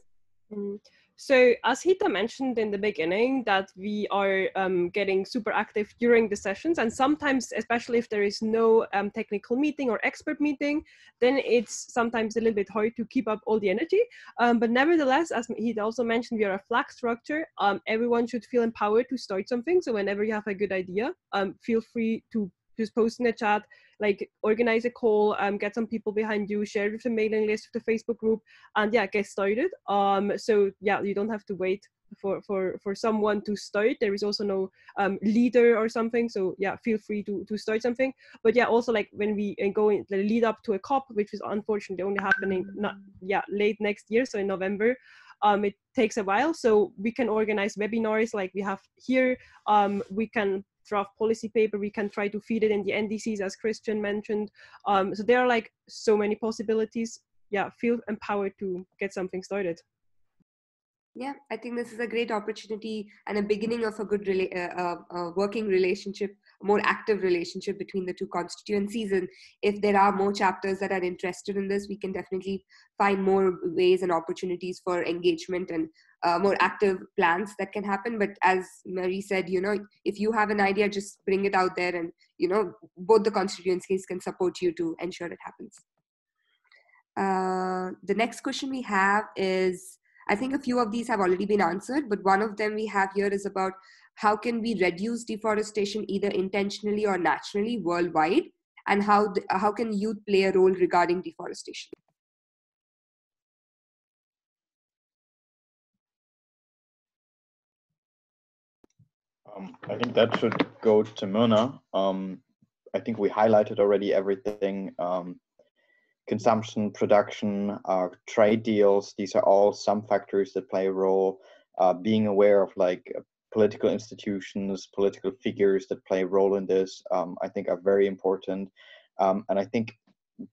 Mm. So as Hita mentioned in the beginning that we are um, getting super active during the sessions and sometimes, especially if there is no um, technical meeting or expert meeting, then it's sometimes a little bit hard to keep up all the energy. Um, but nevertheless, as Hita also mentioned, we are a flag structure. Um, everyone should feel empowered to start something. So whenever you have a good idea, um, feel free to just post in the chat, like organize a call, um, get some people behind you, share it with the mailing list, with the Facebook group, and yeah, get started. Um, so yeah, you don't have to wait for for for someone to start. There is also no um, leader or something. So yeah, feel free to to start something. But yeah, also like when we uh, go in the lead up to a COP, which is unfortunately only happening not yeah late next year, so in November. Um, it takes a while, so we can organize webinars like we have here. Um, we can draft policy paper. We can try to feed it in the NDCs, as Christian mentioned. Um, so there are like so many possibilities. Yeah, feel empowered to get something started. Yeah, I think this is a great opportunity and a beginning of a good rela- uh, uh, uh, working relationship, more active relationship between the two constituencies. And if there are more chapters that are interested in this, we can definitely find more ways and opportunities for engagement and uh, more active plans that can happen. But as Marie said, you know, if you have an idea, just bring it out there, and you know, both the constituencies can support you to ensure it happens. Uh, the next question we have is I think a few of these have already been answered, but one of them we have here is about how can we reduce deforestation either intentionally or naturally worldwide, and how, the, how can youth play a role regarding deforestation? Um, I think that should go to Mirna. Um, I think we highlighted already everything um, consumption, production, uh, trade deals. These are all some factors that play a role. Uh, being aware of like political institutions, political figures that play a role in this, um, I think are very important. Um, and I think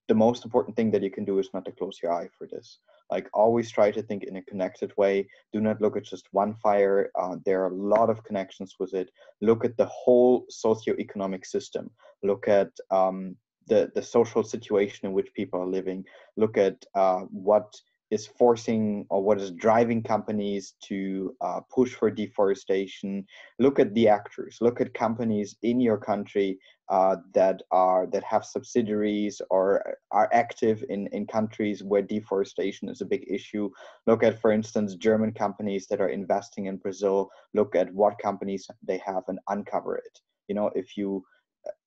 the most important thing that you can do is not to close your eye for this. Like always try to think in a connected way. Do not look at just one fire. Uh, there are a lot of connections with it. Look at the whole socio-economic system. Look at um, the, the social situation in which people are living, look at uh, what is forcing or what is driving companies to uh, push for deforestation. Look at the actors. Look at companies in your country uh, that are that have subsidiaries or are active in in countries where deforestation is a big issue. Look at, for instance, German companies that are investing in Brazil. Look at what companies they have and uncover it. You know, if you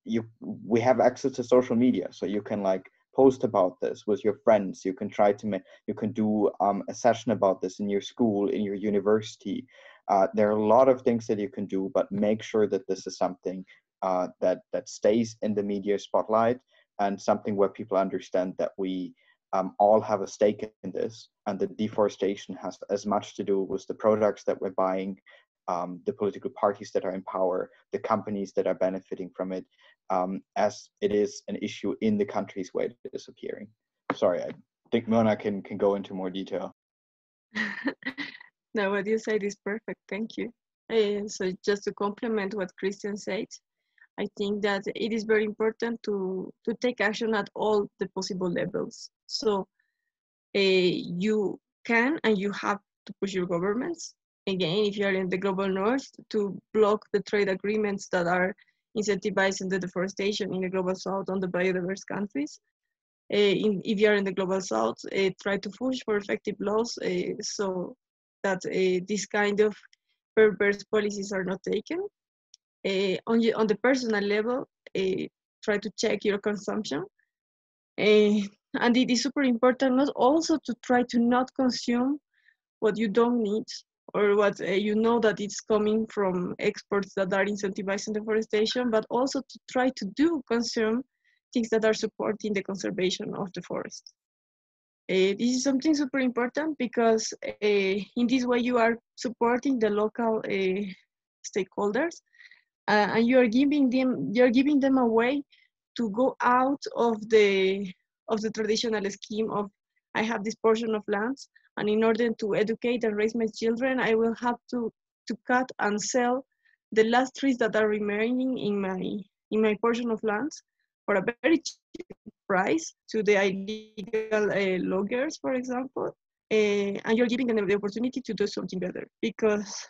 you we have access to social media so you can like post about this with your friends. You can try to make you can do um, a session about this in your school in your university. Uh, there are a lot of things that you can do but make sure that this is something uh, that that stays in the media spotlight and something where people understand that we um, all have a stake in this and that deforestation has as much to do with the products that we're buying um, the political parties that are in power, the companies that are benefiting from it, um, as it is an issue in the countries where it is appearing. Sorry, I think Mona can, can go into more detail. no, what you said is perfect. Thank you. Uh, so just to complement what Christian said, I think that it is very important to, to take action at all the possible levels. So uh, you can and you have to push your governments again, if you're in the global north, to block the trade agreements that are incentivizing the deforestation in the global south on the biodiverse countries. Uh, in, if you're in the global south, uh, try to push for effective laws uh, so that this kind of perverse policies are not taken. on, on the personal level, try to check your consumption. and it is super important not also to try to not consume what you don't need or what uh, you know that it's coming from exports that are incentivizing deforestation, but also to try to do consume things that are supporting the conservation of the forest. Uh, this is something super important because uh, in this way you are supporting the local uh, stakeholders uh, and you are giving them you're giving them a way to go out of the of the traditional scheme of I have this portion of lands and in order to educate and raise my children, I will have to, to cut and sell the last trees that are remaining in my, in my portion of lands for a very cheap price to the illegal uh, loggers, for example. uh, and you're giving them the opportunity to do something better. Because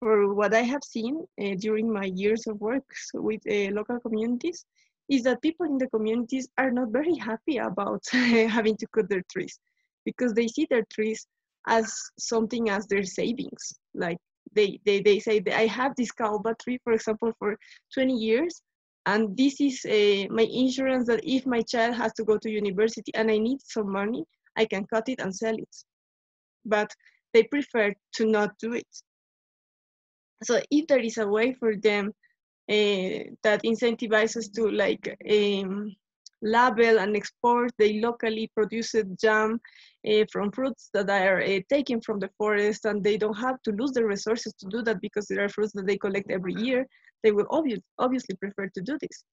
for what I have seen uh, during my years of work with uh, local communities, is that people in the communities are not very happy about having to cut their trees because they see their trees as something as their savings. Like they, they, they say, I have this caoba tree, for example, for 20 years, and this is a, my insurance that if my child has to go to university and I need some money, I can cut it and sell it. But they prefer to not do it. So if there is a way for them that incentivizes to like um, label and export the locally produced jam uh, from fruits that are uh, taken from the forest and they don't have to lose the resources to do that because there are fruits that they collect every year, they will obvious, obviously prefer to do this.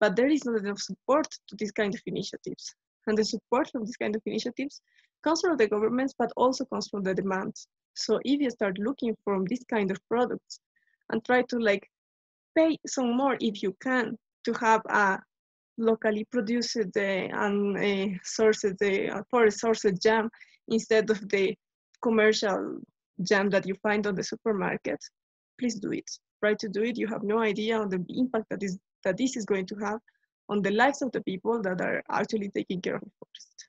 But there is not enough support to these kind of initiatives. And the support from these kind of initiatives comes from the governments, but also comes from the demand. So if you start looking from this kind of products and try to like pay some more if you can to have a locally produced uh, and uh, sourced uh, forest sourced jam instead of the commercial jam that you find on the supermarket, please do it. Try to do it. You have no idea on the impact that is that this is going to have on the lives of the people that are actually taking care of the forest.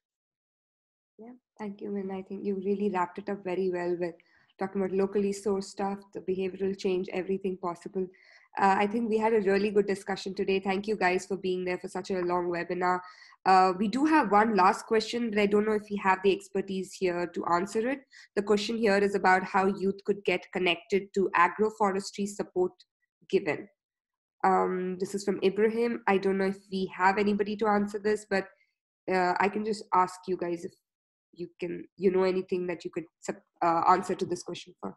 Yeah, thank you. And I think you really wrapped it up very well with talking about locally sourced stuff, the behavioral change, everything possible. Uh, I think we had a really good discussion today. Thank you guys for being there for such a long webinar. Uh, we do have one last question, but I don't know if we have the expertise here to answer it. The question here is about how youth could get connected to agroforestry support given. Um, this is from Ibrahim. I don't know if we have anybody to answer this, but uh, I can just ask you guys if you can, you know, anything that you could uh, answer to this question for.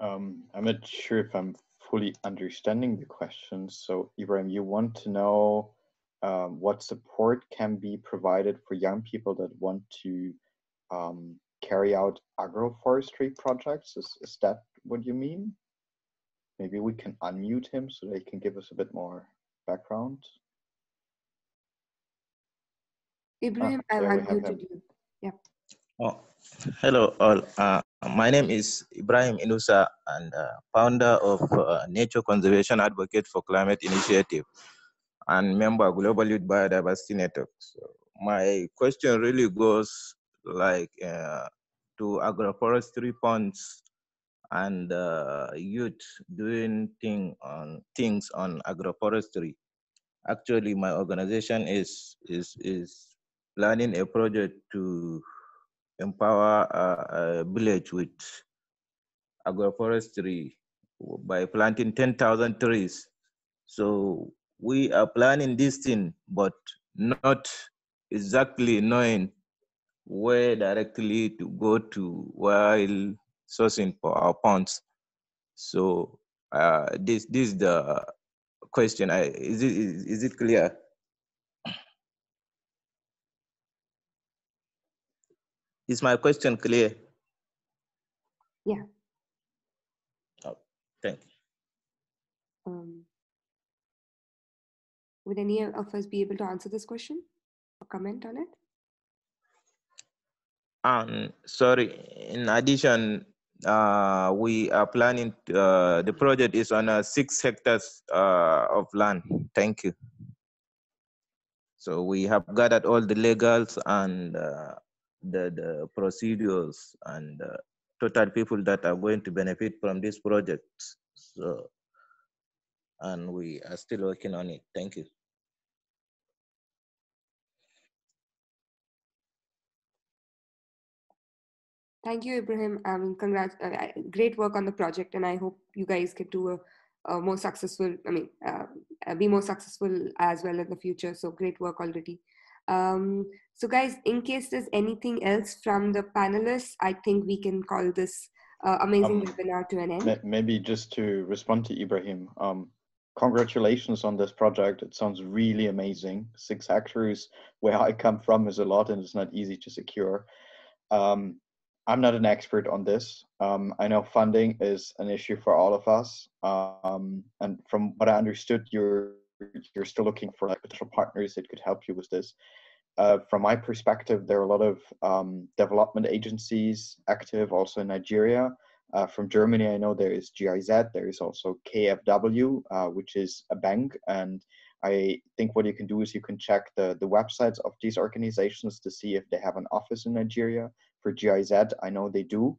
Um, I'm not sure if I'm fully understanding the question. So, Ibrahim, you want to know um, what support can be provided for young people that want to um, carry out agroforestry projects? Is, is that what you mean? Maybe we can unmute him so they can give us a bit more background. Ibrahim, ah, I unmuted you. Yeah. Oh, hello all. Uh, my name is Ibrahim Inusa and uh, founder of uh, Nature Conservation Advocate for Climate Initiative and member of Global Youth Biodiversity Network. So my question really goes like uh, to agroforestry funds and uh, youth doing thing on things on agroforestry. Actually, my organization is is is planning a project to empower a, a village with agroforestry by planting 10,000 trees. So we are planning this thing, but not exactly knowing where directly to go to while sourcing for our ponds. So uh, this this is the question. I, is it is, is it clear? Is my question clear? Yeah. Oh, thank you. Um, would any of us be able to answer this question or comment on it? Um, sorry, in addition, uh, we are planning, to, uh, the project is on uh, six hectares uh, of land. Thank you. So we have gathered all the legals and uh, the, the procedures and uh, total people that are going to benefit from this project. So, and we are still working on it. Thank you. Thank you, Ibrahim. Um, congrats, uh, great work on the project, and I hope you guys get to a, a more successful. I mean, uh, be more successful as well in the future. So great work already. Um, so guys, in case there's anything else from the panelists, I think we can call this uh, amazing um, webinar to an end. Maybe just to respond to Ibrahim, um, congratulations on this project. It sounds really amazing. Six hectares where I come from is a lot and it's not easy to secure. Um, I'm not an expert on this. Um, I know funding is an issue for all of us. Um, and from what I understood, you're you're still looking for like potential partners that could help you with this. Uh, from my perspective, there are a lot of um, development agencies active also in Nigeria. Uh, from Germany, I know there is GIZ, there is also KFW, uh, which is a bank. And I think what you can do is you can check the, the websites of these organizations to see if they have an office in Nigeria. For GIZ, I know they do.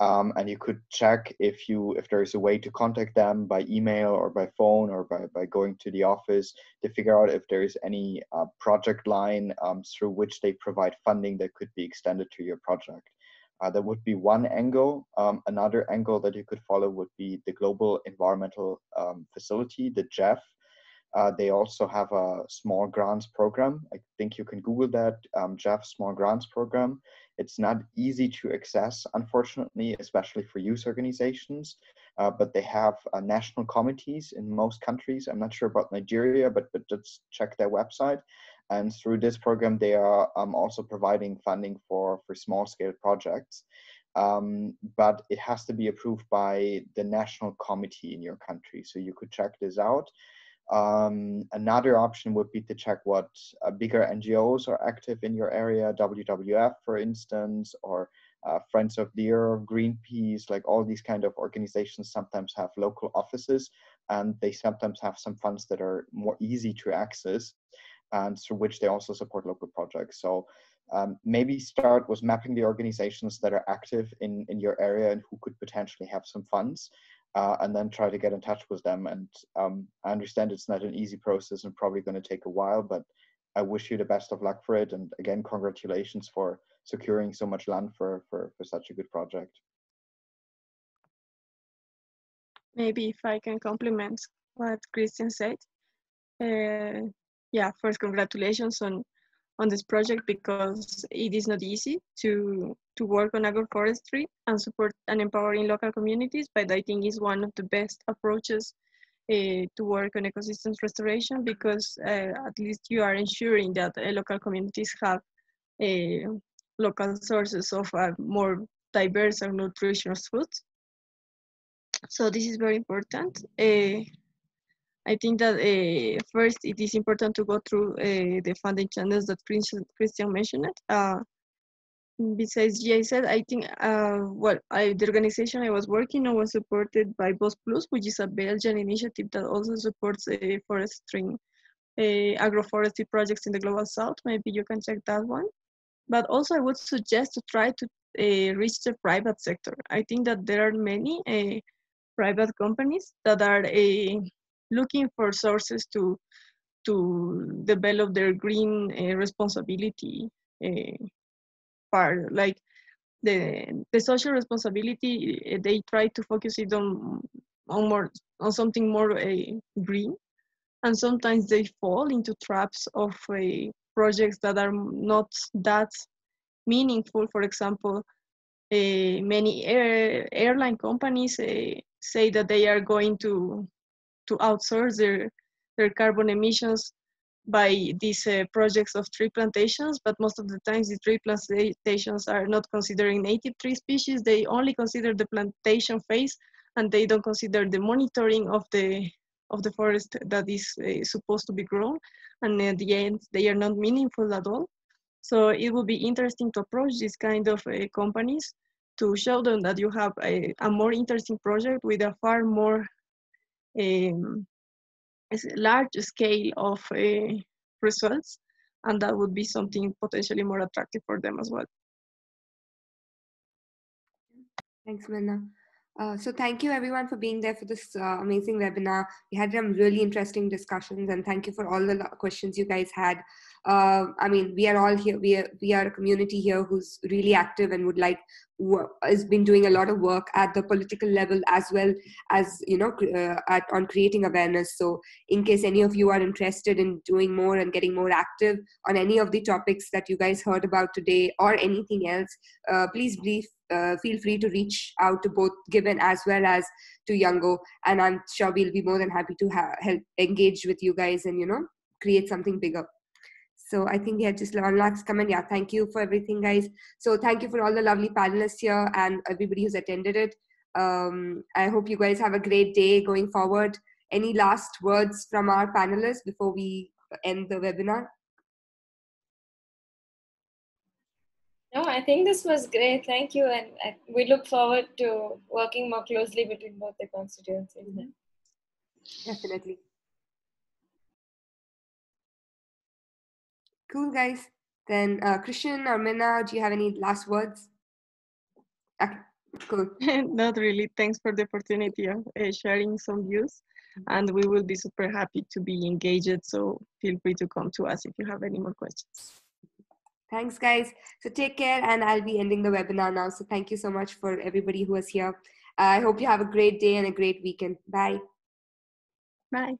Um, and you could check if you if there is a way to contact them by email or by phone or by, by going to the office to figure out if there is any uh, project line um, through which they provide funding that could be extended to your project. Uh, that would be one angle. Um, another angle that you could follow would be the Global Environmental um, Facility, the GEF. Uh, they also have a small grants program. I think you can Google that, um, GEF Small Grants Program. It's not easy to access, unfortunately, especially for youth organizations, uh, but they have uh, national committees in most countries. I'm not sure about Nigeria, but, but just check their website. And through this program, they are um, also providing funding for, for small scale projects. Um, but it has to be approved by the national committee in your country. So you could check this out. Um, another option would be to check what uh, bigger NGOs are active in your area, WWF, for instance, or uh, Friends of the Earth, Greenpeace, like all these kind of organizations sometimes have local offices and they sometimes have some funds that are more easy to access and through which they also support local projects. So um, maybe start with mapping the organizations that are active in, in your area and who could potentially have some funds uh, and then try to get in touch with them. And um, I understand it's not an easy process and probably going to take a while, but I wish you the best of luck for it. And again, congratulations for securing so much land for, for, for such a good project. Maybe if I can complement what Christian said. Uh, yeah, first, congratulations on on this project because it is not easy to to work on agroforestry and support and empowering local communities, but I think it's one of the best approaches uh, to work on ecosystems restoration because uh, at least you are ensuring that uh, local communities have local sources of more diverse and nutritious foods. So this is very important. I think that uh, first it is important to go through uh, the funding channels that Christian mentioned. Uh, besides GIZ, I think uh, well, I, the organization I was working on was supported by BOS Plus, which is a Belgian initiative that also supports uh, forestry, uh, agroforestry projects in the global south. Maybe you can check that one. But also, I would suggest to try to reach the private sector. I think that there are many private companies that are looking for sources to to develop their green uh, responsibility uh, part. Like the the social responsibility uh, they try to focus it on on more on something more green. And sometimes they fall into traps of projects that are not that meaningful. For example uh, many air, airline companies uh, say that they are going to to outsource their, their carbon emissions by these uh, projects of tree plantations, but most of the times the tree plantations are not considering native tree species. They only consider the plantation phase and they don't consider the monitoring of the of the forest that is uh, supposed to be grown. And at the end, they are not meaningful at all. So it will be interesting to approach these kind of uh, companies to show them that you have a, a more interesting project with a far more um, large scale of uh, results, and that would be something potentially more attractive for them as well. Thanks, Mirna. Uh, so thank you everyone for being there for this uh, amazing webinar. We had some really interesting discussions and thank you for all the questions you guys had. Uh, I mean, we are all here, we are, we are a community here who's really active and would like, has been doing a lot of work at the political level as well as, you know, uh, at, on creating awareness. So in case any of you are interested in doing more and getting more active on any of the topics that you guys heard about today or anything else, uh, please brief uh, feel free to reach out to both GYBN as well as to Youngo, and I'm sure we'll be more than happy to ha- help engage with you guys and you know create something bigger. So I think we had just one last comment. Yeah, thank you for everything, guys. So thank you for all the lovely panelists here and everybody who's attended it. Um, I hope you guys have a great day going forward. Any last words from our panelists before we end the webinar? No, I think this was great. Thank you. And we look forward to working more closely between both the constituencies. Mm-hmm. Definitely. Cool, guys. Then, uh, Christian or Mirna, do you have any last words? Okay, cool. Not really. Thanks for the opportunity of uh, sharing some views. And we will be super happy to be engaged. So feel free to come to us if you have any more questions. Thanks, guys. So take care, and I'll be ending the webinar now. So thank you so much for everybody who was here. I hope you have a great day and a great weekend. Bye. Bye.